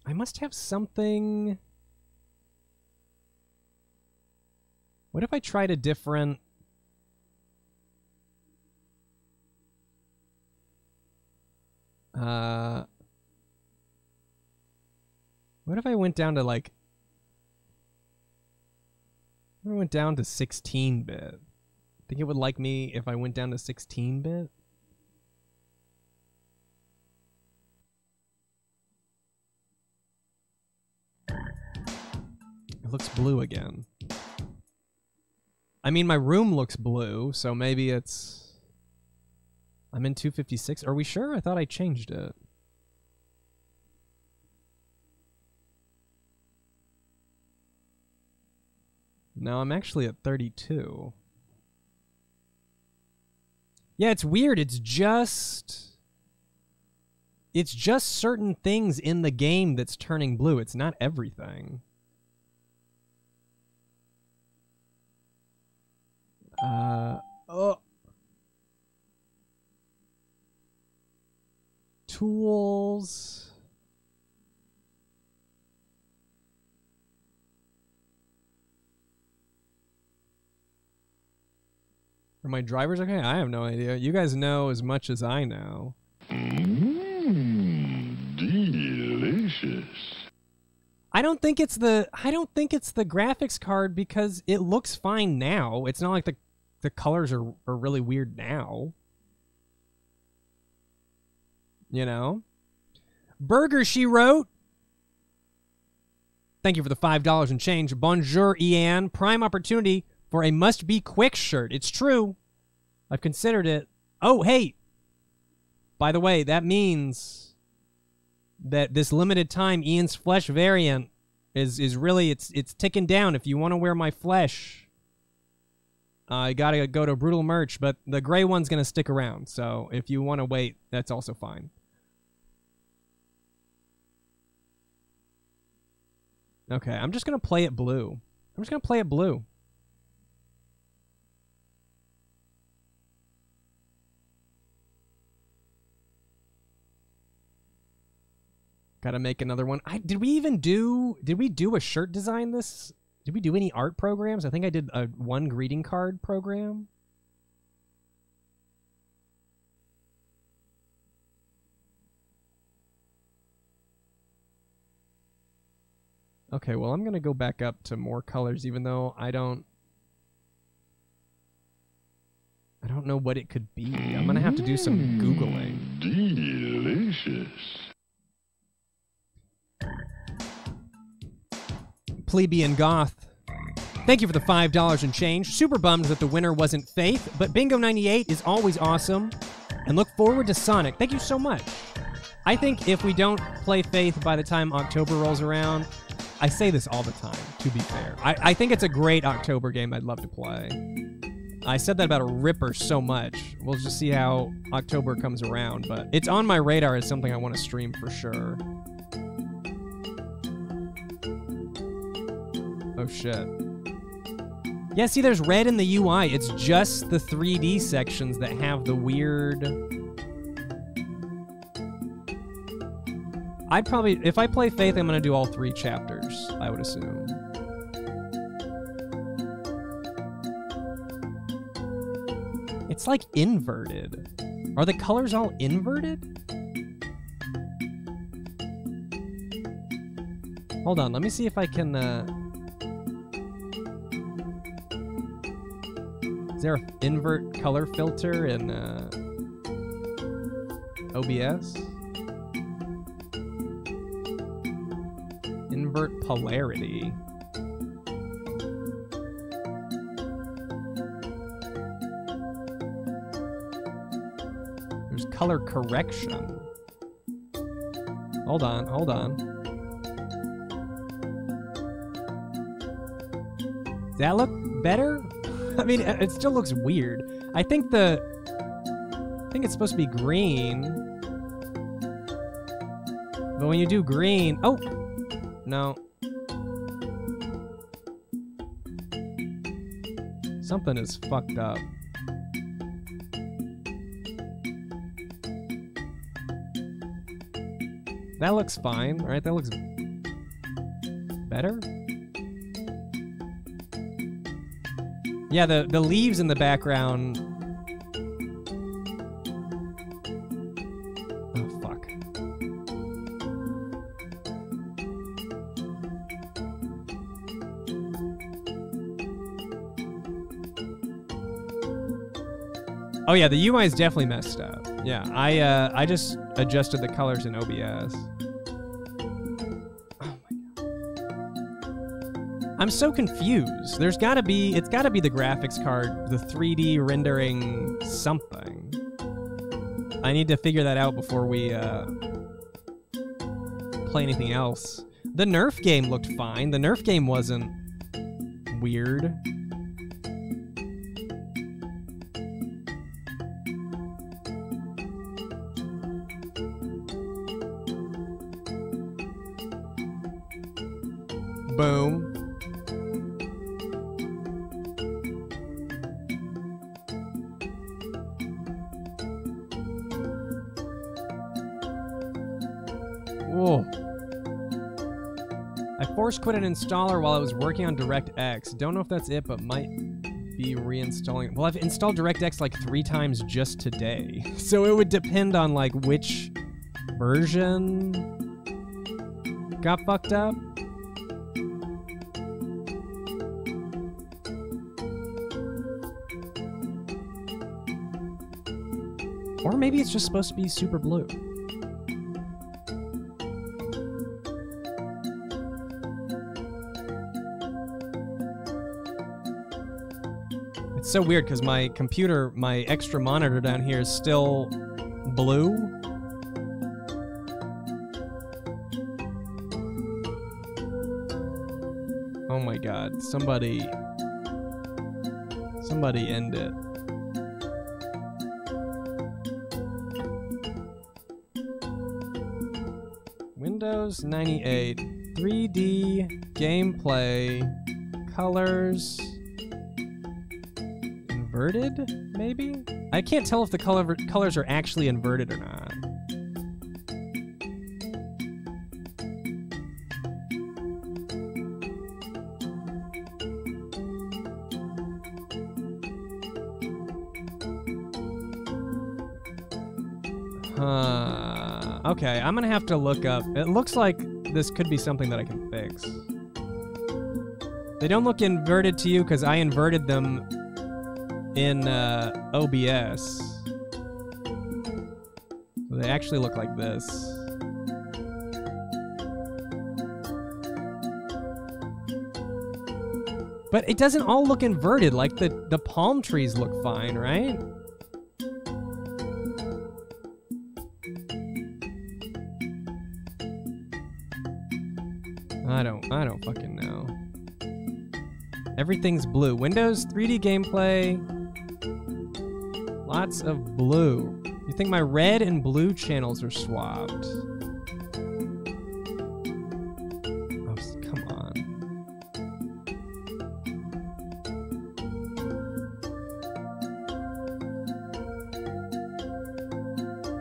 I must have something. What if I tried a different Uh What if I went down to like I went down to 16 bit? Think it would like me if I went down to 16 bit? It looks blue again. I mean, my room looks blue, so maybe it's... I'm in 256. Are we sure? I thought I changed it. No, I'm actually at 32. Yeah, it's weird. It's just... It's just certain things in the game that's turning blue. It's not everything. Uh, oh. Tools. Are my drivers okay? I have no idea. You guys know as much as I know. Mmm, delicious. I don't think it's the I don't think it's the graphics card because it looks fine now. It's not like the the colors are, are really weird now. You know? Burger, she wrote. Thank you for the $5 and change. Bonjour, Ian. Prime opportunity for a must be quick shirt. It's true. I've considered it. Oh, hey. By the way, that means that this limited time Ian's flesh variant is is really it's it's ticking down. If you want to wear my flesh, I uh, gotta go to brutal merch, but the gray one's gonna stick around. So if you want to wait, that's also fine. Okay, I'm just gonna play it blue. I'm just gonna play it blue. Gotta make another one. I did we even do did we do a shirt design this? Did we do any art programs? I think I did a one greeting card program. Okay, well, I'm going to go back up to more colors, even though I don't... I don't know what it could be. I'm going to have to do some mmm, Googling. Delicious. Plebeian Goth. Thank you for the $5 and change. Super bummed that the winner wasn't Faith, but Bingo 98 is always awesome. And look forward to Sonic. Thank you so much. I think if we don't play Faith by the time October rolls around, I say this all the time, to be fair. I, I think it's a great October game I'd love to play. I said that about a Ripper so much. We'll just see how October comes around, but it's on my radar as something I want to stream for sure. Oh shit. Yeah, see, there's red in the UI. It's just the 3D sections that have the weird... I'd probably, if I play Faith, I'm going to do all three chapters, I would assume. It's like inverted. Are the colors all inverted? Hold on, let me see if I can, uh... there an invert color filter in, uh... OBS? Invert polarity. There's color correction. Hold on, hold on. Does that look better? (laughs) I mean, it still looks weird. I think the... I think it's supposed to be green. But when you do green... Oh! no. Something is fucked up. That looks fine, right? That looks better. Yeah, the the leaves in the background. Oh fuck. Oh yeah, the UI is definitely messed up. Yeah, I uh, I just adjusted the colors in OBS. I'm so confused. There's got to be it's got to be the graphics card, the 3D rendering something. I need to figure that out before we uh, play anything else. The Nerf game looked fine. The Nerf game wasn't weird. Boom. Quit an installer while I was working on DirectX. Don't know if that's it, but might be reinstalling. Well, I've installed DirectX like three times just today. (laughs) So it would depend on like which version got fucked up. Or maybe it's just supposed to be super blue. So weird because my computer, my extra monitor down here is still blue. Oh my god, somebody... Somebody end it. Windows 98, 3D, gameplay, colors, inverted, maybe? I can't tell if the color colors are actually inverted or not. Huh. Okay, I'm gonna have to look up. It looks like this could be something that I can fix. They don't look inverted to you because I inverted them in uh, OBS. They actually look like this. But it doesn't all look inverted, like the, the palm trees look fine, right? I don't I don't fucking know. Everything's blue. Windows 3D gameplay. Lots of blue. You think my red and blue channels are swapped? Oh, come on.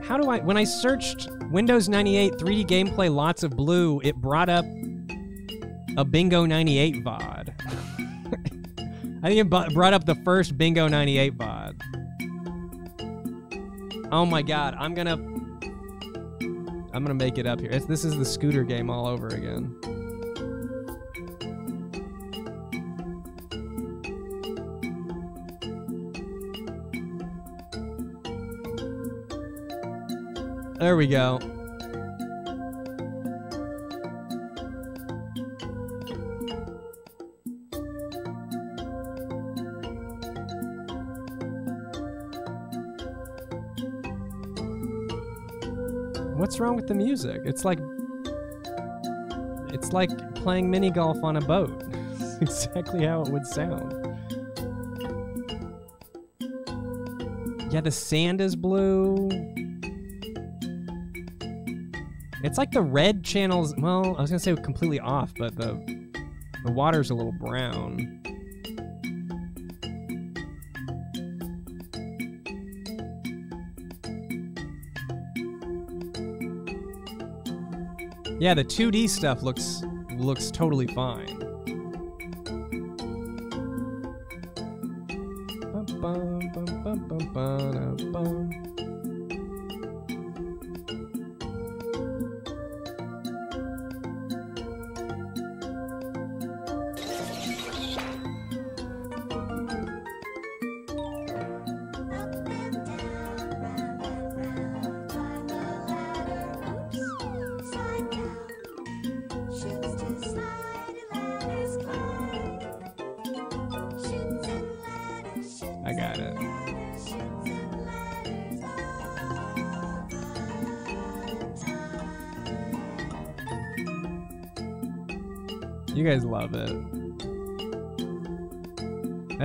How do I when I searched Windows 98 3D gameplay lots of blue, it brought up a Bingo 98 VOD. (laughs) I think it brought up the first Bingo 98 VOD. Oh my god, I'm gonna I'm gonna make it up here. It's, this is the scooter game all over again. There we go. What's wrong with the music? It's like it's like playing mini golf on a boat. (laughs) Exactly how it would sound. Yeah, the sand is blue. It's like the red channels. Well, I was gonna say completely off, but the the water's a little brown. Yeah, the 2D stuff looks looks totally fine.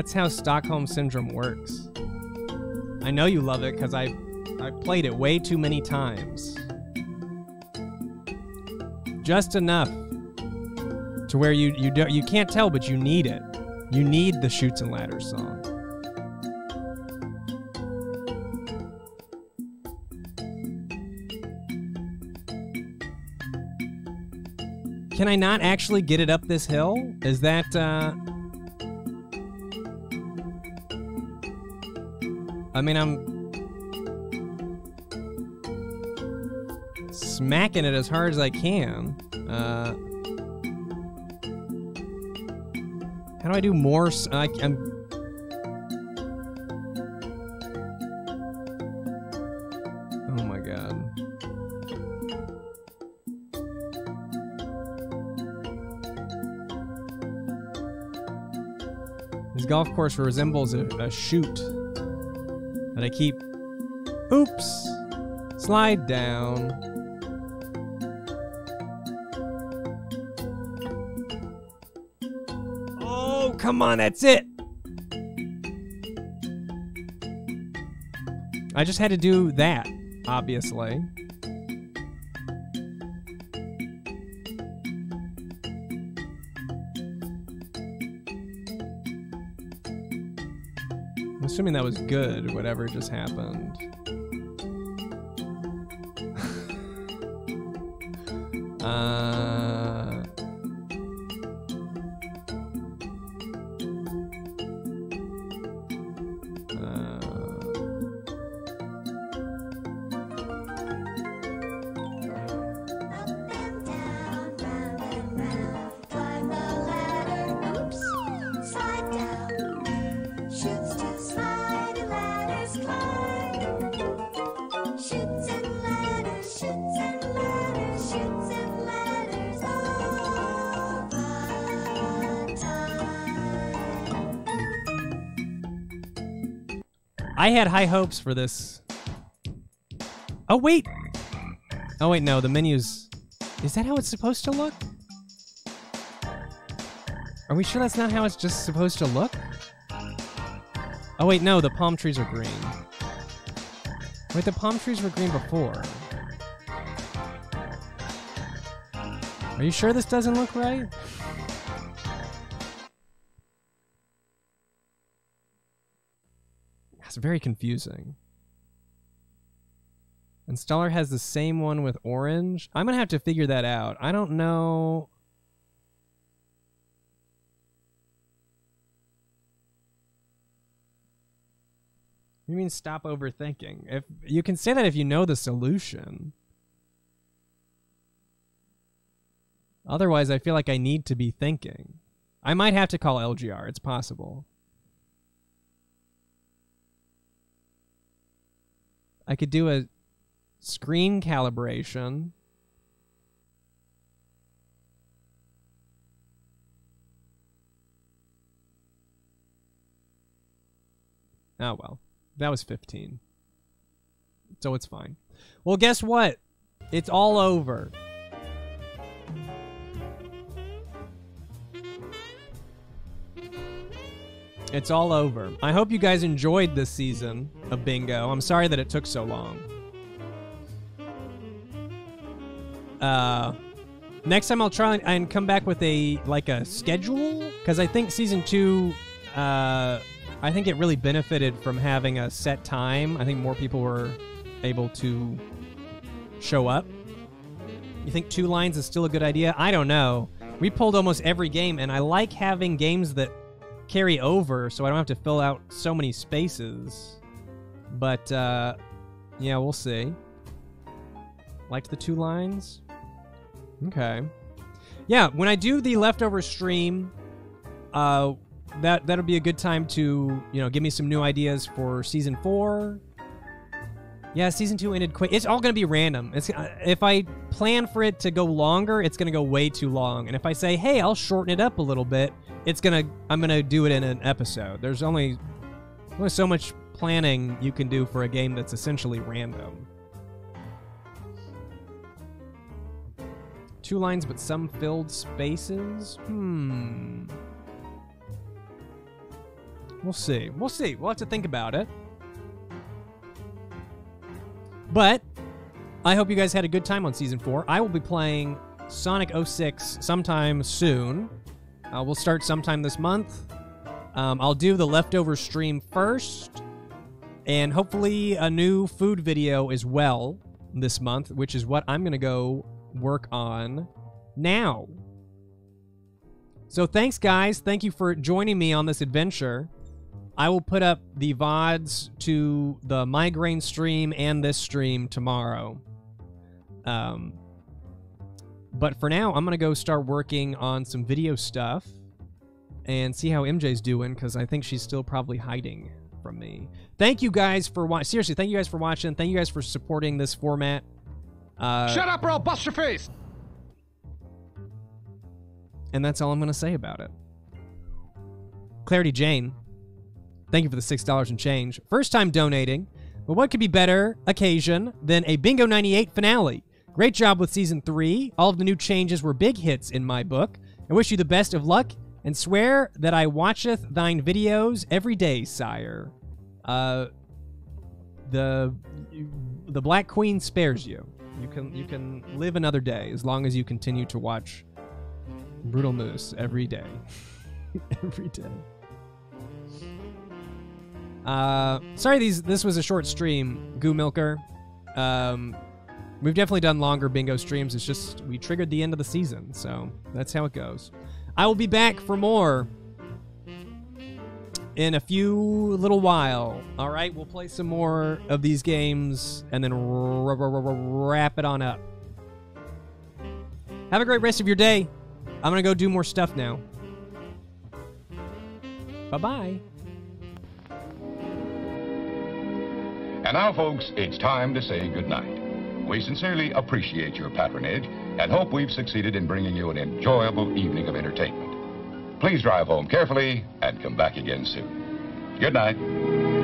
That's how Stockholm Syndrome works. I know you love it because I I played it way too many times. Just enough to where you you do, you can't tell, but you need it. You need the Chutes and Ladders song. Can I not actually get it up this hill? Is that uh I mean I'm smacking it as hard as I can. Uh How do I do more I, I'm Oh my god. This golf course resembles a, a chute that I keep. Oops! Slide down. Oh, come on, that's it! I just had to do that, obviously. Assuming that was good, whatever just happened. (laughs) uh, I had high hopes for this. Oh, wait! Oh, wait, no, the menu's. Is that how it's supposed to look? Are we sure that's not how it's just supposed to look? Oh, wait, no, the palm trees are green. Wait, the palm trees were green before. Are you sure this doesn't look right? Very confusing. Installer has the same one with orange. I'm gonna have to figure that out. I don't know. You mean stop overthinking? If you can say that if you know the solution. Otherwise, I feel like I need to be thinking. I might have to call LGR. It's possible. I could do a screen calibration. Oh well. That was 15. So it's fine. Well, guess what? It's all over. It's all over. I hope you guys enjoyed this season of Bingo. I'm sorry that it took so long. Uh, next time I'll try and- come back with a like a schedule because I think season two, uh, I think it really benefited from having a set time. I think more people were able to show up. You think two lines is still a good idea? I don't know. We pulled almost every game, and I like having games that carry over so I don't have to fill out so many spaces. But, uh, yeah, we'll see. Liked the two lines? Okay. Yeah, when I do the leftover stream, uh, that that'll be a good time to you know give me some new ideas for season four. Yeah, season two ended quick. It's all gonna be random. It's uh, if I plan for it to go longer, it's gonna go way too long. And if I say, hey, I'll shorten it up a little bit, it's gonna I'm gonna do it in an episode. There's only only so much planning you can do for a game that's essentially random. Two lines, but some filled spaces. Hmm. We'll see. We'll see. We'll have to think about it. But I hope you guys had a good time on season four. I will be playing Sonic 06 sometime soon. Uh, we'll start sometime this month. Um, I'll do the leftover stream first, and hopefully a new food video as well this month, which is what I'm going to go work on now. So thanks, guys. Thank you for joining me on this adventure. I will put up the VODs to the migraine stream and this stream tomorrow. Um, but for now, I'm going to go start working on some video stuff and see how MJ's doing because I think she's still probably hiding from me. Thank you guys for watching. Seriously, thank you guys for watching. Thank you guys for supporting this format. Uh, Shut up or I'll bust your face! And that's all I'm going to say about it. Clarity Jane, thank you for the $6 and change. First time donating. But what could be better occasion than a Bingo 98 finale? Great job with season 3. All of the new changes were big hits in my book. I wish you the best of luck and swear that I watcheth thine videos every day, sire. Uh, the the Black Queen spares you. You can you can live another day as long as you continue to watch Brutal Moose every day. (laughs) every day. Uh, sorry, these this was a short stream, Goo Milker. Um, we've definitely done longer bingo streams. It's just we triggered the end of the season, so that's how it goes. I will be back for more in a few little while. All right, we'll play some more of these games and then wrap it on up. Have a great rest of your day. I'm gonna go do more stuff now. Bye bye. And now, folks, it's time to say goodnight. We sincerely appreciate your patronage and hope we've succeeded in bringing you an enjoyable evening of entertainment. Please drive home carefully and come back again soon. Good night.